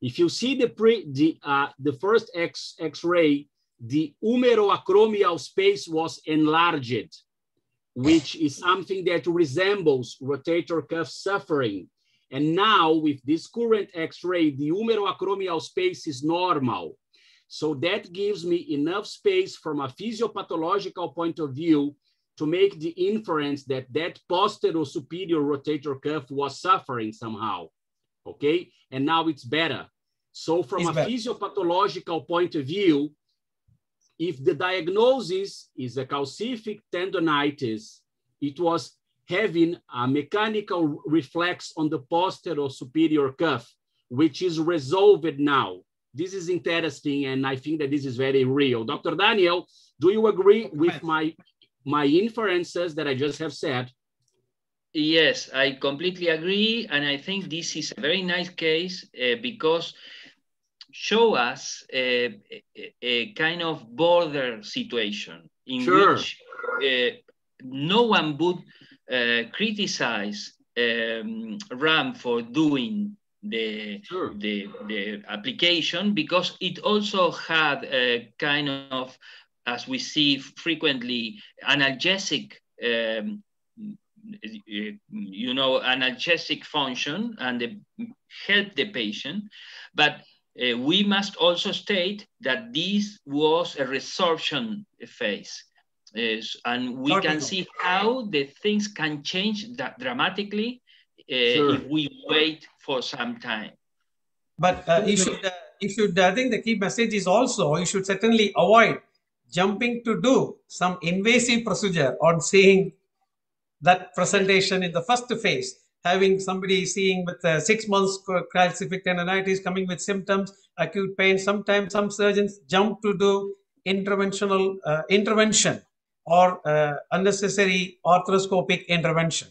If you see the pre the uh, the first X X-ray, the humeroacromial space was enlarged, which is something that resembles rotator cuff suffering. And now with this current X-ray, the humeroacromial space is normal. So that gives me enough space from a physiopathological point of view to make the inference that that posterior superior rotator cuff was suffering somehow. Okay, and now it's better. So from It's a better. physiopathological point of view, if the diagnosis is a calcific tendonitis, it was having a mechanical reflex on the posterior superior cuff, which is resolved now. This is interesting, and I think that this is very real. Dr. Daniel, do you agree with my, my inferences that I just have said? Yes, I completely agree, and I think this is a very nice case uh, because show us a, a, a kind of border situation in Sure. which uh, no one would uh, criticize um, Ram for doing the, Sure. the the application because it also had a kind of, as we see frequently, analgesic. Um, you know, analgesic function and the, help the patient. But uh, we must also state that this was a resorption phase. Uh, and we can see how the things can change that dramatically uh, Sure. if we wait for some time. But uh, you should, uh, you should. I think the key message is also you should certainly avoid jumping to do some invasive procedure on seeing that presentation in the first phase. Having somebody seeing with uh, six months calcific tendonitis coming with symptoms, acute pain. Sometimes some surgeons jump to do interventional uh, intervention or uh, unnecessary arthroscopic intervention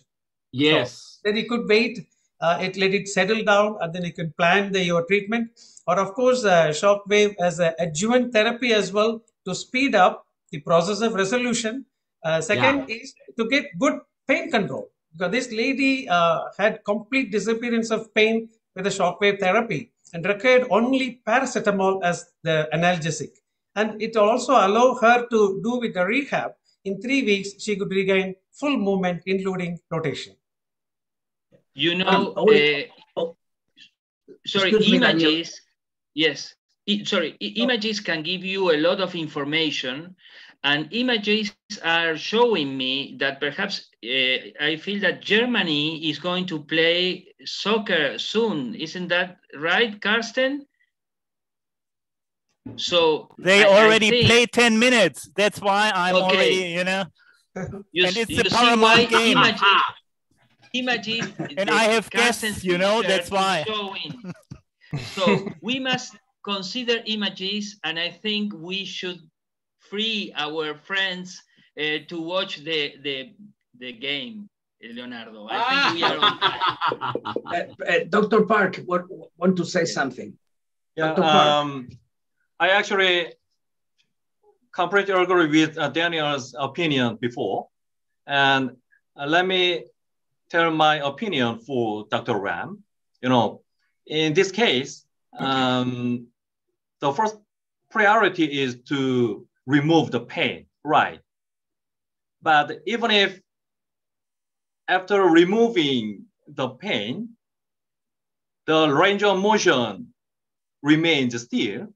Yes. then you could wait uh, it let it settle down and then you can plan the your treatment or of course uh, shockwave as an adjuvant therapy as well to speed up the process of resolution uh, second is to get good pain control because this lady uh, had complete disappearance of pain with the shockwave therapy and required only paracetamol as the analgesic. And it also allowed her to do with the rehab. In three weeks she could regain full movement including rotation. You know, Um, only- uh, sorry, Excuse me, Daniel. images, yes, I- sorry, i- images can give you a lot of information and images are showing me that perhaps uh, I feel that Germany is going to play soccer soon. Isn't that right, Karsten? So They I- I already think- played 10 minutes. That's why I'm Okay. already, you know. You, and it's you the see Paramount game. images, images And I have Karsten's guests, you know, that's why. So we must consider images, and I think we should free our friends uh, to watch the, the, the game, Leonardo. I think we are on. Uh, uh, Dr. Park, what, want to say something? Yeah, um, I actually completely agree with uh, Daniel's opinion before. And uh, let me tell my opinion for Dr. Ram. You know, in this case, um, the first priority is to remove the pain, right? But even if after removing the pain, the range of motion remains still,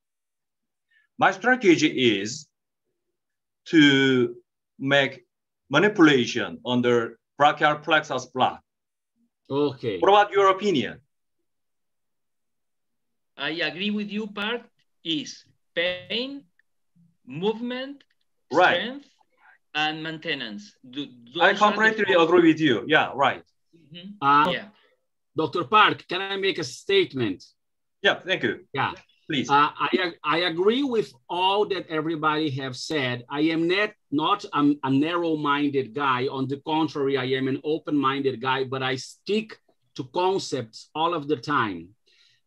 my strategy is to make manipulation under brachial plexus block. Okay. What about your opinion? I agree with you, Part is pain, movement, Right. strength, and maintenance. Th- those I completely agree with you. Yeah, right. Mhm. Uh, Yeah. Dr. Park, can I make a statement? Yeah, thank you. Yeah. Please. Uh, I, I agree with all that everybody have said. I am not, not a, a narrow-minded guy. On the contrary, I am an open-minded guy, but I stick to concepts all of the time.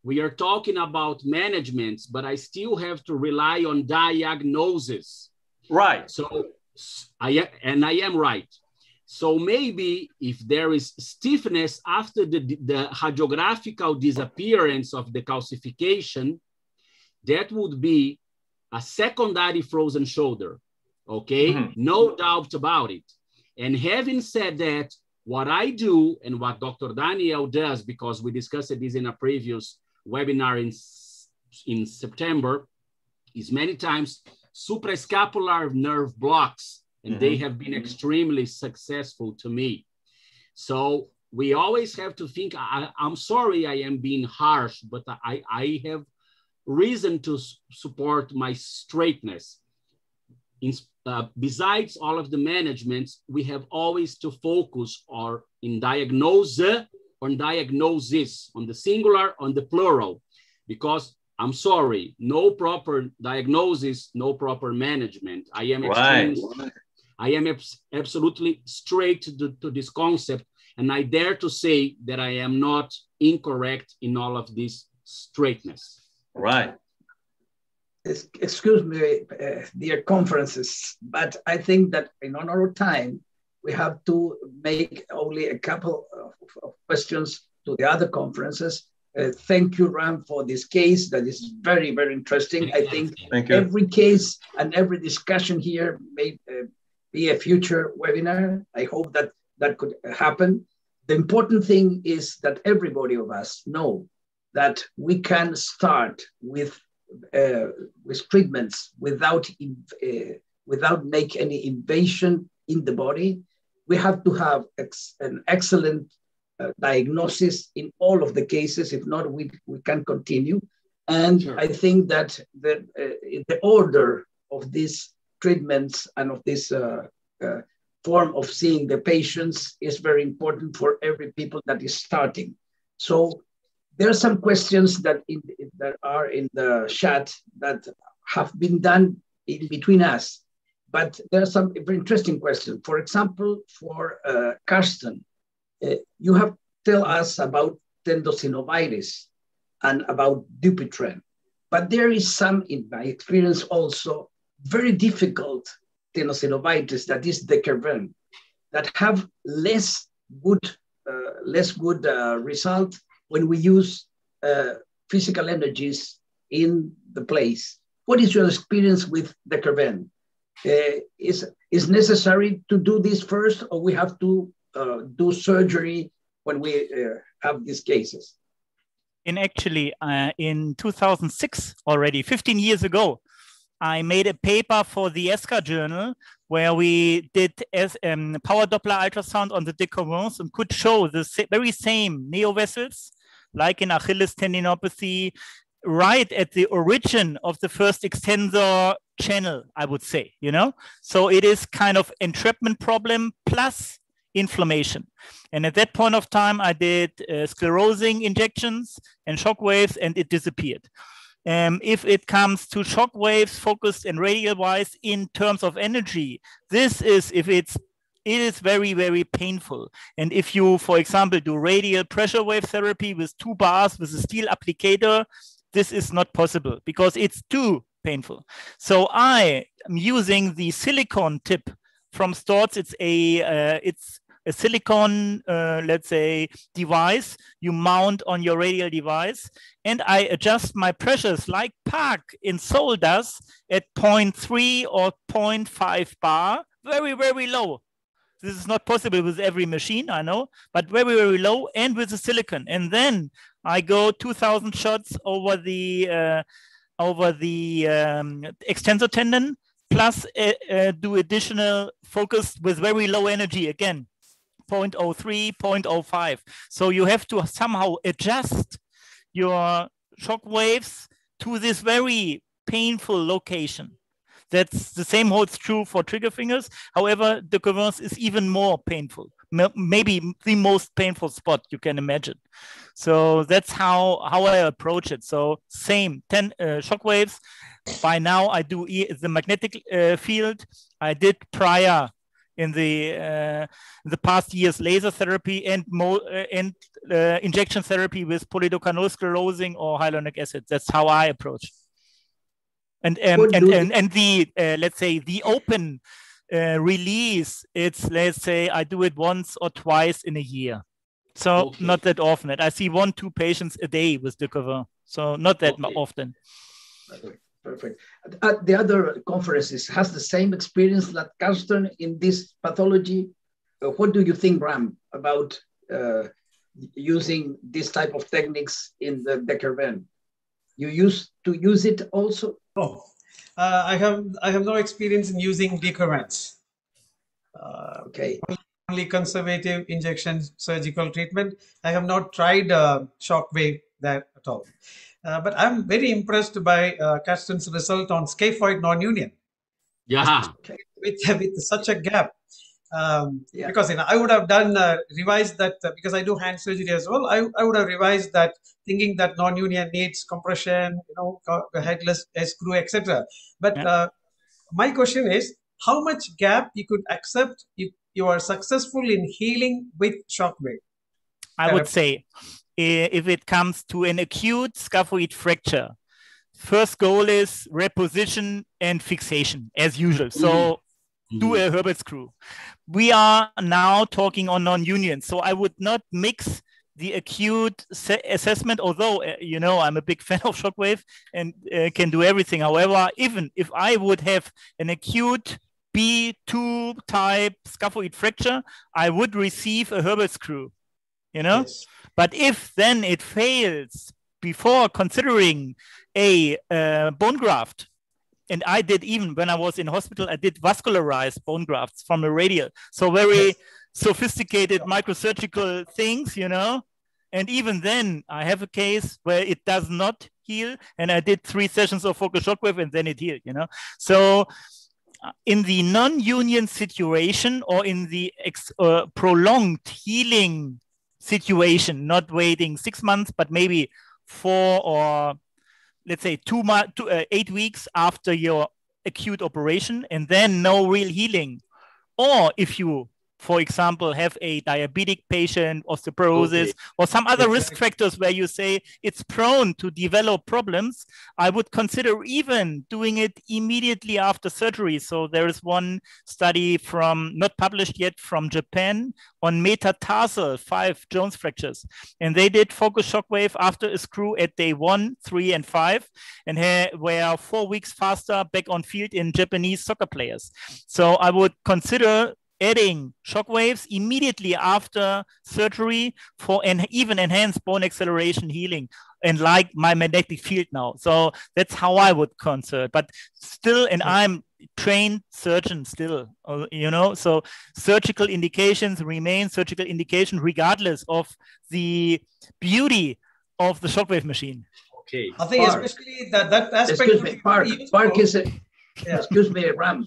We are talking about management, but I still have to rely on diagnosis. right. So I and I am right. So maybe if there is stiffness after the, the radiographical disappearance of the calcification, that would be a secondary frozen shoulder. Okay, Mhm. no doubt about it. And having said that, what I do and what Dr. Daniel does, because we discussed this in a previous webinar in, in September, is many times suprascapular nerve blocks, and they have been extremely successful to me. So we always have to think, I, I'm sorry I am being harsh, but I, I have reason to support my straightness. In, uh, besides all of the managements, we have always to focus or in diagnose on diagnosis, on the singular, on the plural, because I'm sorry, no proper diagnosis, no proper management. I am Right. I am absolutely straight to, to this concept, and I dare to say that I am not incorrect in all of this straightness. Right. Excuse me, uh, dear conferences, but I think that in honor of time, we have to make only a couple of, questions to the other conferences. Uh, thank you, Ram, for this case. That is very, very interesting. I think every case and every discussion here may uh, be a future webinar. I hope that that could happen. The important thing is that everybody of us know that we can start with uh, with treatments without uh, without make any invasion in the body. We have to have ex- an excellent uh, diagnosis in all of the cases. If not, we, we can continue. And Sure. I think that the, uh, the order of these treatments and of this uh, uh, form of seeing the patients is very important for every people that is starting. So there are some questions that in, that are in the chat that have been done in between us, but there are some very interesting questions. For example, for uh, Karsten, uh, you have tell us about tendocinovitis and about Dupuytren, but there is some, in my experience, also very difficult tendocinovitis that is de Quervain that have less good uh, less good uh, result when we use uh, physical energies in the place. What is your experience with de Quervain? Uh, is is necessary to do this first, or we have to uh, do surgery when we uh, have these cases? In actually, uh, in 2006 already, 15 years ago, I made a paper for the ESCA journal where we did as, um, power Doppler ultrasound on the de Quervain's and could show the sa very same neovessels, like in Achilles tendinopathy, right at the origin of the first extensor channel, I would say, you know? So it is kind of entrapment problem plus inflammation. And at that point of time, I did uh, sclerosing injections and shock waves and it disappeared. Um, if it comes to shock waves focused and radial wise in terms of energy, this is if it's it is very, very painful. And if you, for example, do radial pressure wave therapy with two bars with a steel applicator, this is not possible because it's too painful. So I am using the silicone tip from Storz. It's a uh, it's a silicone, uh, let's say, device you mount on your radial device. And I adjust my pressures like Park in Seoul does at 0.3 or 0.5 bar, very, very low. This is not possible with every machine, I know, but very, very low and with the silicon. And then I go 2000 shots over the, uh, over the um, extensor tendon, plus uh, uh, do additional focus with very low energy again. 0.03, 0.05. So you have to somehow adjust your shock waves to this very painful location. That's the same holds true for trigger fingers. However, the de Quervain's is even more painful, maybe the most painful spot you can imagine. So that's how, how I approach it. So same 10 uh, shock waves. By now I do e the magnetic uh, field. I did prior in the uh, the past years laser therapy and mo uh, and uh, injection therapy with polidocanol sclerosing or hyaluronic acid. That's how I approach. And um, and, and and the uh, let's say the open uh, release. It's let's say I do it once or twice in a year. So okay. not that often. I see one two patients a day with de Quervain's. So not that okay. often. Okay. Perfect. At the other conferences, has the same experience that Karsten in this pathology? Uh, what do you think, Ram, about uh, using this type of techniques in the de Quervain's? You used to use it also? Oh, uh, I have I have no experience in using de Quervain's. Uh, okay. Only conservative injection surgical treatment. I have not tried uh, shockwave there at all. Uh, but I'm very impressed by uh, Karsten's result on scaphoid non-union. Yeah. With, with such a gap. Um, yeah. Because you know, I would have done uh, revised that uh, because I do hand surgery as well. I, I would have revised that thinking that non-union needs compression, you know, headless screw, etc. But yeah. uh, my question is, how much gap you could accept if you are successful in healing with shockwave? I would say if it comes to an acute scaphoid fracture, first goal is reposition and fixation as usual. So. Do a Herbert screw. We are now talking on non-union. So I would not mix the acute assessment, although, uh, you know, I'm a big fan of Shockwave and uh, can do everything. However, even if I would have an acute B2 type scaphoid fracture, I would receive a Herbert screw, you know? Yes. But if then it fails before considering a uh, bone graft, and I did even when I was in hospital, I did vascularized bone grafts from a radial. So very yes. sophisticated microsurgical things, you know. And even then, I have a case where it does not heal, and I did three sessions of focal shockwave, and then it healed, you know. So uh, in the non-union situation or in the uh, prolonged healing situation, not waiting six months, but maybe four or let's say two, months, uh, eight weeks after your acute operation, and then no real healing. Or if you for example, have a diabetic patient, osteoporosis, okay. or some other risk factors where you say it's prone to develop problems, I would consider even doing it immediately after surgery. So there is one study from, not published yet, from Japan on metatarsal five Jones fractures. And they did focus shockwave after a screw at day one, three, and five, and were four weeks faster back on field in Japanese soccer players. So I would consider adding shock waves immediately after surgery for an even enhanced bone acceleration healing and like my magnetic field now. So that's how I would concert. But still, and I'm trained surgeon still, uh, you know. So surgical indications remain surgical indication regardless of the beauty of the shockwave machine. Okay. I think Park. especially that that aspect. Excuse me, Park. Even Park is a, Yeah. excuse me, Ram.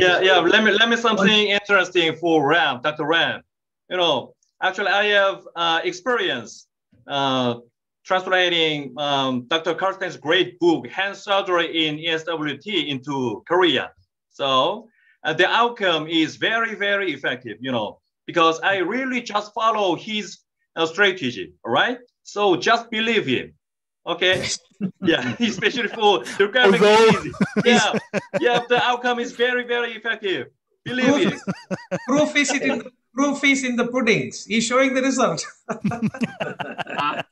Yeah, yeah. Let me let me something interesting for Ram, Dr. Ram. You know, actually, I have uh, experience uh, translating um, Dr. Karsten's great book, Hand Surgery in ESWT, into Korea. So uh, the outcome is very, very effective. You know, because I really just follow his uh, strategy. All right. So just believe him. Okay. yeah, especially for the requirement is easy. Yeah, yeah. The outcome is very, very effective. Believe Proof it. is, proof is it in the proof is in the puddings. He's showing the result. Uh,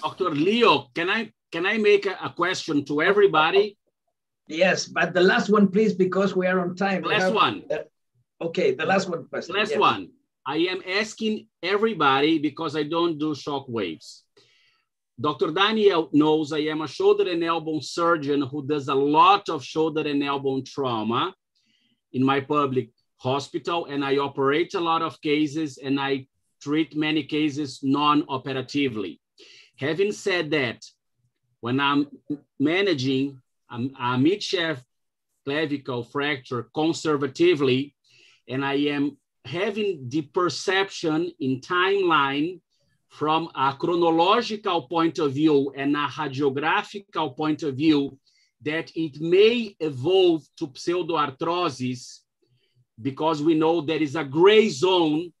Dr. Leo, can I can I make a, a question to everybody? Yes, but the last one, please, because we are on time. We Last have- one. Okay, the last one question. Last yes. one. I am asking everybody because I don't do shock waves. Dr. Daniel knows I am a shoulder and elbow surgeon who does a lot of shoulder and elbow trauma in my public hospital, and I operate a lot of cases and I treat many cases non-operatively. Having said that, when I'm managing a, a mid-shaft clavicle fracture conservatively, and I am having the perception in timeline from a chronological point of view and a radiographical point of view that it may evolve to pseudoarthrosis because we know there is a gray zone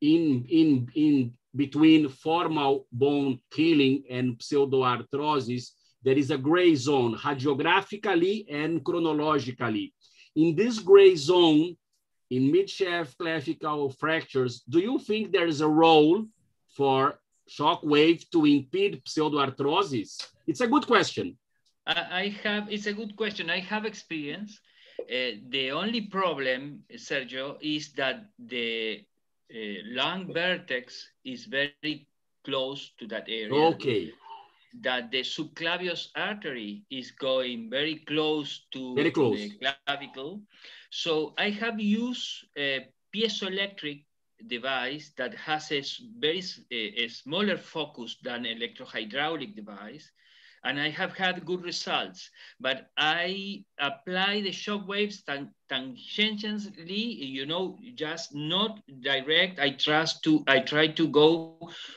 in, in, in between formal bone healing and pseudoarthrosis. There is a gray zone radiographically and chronologically. In this gray zone, in mid-shaft clavicle fractures, do you think there is a role for shock wave to impede pseudoarthrosis? It's a good question. I, I have, it's a good question. I have experience. Uh, the only problem, Sergio, is that the uh, lung vertex is very close to that area. Okay, That the subclavius artery is going very close to Very close. the clavicle. So I have used a piezoelectric device that has a very a, smaller focus than electrohydraulic device and I have had good results. But I apply the shock waves tan- tangentially, you know, just not direct. I trust to, I try to go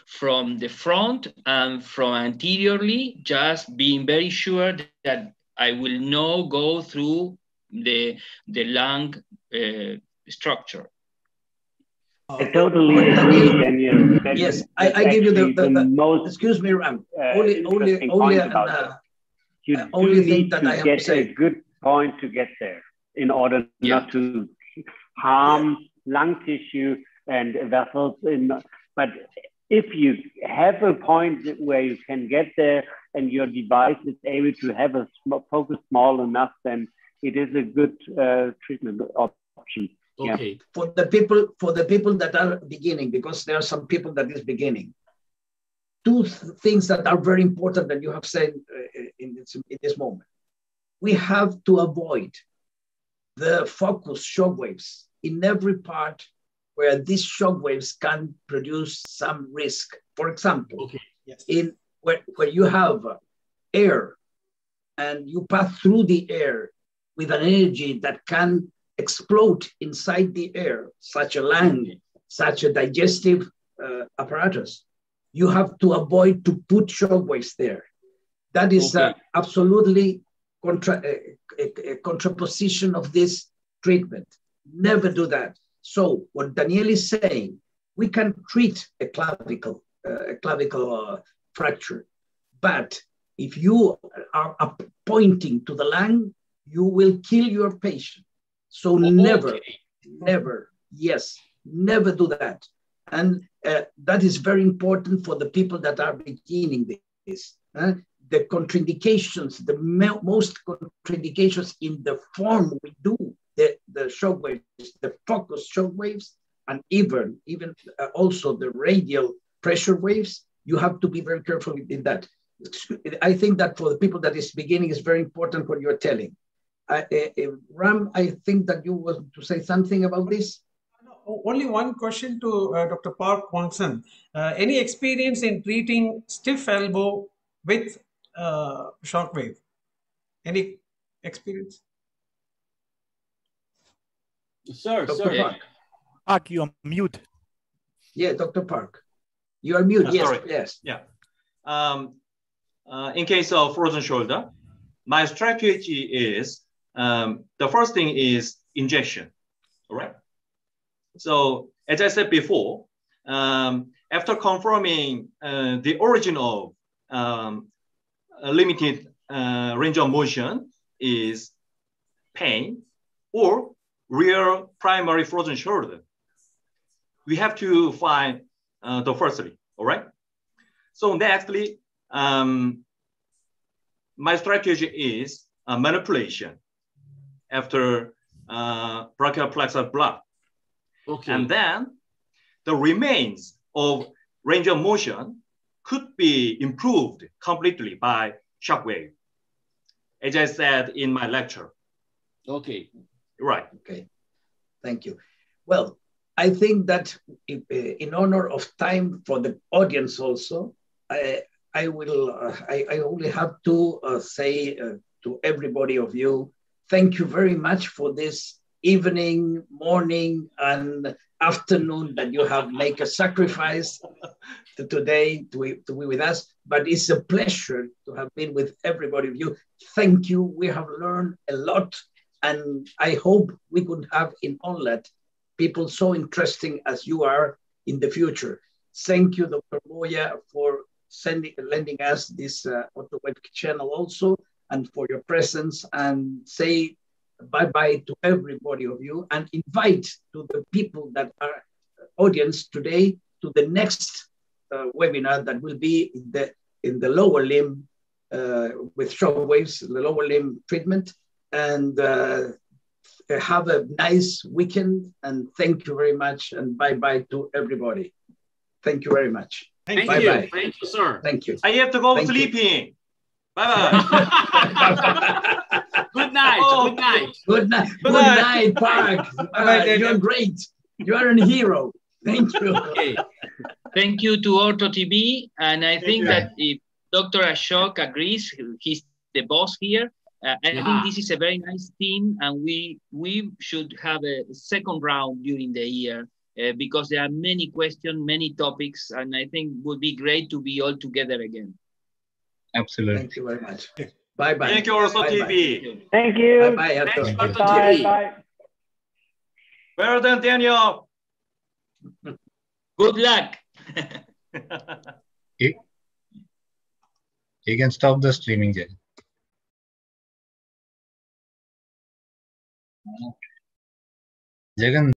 from the front and from anteriorly, just being very sure that I will not go through the the lung uh, structure. I totally agree, Daniel. That Yes, I, I give you the, the, the most excuse me, Ram. uh, only, only, only, an, uh. You uh, only need that to I have get a good point to get there in order Yeah. not to harm lung tissue and vessels. In, but if you have a point where you can get there and your device is able to have a sm- focus small enough, then it is a good uh, treatment option. Yeah. okay. for the people for the people that are beginning because there are some people that is beginning two th- things that are very important that you have said uh, in, this, in this moment we have to avoid the focus shock waves in every part where these shock waves can produce some risk for example Okay. Yes. in where, where you have uh, air and you pass through the air with an energy that can explode inside the air, such a lung, such a digestive uh, apparatus, you have to avoid to put shock waves there. That is uh, absolutely contra- a, a- a contraposition of this treatment. Never do that. So what Daniel is saying, we can treat a clavicle, uh, a clavicle uh, fracture, but if you are pointing to the lung, you will kill your patient. So never, Okay. never, yes, never do that. And uh, that is very important for the people that are beginning this. the contraindications, the mo- most contraindications in the form we do, the, the shock waves, the focus shock waves, and even even uh, also the radial pressure waves. You have to be very careful in that. I think that for the people that is beginning is very important what you're telling. Uh, uh, Ram, I think that you want to say something about this. Only one question to uh, Dr. Park Kwangsun. Uh, any experience in treating stiff elbow with uh, shockwave? Any experience? Sir, Dr. sir. Park. Park, you're mute. Yeah, Dr. Park. You are mute. Uh, yes, sorry. yes. Yeah. Um, uh, in case of frozen shoulder, my strategy is um, the first thing is injection. All right. So as I said before, um, after confirming uh, the origin of um, a limited uh, range of motion is pain or real primary frozen shoulder, we have to find uh, the firstly, all right? So nextly, um, my strategy is uh, manipulation after uh, brachial plexus block. Okay. And then the remains of range of motion could be improved completely by shockwave, as I said in my lecture. Okay. Right. Okay. Thank you. Well, I think that in, in honor of time for the audience also, I, I will, uh, I, I only have to uh, say uh, to everybody of you, thank you very much for this evening, morning, and afternoon that you have made a sacrifice to today to, to be with us. But it's a pleasure to have been with everybody of you. Thank you. We have learned a lot, and I hope we could have in ONLAT people so interesting as you are in the future. Thank you, Dr. Moya, for sending, lending us this uh, auto web channel also, and for your presence. And say bye-bye to everybody of you, and invite to the people that are audience today to the next uh, webinar that will be in the in the lower limb uh, with shock waves, the lower limb treatment, and uh, have a nice weekend. And thank you very much, and bye bye to everybody. Thank you very much. Thank bye you. bye. Thank you, sir. Thank you. I have to go Thank you. sleeping. Bye-bye. Good night. Oh. Good night. Good night. Good night. night, Park. Uh, you're great. You are a hero. Thank you. Okay. Thank you to Ortho TV. And I think you. that if Dr. Ashok agrees, he's the boss here. Uh, I Yeah. think this is a very nice team, and we we should have a second round during the year uh, because there are many questions, many topics, and I think it would be great to be all together again. Absolutely. Thank you very much. Bye bye. Thank you, also Bye-bye. TV. Thank you. Bye bye. Thanks, Arthur. Dr. Bye. TV. Bye. Well done, Daniel. Good luck. You can stop the streaming, Jay. Jagan,